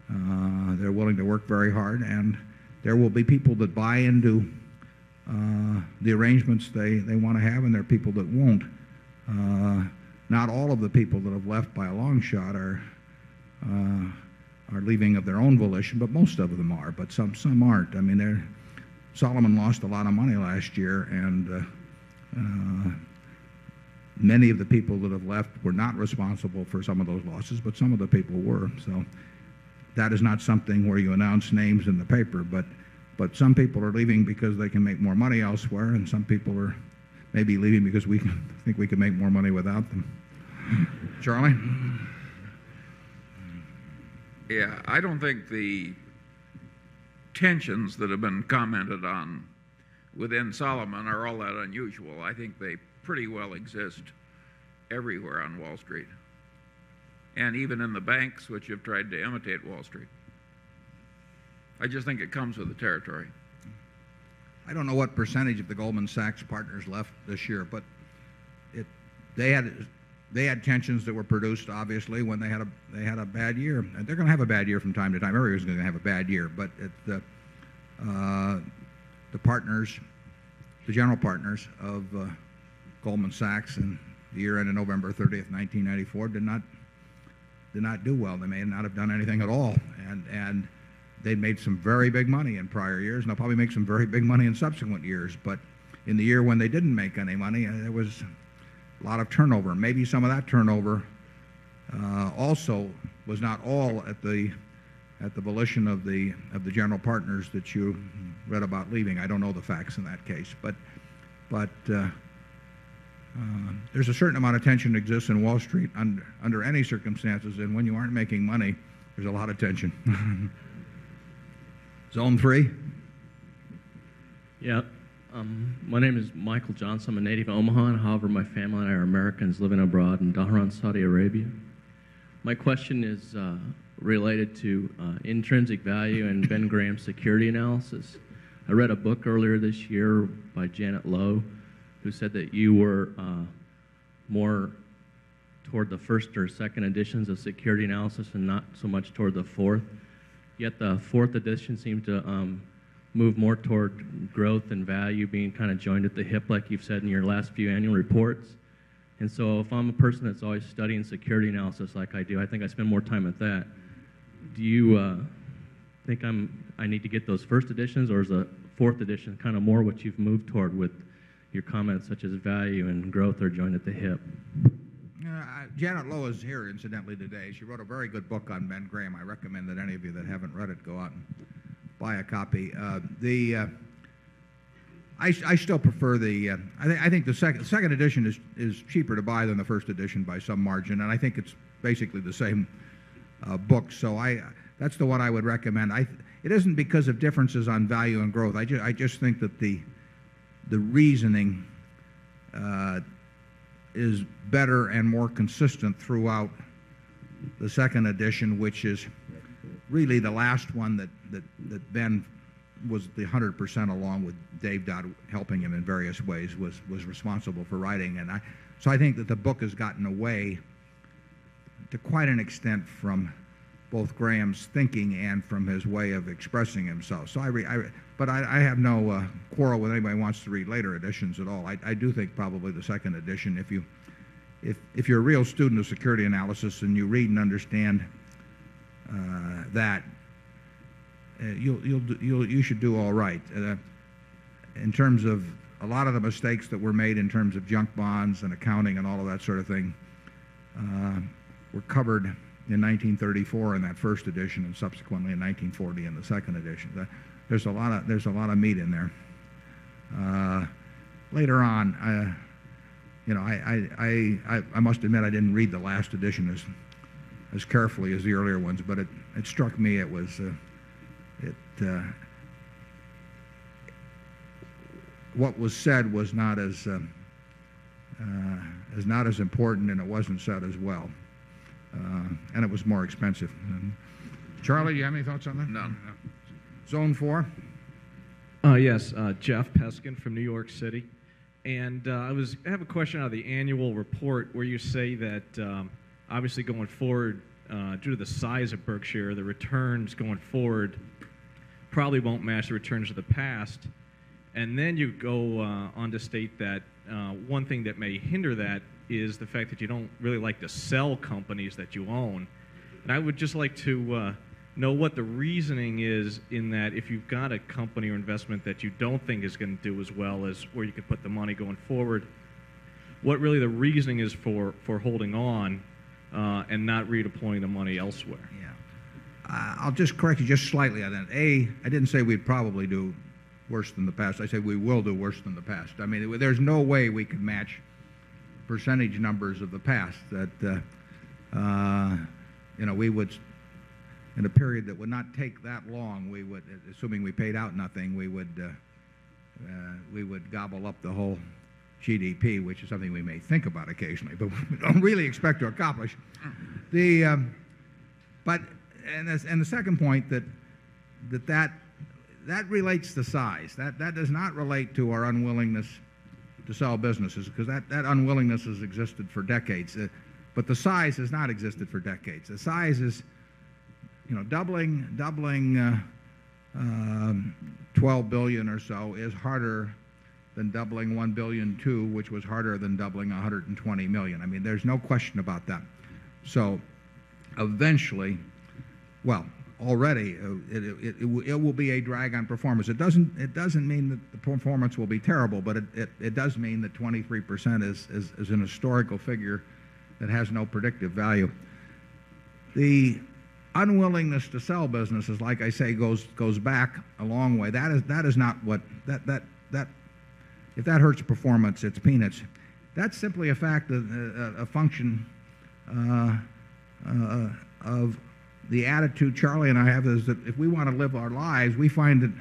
S1: uh, they're willing to work very hard, and there will be people that buy into the arrangements they, want to have, and there are people that won't. Not all of the people that have left by a long shot are, are leaving of their own volition, but most of them are, but some, some aren't. I mean, they're, Salomon lost a lot of money last year, and uh, uh, many of the people that have left were not responsible for some of those losses, but some of the people were. So that is not something where you announce names in the paper, but, but some people are leaving because they can make more money elsewhere, and some people are maybe leaving because we [laughs] think we can make more money without them. Charlie?
S7: Yeah, I don't think the tensions that have been commented on within Salomon are all that unusual. I think they pretty well exist everywhere on Wall Street, and even in the banks which have tried to imitate Wall Street. I just think it comes with the territory.
S1: I don't know what percentage of the Goldman Sachs partners left this year, but it, they had they had tensions that were produced obviously when they had a they had a bad year, and they're going to have a bad year from time to time. Everybody's going to have a bad year, but the uh, the partners, the general partners of uh, Goldman Sachs and the year ended November 30th, 1994, did not did not do well. They may not have done anything at all, and and they made some very big money in prior years, and they'll probably make some very big money in subsequent years. But in the year when they didn't make any money, uh, there was a lot of turnover. Maybe some of that turnover uh, also was not all at the at the volition of the of the general partners that you read about leaving. I don't know the facts in that case, but but uh, uh, there's a certain amount of tension that exists in Wall Street under, under any circumstances, and when you aren't making money, there's a lot of tension. [laughs] Zone three.
S37: Yeah. Um, my name is Michael Johnson. I'm a native of Omaha. However, my family and I are Americans living abroad in Dhahran, Saudi Arabia. My question is uh, related to uh, intrinsic value and Ben [laughs] Graham's security analysis. I read a book earlier this year by Janet Lowe who said that you were uh, more toward the first or second editions of security analysis and not so much toward the fourth. Yet the fourth edition seemed to um, move more toward growth and value being kind of joined at the hip, like you've said in your last few annual reports. And so, if I'm a person that's always studying security analysis like I do, I think I spend more time at that. Do you uh, think I'm I need to get those first editions, or is the fourth edition kind of more what you've moved toward with your comments such as value and growth are joined at the hip?
S1: Uh, Janet Lowe is here, incidentally, today. She wrote a very good book on Ben Graham. I recommend that any of you that haven't read it go out and buy a copy. Uh, the uh, I, I, still prefer the. Uh, I, th I, think the second second edition is is cheaper to buy than the first edition by some margin, and I think it's basically the same book. So I that's the one I would recommend. I it isn't because of differences on value and growth. I just I just think that the the reasoning is better and more consistent throughout the second edition, which is really the last one that, that, that Ben was the 100% along with Dave Dodd helping him in various ways was, was responsible for writing. And I, so I think that the book has gotten away to quite an extent from both Graham's thinking and from his way of expressing himself. So I, re, I but I, I, have no uh, quarrel with anybody who wants to read later editions at all. I, I do think probably the second edition, if you, if, if you're a real student of security analysis and you read and understand uh, that, you'll, you'll, you'll, you should do all right. Uh, in terms of a lot of the mistakes that were made in terms of junk bonds and accounting and all of that sort of thing uh, were covered in 1934 in that first edition and subsequently in 1940 in the second edition. There's a lot of, there's a lot of meat in there. Uh, later on, uh, you know, I, I, I, I must admit I didn't read the last edition as, as carefully as the earlier ones, but it, it struck me it was, uh, uh, what was said was not as um, uh, is not as important, and it wasn't said as well, uh, and it was more expensive. Um, Charlie, you have any thoughts on that?
S7: None.
S1: Zone four.
S38: Uh, yes, uh, Jeff Peskin from New York City. And uh, I was I have a question out of the annual report where you say that um, obviously going forward, uh, due to the size of Berkshire, the returns going forward probably won't match the returns of the past. And then you go uh, on to state that uh, one thing that may hinder that is the fact that you don't really like to sell companies that you own. And I would just like to uh, know what the reasoning is in that if you've got a company or investment that you don't think is going to do as well as where you could put the money going forward, what really the reasoning is for, for holding on uh, and not redeploying the money elsewhere.
S1: Uh, I'll just correct you just slightly on that. A, I didn't say we'd probably do worse than the past. I said we will do worse than the past. I mean, there's no way we could match percentage numbers of the past that, uh, uh, you know, we would, in a period that would not take that long, we would, assuming we paid out nothing, we would, uh, uh, we would gobble up the whole GDP, which is something we may think about occasionally, but [laughs] we don't really expect to accomplish. The, um, but and, this, and the second point that that that that relates to size. That that does not relate to our unwillingness to sell businesses because that, that unwillingness has existed for decades. Uh, but the size has not existed for decades. The size is, you know, doubling doubling uh, um, 12 billion or so is harder than doubling 1 billion two, which was harder than doubling 120 million. I mean, there's no question about that. So, eventually, well, already uh, it, it, it, it, will be a drag on performance. It doesn't, it doesn't mean that the performance will be terrible, but it, it, it does mean that 23% is, is, is an historical figure that has no predictive value. The unwillingness to sell businesses, like I say, goes, goes back a long way. That is, that is not what, that, that, that, if that hurts performance, it's peanuts. That's simply a fact, of, a, a function uh, uh, of the attitude Charlie and I have is that if we want to live our lives, we find it,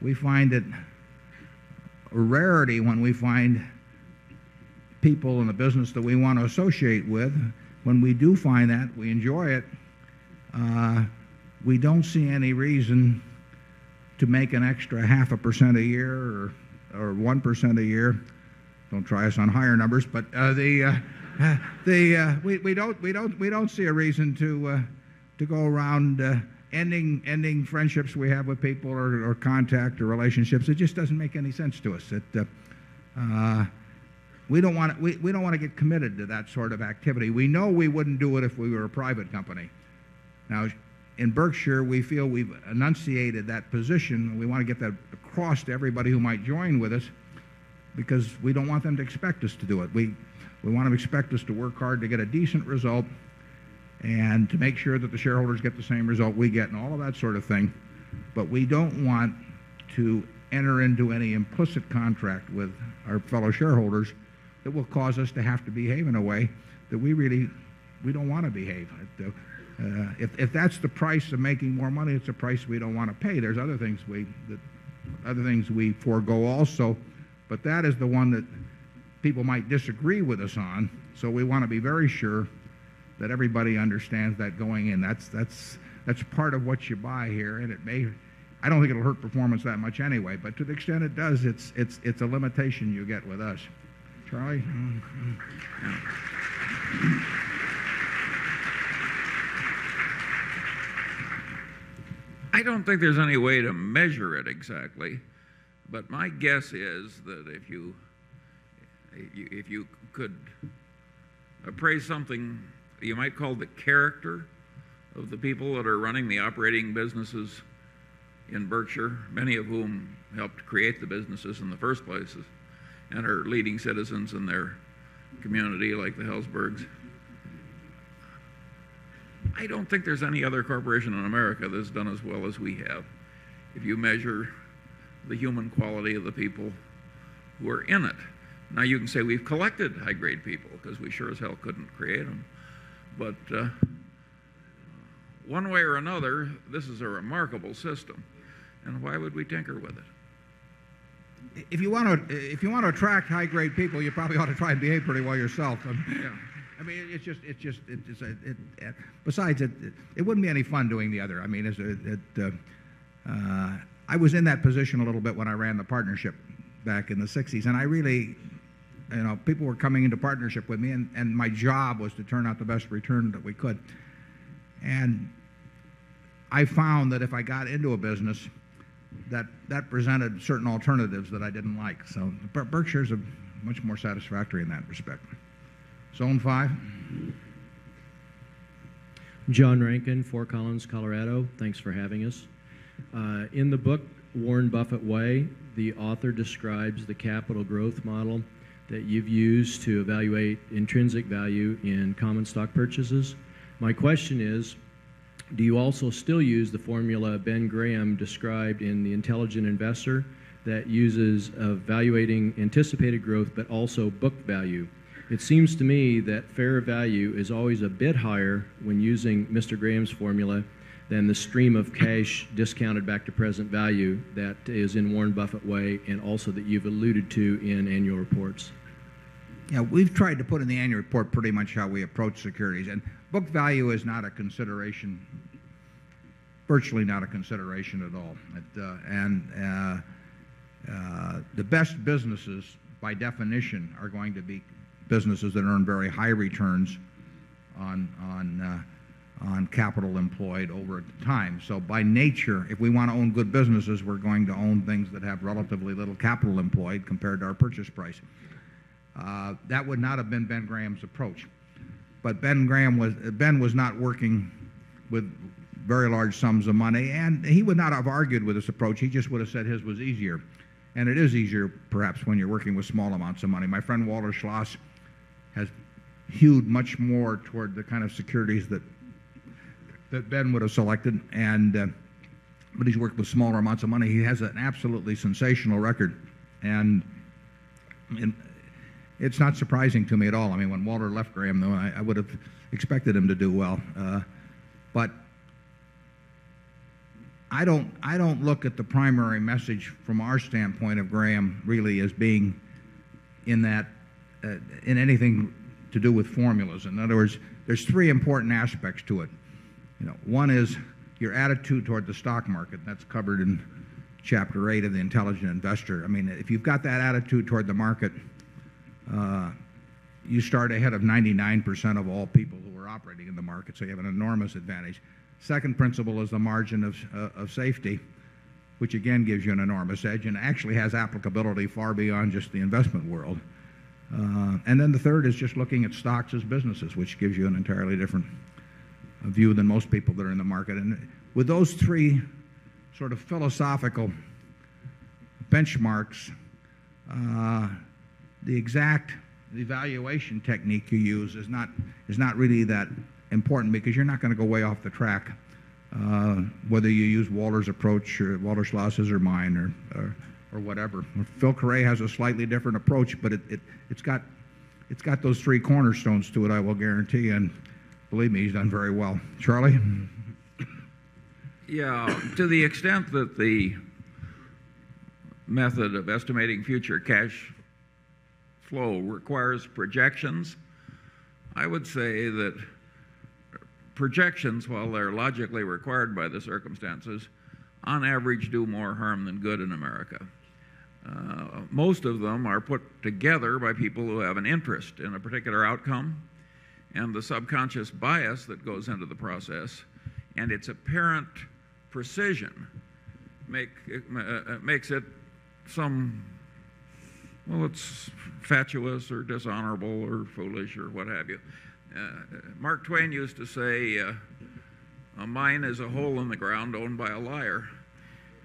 S1: we find it a rarity when we find people in the business that we want to associate with. When we do find that, we enjoy it. Uh, we don't see any reason to make an extra half a percent a year or, or 1% a year. Don't try us on higher numbers, but uh, the, uh, [laughs] the, uh, we, we, don't, we, don't, we don't see a reason to, uh, to go around uh, ending, ending friendships we have with people or, or contact or relationships. It just doesn't make any sense to us. It, uh, uh, we don't want to, we, we don't want to get committed to that sort of activity. We know we wouldn't do it if we were a private company. Now, in Berkshire, we feel we've enunciated that position. We want to get that across to everybody who might join with us because we don't want them to expect us to do it. We, we want them to expect us to work hard to get a decent result and to make sure that the shareholders get the same result we get and all of that sort of thing. But we don't want to enter into any implicit contract with our fellow shareholders that will cause us to have to behave in a way that we really we don't want to behave. Uh, if, if that's the price of making more money, it's a price we don't want to pay. There's other things we that, other things we forego also, but that is the one that people might disagree with us on. So we want to be very sure that everybody understands that going in. That's that's that's part of what you buy here, and it may. I don't think it'll hurt performance that much anyway, but to the extent it does, it's it's it's a limitation you get with us. Charlie.
S7: I don't think there's any way to measure it exactly, but my guess is that if you if you could appraise something you might call the character of the people that are running the operating businesses in Berkshire, many of whom helped create the businesses in the first places and are leading citizens in their community like the Helzbergs. I don't think there's any other corporation in America that's done as well as we have. If you measure the human quality of the people who are in it. Now you can say we've collected high grade people because we sure as hell couldn't create them. But uh, one way or another, this is a remarkable system. And why would we tinker with it?
S1: if you want to if you want to attract high grade people, you probably ought to try and behave pretty well yourself. Um, I mean, it's just it's just it, it's a, it, it, besides it, it, it wouldn't be any fun doing the other. I mean, it's a, it, uh, uh, I was in that position a little bit when I ran the partnership back in the 60s, and I really, you know, people were coming into partnership with me, and, and my job was to turn out the best return that we could. And I found that if I got into a business, that that presented certain alternatives that I didn't like. So Ber- Berkshire's a much more satisfactory in that respect. Zone five.
S39: John Rankin, Fort Collins, Colorado. Thanks for having us. Uh, in the book, Warren Buffett Way, the author describes the capital growth model that you've used to evaluate intrinsic value in common stock purchases. My question is do you also still use the formula Ben Graham described in The Intelligent Investor that uses evaluating anticipated growth but also book value? It seems to me that fair value is always a bit higher when using Mr. Graham's formula than the stream of cash discounted back to present value that is in Warren Buffett way and also that you've alluded to in annual reports.
S1: Yeah, we've tried to put in the annual report pretty much how we approach securities, and book value is not a consideration, virtually not a consideration at all. It, uh, and uh, uh, the best businesses, by definition, are going to be businesses that earn very high returns on on uh, on capital employed over time. So by nature, if we want to own good businesses, we're going to own things that have relatively little capital employed compared to our purchase price. Uh, that would not have been Ben Graham's approach. But Ben Graham was Ben was not working with very large sums of money, and he would not have argued with this approach. He just would have said his was easier, and it is easier perhaps when you're working with small amounts of money. My friend Walter Schloss has hewed much more toward the kind of securities that that Ben would have selected, and uh, but he's worked with smaller amounts of money. He has an absolutely sensational record, and, it's not surprising to me at all. I mean, when Walter left Graham, though, I, I would have expected him to do well. Uh, but I don't, I don't look at the primary message from our standpoint of Graham really as being in that, uh, in anything to do with formulas. In other words, there's three important aspects to it. You know, one is your attitude toward the stock market. That's covered in chapter eight of the Intelligent Investor. I mean, if you've got that attitude toward the market, uh, you start ahead of 99% of all people who are operating in the market, so you have an enormous advantage. Second principle is the margin of, uh, of safety, which again gives you an enormous edge and actually has applicability far beyond just the investment world. Uh, and then the third is just looking at stocks as businesses, which gives you an entirely different view than most people that are in the market. And with those three sort of philosophical benchmarks, uh, the exact evaluation technique you use is not, is not really that important because you're not going to go way off the track, uh, whether you use Waller's approach or Walter Schloss's or mine or, or, or whatever. Phil Carret has a slightly different approach, but it, it, it's, got, it's got those three cornerstones to it, I will guarantee, and believe me, he's done very well. Charlie?
S7: Yeah, to the extent that the method of estimating future cash flow requires projections, I would say that projections, while they're logically required by the circumstances, on average do more harm than good in America. Uh, most of them are put together by people who have an interest in a particular outcome and the subconscious bias that goes into the process and its apparent precision make, uh, makes it some well, it's fatuous or dishonorable or foolish or what have you. Uh, Mark Twain used to say, uh, a mine is a hole in the ground owned by a liar.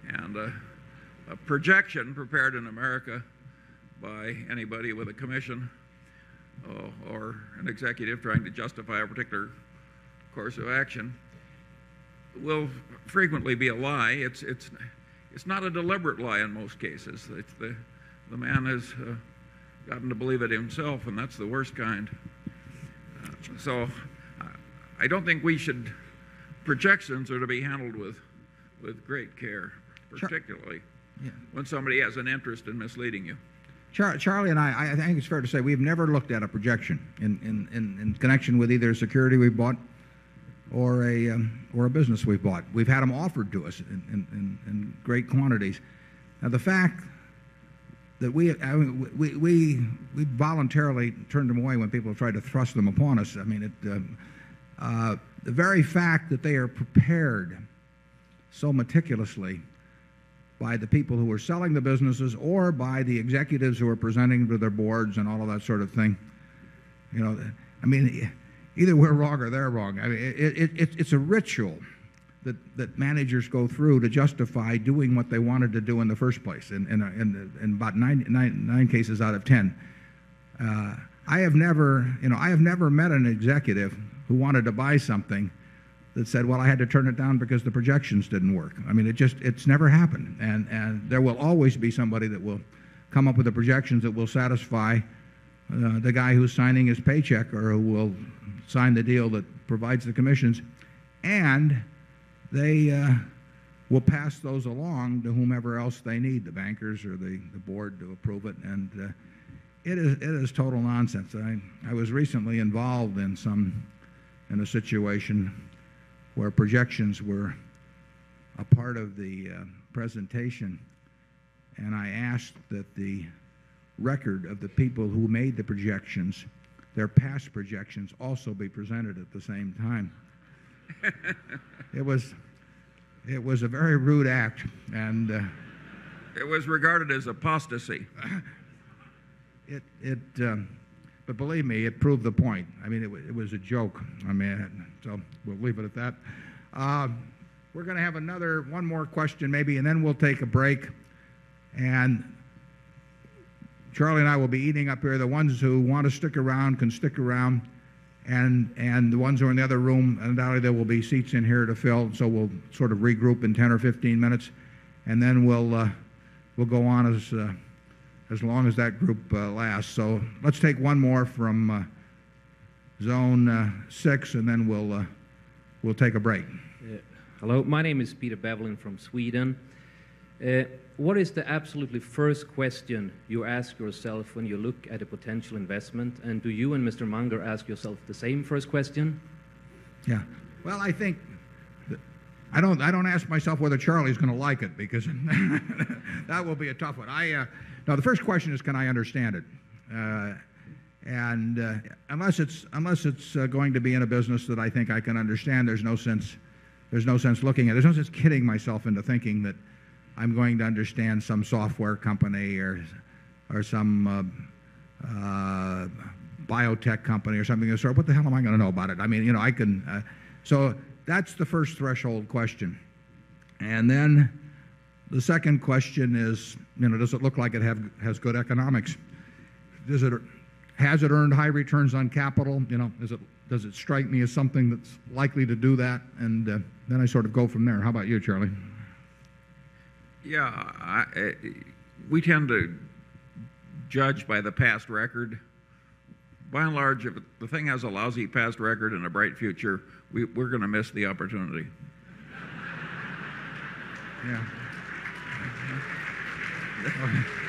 S7: And uh, a projection prepared in America by anybody with a commission uh, or an executive trying to justify a particular course of action will frequently be a lie. It's, it's, it's not a deliberate lie in most cases. It's the, the man has uh, gotten to believe it himself, and that's the worst kind. Uh, so I don't think we should, projections are to be handled with, with great care, particularly. when somebody has an interest in misleading you.
S1: Char- Charlie and I, I think it's fair to say we've never looked at a projection in, in, in, in connection with either a security we bought or a, um, or a business we've bought. We've had them offered to us in, in, in, great quantities. Now, the fact that we, I mean, we, we, we voluntarily turned them away when people tried to thrust them upon us. I mean, it, um, uh, the very fact that they are prepared so meticulously by the people who are selling the businesses or by the executives who are presenting to their boards and all of that sort of thing. You know, I mean, either we're wrong or they're wrong. I mean, it, it, it, it's a ritual that, that managers go through to justify doing what they wanted to do in the first place in, in, in, in about nine, nine, nine cases out of ten. Uh, I have never, you know, I have never met an executive who wanted to buy something that said, well, I had to turn it down because the projections didn't work. I mean, it just, it's never happened. And, and there will always be somebody that will come up with the projections that will satisfy uh, the guy who's signing his paycheck or who will sign the deal that provides the commissions. And they uh, will pass those along to whomever else they need, the bankers or the, the board to approve it. And uh, it, is, it is total nonsense. I, I was recently involved in some, in a situation where projections were a part of the uh, presentation, and I asked that the record of the people who made the projections, their past projections, also be presented at the same time. [laughs] it was, it was a very rude act, and uh,
S7: It was regarded as apostasy. [laughs]
S1: it, it, um, but believe me, it proved the point. I mean, it, it was a joke. I mean, so we'll leave it at that. Uh, we're going to have another, one more question maybe, and then we'll take a break. And Charlie and I will be eating up here. The ones who want to stick around can stick around. And, and the ones who are in the other room, undoubtedly there will be seats in here to fill. So we'll sort of regroup in 10 or 15 minutes. And then we'll, uh, we'll go on as, uh, as long as that group uh, lasts. So let's take one more from uh, zone uh, six, and then we'll, uh, we'll take a break.
S40: Hello, my name is Peter Bevelin from Sweden. Uh, what is the absolutely first question you ask yourself when you look at a potential investment? And do you and Mr. Munger ask yourself the same first question?
S1: Yeah. Well, I think I don't. I don't ask myself whether Charlie's going to like it because [laughs] that will be a tough one. I uh, no. The first question is, can I understand it? Uh, and uh, unless it's unless it's uh, going to be in a business that I think I can understand, there's no sense. There's no sense looking at. it. There's no sense kidding myself into thinking that I'm going to understand some software company or or some uh, uh, biotech company or something of the sort. What the hell am I going to know about it? I mean, you know, I can. Uh, so that's the first threshold question. And then the second question is, you know, does it look like it have, has good economics? Does it, has it earned high returns on capital? You know, is it, does it strike me as something that's likely to do that? And uh, then I sort of go from there. How about you, Charlie?
S7: Yeah, I, we tend to judge by the past record. By and large, if the thing has a lousy past record and a bright future, we, we're going to miss the opportunity.
S1: Yeah. [laughs]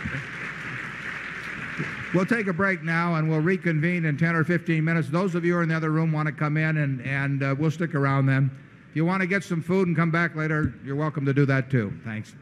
S1: We'll take a break now and we'll reconvene in 10 or 15 minutes. Those of you who are in the other room want to come in and, and uh, we'll stick around then. If you want to get some food and come back later, you're welcome to do that too. Thanks.